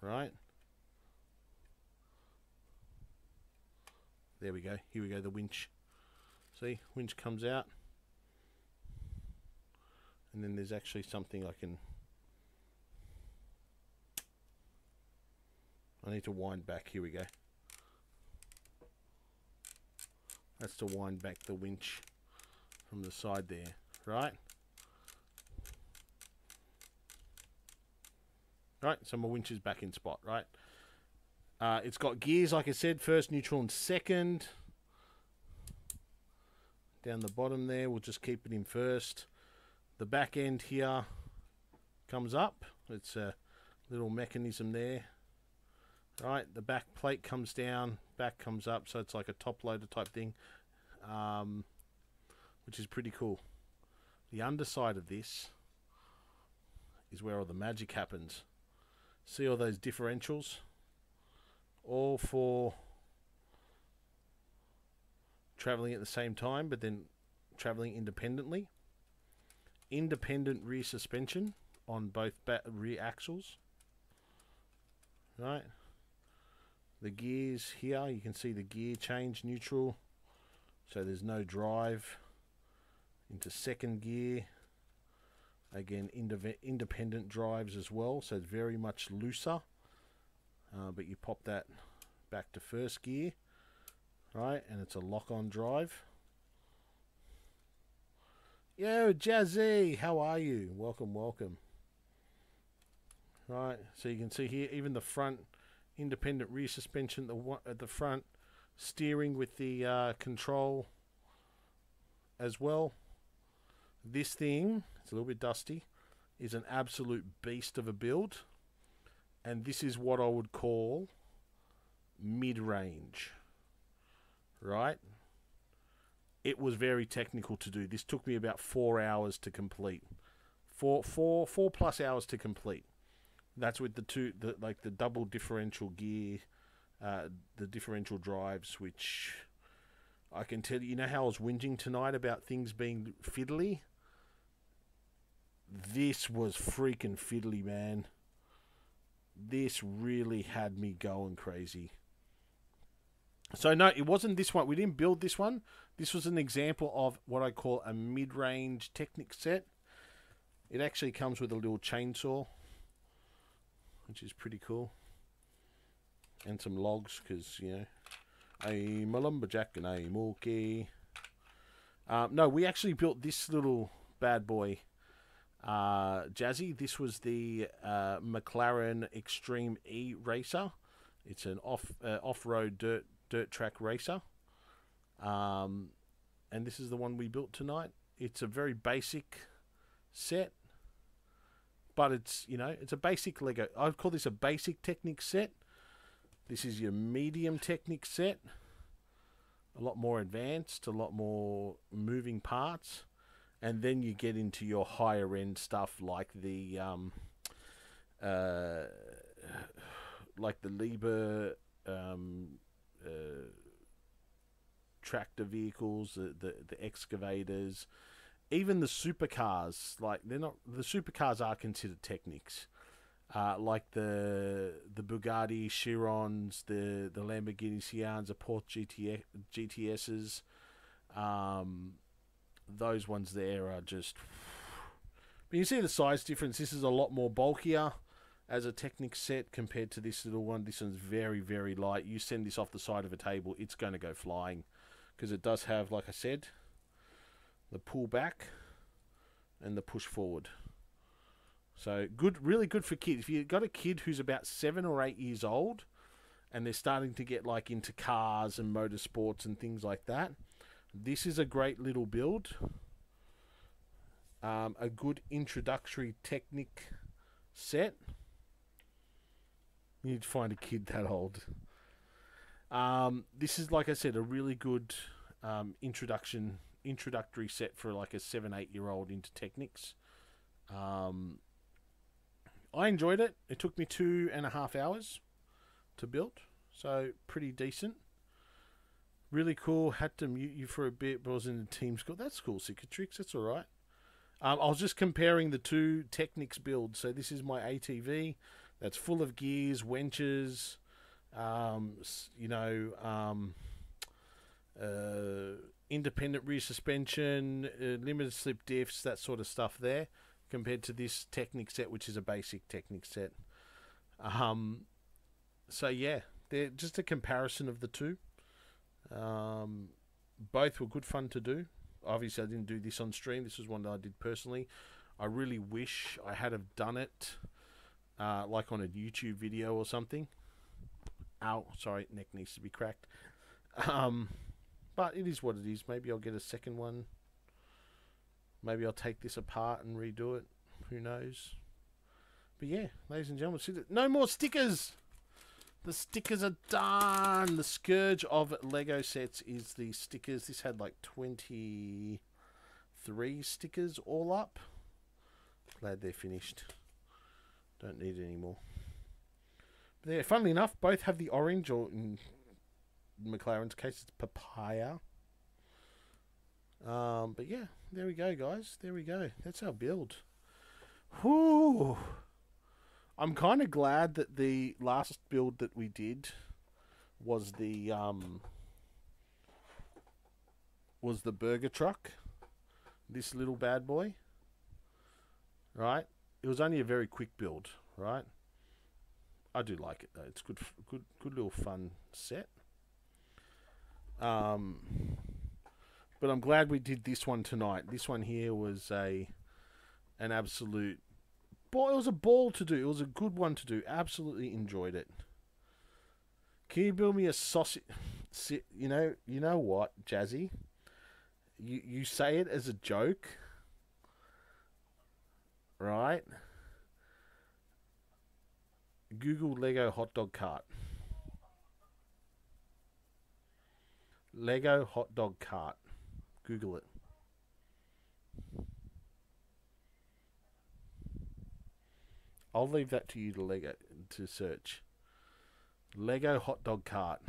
right? There we go. Here we go, the winch. See, winch comes out. And then there's actually something I can I need to wind back. Here we go. That's to wind back the winch from the side there, right? Right, so my winch is back in spot, right? Uh, it's got gears, like I said, first, neutral, and second. Down the bottom there, we'll just keep it in first. The back end here comes up. It's a little mechanism there right? The back plate comes down back comes up so it's like a top loader type thing um, which is pretty cool. The underside of this is where all the magic happens. See all those differentials? All for traveling at the same time but then traveling independently. Independent rear suspension on both rear axles. Right the gears here you can see the gear change neutral. So there's no drive into second gear. Again independent drives as well so it's very much looser. Uh, but you pop that back to first gear right and it's a lock-on drive. Yo Jazzy how are you? Welcome welcome. Right so you can see here even the front independent rear suspension at the front, steering with the uh, control as well. This thing, it's a little bit dusty, is an absolute beast of a build. And this is what I would call mid-range. Right? It was very technical to do. This took me about four hours to complete. Four, four, four plus hours to complete. That's with the two, the like the double differential gear, uh, the differential drives, which I can tell you. You know how I was whinging tonight about things being fiddly. This was freaking fiddly, man. This really had me going crazy. So no, it wasn't this one. We didn't build this one. This was an example of what I call a mid-range Technic set. It actually comes with a little chainsaw which is pretty cool. And some logs, because, you know, I'm a lumberjack and I'm okay. Um, no, we actually built this little bad boy, uh, Jazzy. This was the uh, McLaren Extreme E Racer. It's an off uh, off road dirt dirt track racer. Um, and this is the one we built tonight. It's a very basic set but it's you know it's a basic Lego. I'd call this a basic Technic set. This is your medium Technic set. A lot more advanced, a lot more moving parts, and then you get into your higher end stuff like the um, uh, like the Liebherr um, uh, tractor vehicles, the, the the excavators even the supercars, like they're not the supercars are considered Technics. Uh, like the the Bugatti Chirons, the the Lamborghini Sians, the Porsche GTS, GTSs, um, those ones there are just But you see the size difference. This is a lot more bulkier as a Technic set compared to this little one. This one's very, very light. You send this off the side of a table, it's going to go flying because it does have, like I said, the pull back and the push forward. So good, really good for kids. If you've got a kid who's about seven or eight years old, and they're starting to get like into cars and motorsports and things like that, this is a great little build. Um, a good introductory Technic set. You to find a kid that old. Um, this is, like I said, a really good um, introduction, introductory set for like a seven, eight year old into Technics. Um, I enjoyed it. It took me two and a half hours to build, so pretty decent. Really cool. Had to mute you for a bit, but I was in the team score. That's cool, Cicatrix. That's all right. Um, I was just comparing the two Technics builds. So this is my ATV that's full of gears, wenches, um, you know, um, uh, independent rear suspension, uh, limited slip diffs, that sort of stuff there, compared to this Technic set, which is a basic Technic set. Um, so yeah, they're just a comparison of the two. Um, both were good fun to do obviously I didn't do this on stream. This was one that I did personally. I really wish I had have done it uh, like on a YouTube video or something. Ow, sorry, neck needs to be cracked. Um, but it is what it is. Maybe I'll get a second one. Maybe I'll take this apart and redo it. Who knows? But yeah, ladies and gentlemen, no more stickers. The stickers are done. The Scourge of Lego sets is the stickers. This had like 23 stickers all up. Glad they're finished. Don't need any more. But funnily enough, both have the orange, or in McLaren's case, it's papaya. Um, but yeah, there we go, guys. There we go. That's our build. Whoo! I'm kind of glad that the last build that we did was the um, was the burger truck. This little bad boy. Right? It was only a very quick build, right? I do like it though. It's good good good little fun set. Um but I'm glad we did this one tonight. This one here was a an absolute ball. It was a ball to do. It was a good one to do. Absolutely enjoyed it. Can you build me a sausage? You know, you know what, Jazzy? You you say it as a joke, right? Google Lego hot dog cart. Lego hot dog cart. Google it. I'll leave that to you to Lego to search. Lego hot dog cart.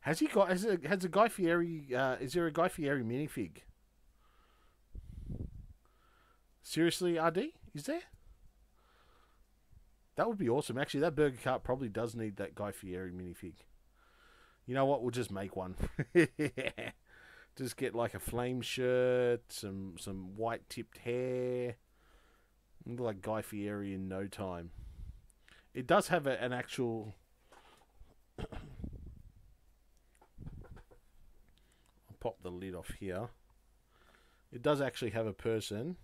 Has he got? Has a, has a Guy Fieri? Uh, is there a Guy Fieri minifig? Seriously, RD, is there? That would be awesome. Actually, that burger cart probably does need that Guy Fieri minifig. You know what? We'll just make one. Just get like a flame shirt, some some white tipped hair. Look like Guy Fieri in no time. It does have a, an actual. I'll pop the lid off here. It does actually have a person.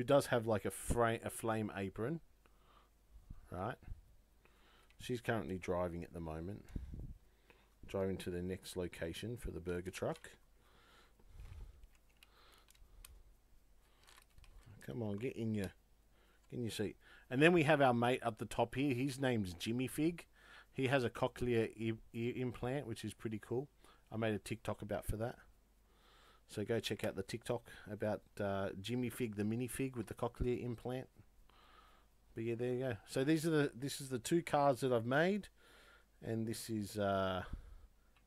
Who does have like a a flame apron, right? She's currently driving at the moment. Driving to the next location for the burger truck. Come on, get in your get in your seat. And then we have our mate up the top here. His name's Jimmy Fig. He has a cochlear ear, ear implant, which is pretty cool. I made a TikTok about for that. So go check out the TikTok about uh, Jimmy Fig, the minifig with the cochlear implant. But yeah, there you go. So these are the this is the two cards that I've made, and this is uh,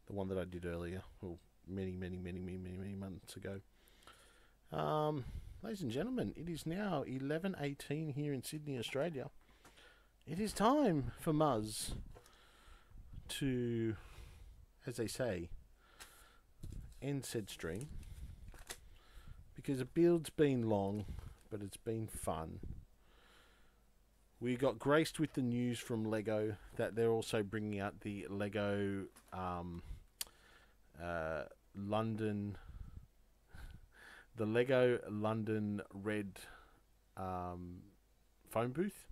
the one that I did earlier, well, many, many, many, many, many, many months ago. Um, ladies and gentlemen, it is now eleven eighteen here in Sydney, Australia. it is time for Muzz to, as they say, end said stream because the build's been long, but it's been fun. We got graced with the news from Lego that they're also bringing out the Lego um, uh, London, the Lego London Red um, phone booth,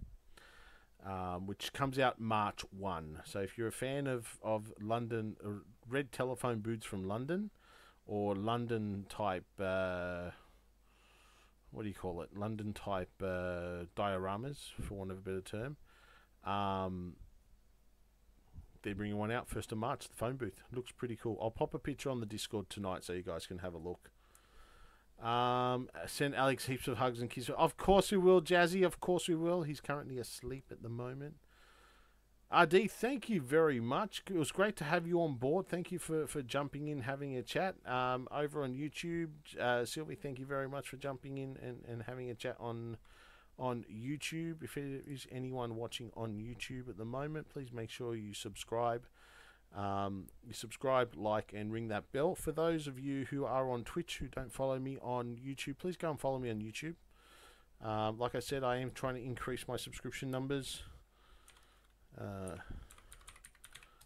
um, which comes out March 1. So if you're a fan of, of London, uh, red telephone booths from London, or London type, uh, what do you call it? London type uh, dioramas, for want of a better term. Um, they're bringing one out first of March. The phone booth looks pretty cool. I'll pop a picture on the Discord tonight so you guys can have a look. Um, send Alex heaps of hugs and kisses. Of course we will, Jazzy. Of course we will. He's currently asleep at the moment. RD, thank you very much. It was great to have you on board. Thank you for, for jumping in, having a chat um, over on YouTube. Uh, Sylvie, thank you very much for jumping in and, and having a chat on on YouTube. If there is anyone watching on YouTube at the moment, please make sure you subscribe. Um, you subscribe, like, and ring that bell. For those of you who are on Twitch who don't follow me on YouTube, please go and follow me on YouTube. Um, like I said, I am trying to increase my subscription numbers. Uh,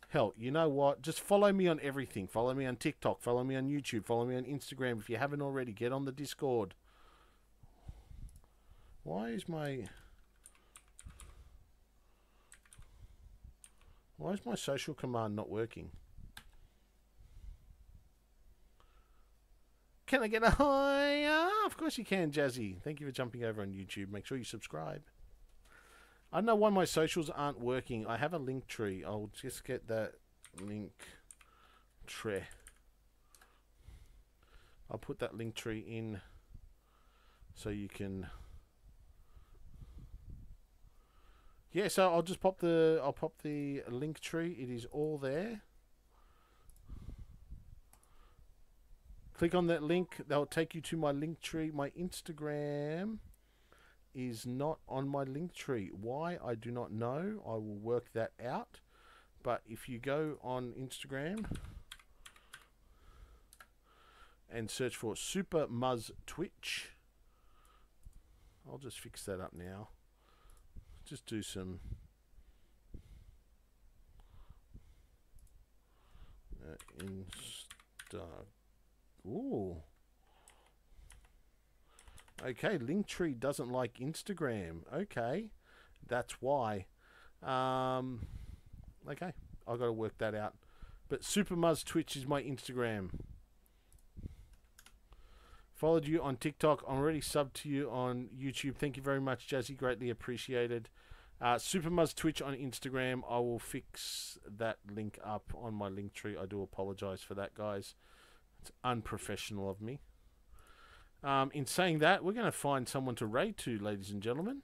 hell, you know what? Just follow me on everything. Follow me on TikTok. Follow me on YouTube. Follow me on Instagram. If you haven't already, get on the Discord. Why is my... Why is my social command not working? Can I get a hi? Ah, of course you can, Jazzy. Thank you for jumping over on YouTube. Make sure you subscribe. I don't know why my socials aren't working. I have a link tree. I'll just get that link tree. I'll put that link tree in so you can Yeah, so I'll just pop the I'll pop the link tree. It is all there. Click on that link. That'll take you to my link tree. My Instagram is not on my link tree. Why? I do not know. I will work that out. But if you go on Instagram and search for Supermuz Twitch, I'll just fix that up now just do some uh, Insta. Ooh. Okay, Linktree doesn't like Instagram. Okay, that's why. Um, okay, I've got to work that out. But Supermuz Twitch is my Instagram. Followed you on TikTok. I'm already subbed to you on YouTube. Thank you very much, Jazzy. Greatly appreciated. Uh, Supermuz Twitch on Instagram. I will fix that link up on my link tree. I do apologize for that, guys. It's unprofessional of me. Um, in saying that, we're going to find someone to raid to, ladies and gentlemen.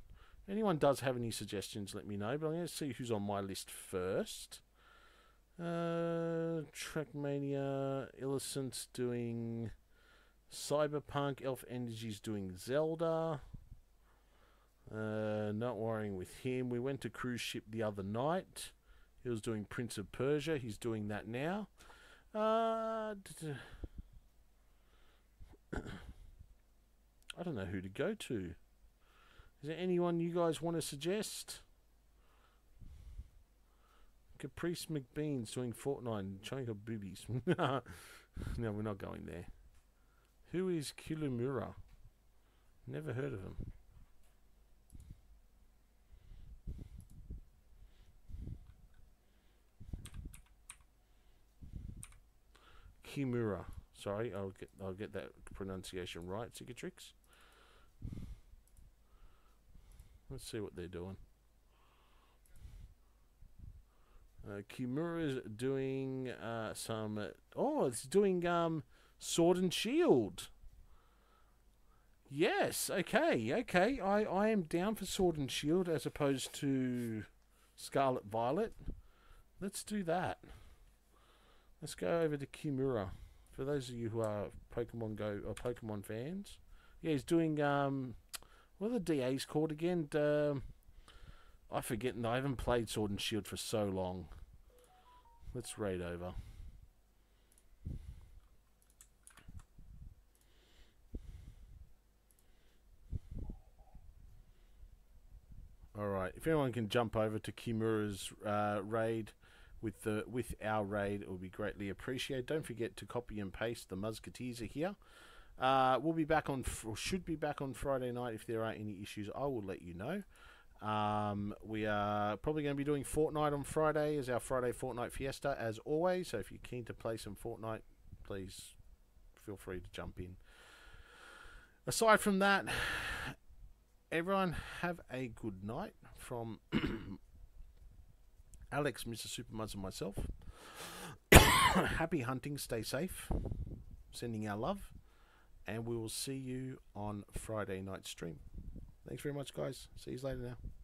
Anyone does have any suggestions, let me know. But I'm going to see who's on my list first. Uh, Trackmania, Illicent's doing Cyberpunk, Elf Energy's doing Zelda. Uh, not worrying with him. We went to cruise ship the other night. He was doing Prince of Persia. He's doing that now. Uh, I don't know who to go to. Is there anyone you guys want to suggest? Caprice McBean's doing Fortnite showing her boobies. no, we're not going there. Who is Kilumura? Never heard of him. Kimura. Sorry, I'll get I'll get that pronunciation right, Cicatrix. Let's see what they're doing. Uh, is doing uh, some. Oh, it's doing um, Sword and Shield. Yes, okay, okay. I, I am down for Sword and Shield as opposed to Scarlet Violet. Let's do that. Let's go over to Kimura. For those of you who are Pokemon Go or Pokemon fans. Yeah, he's doing um what are the DAs called again? Um, I forget. I haven't played Sword and Shield for so long. Let's raid over. All right. If anyone can jump over to Kimura's uh, raid with the with our raid, it would be greatly appreciated. Don't forget to copy and paste. The Musketeers are here. Uh, we'll be back on, or should be back on Friday night. If there are any issues, I will let you know. Um, we are probably going to be doing Fortnite on Friday as our Friday Fortnite Fiesta, as always. So if you're keen to play some Fortnite, please feel free to jump in. Aside from that, everyone have a good night from Alex, Mr. Supermuz, and myself. Happy hunting, stay safe. Sending our love, and we will see you on Friday night stream. Thanks very much, guys. See you later now.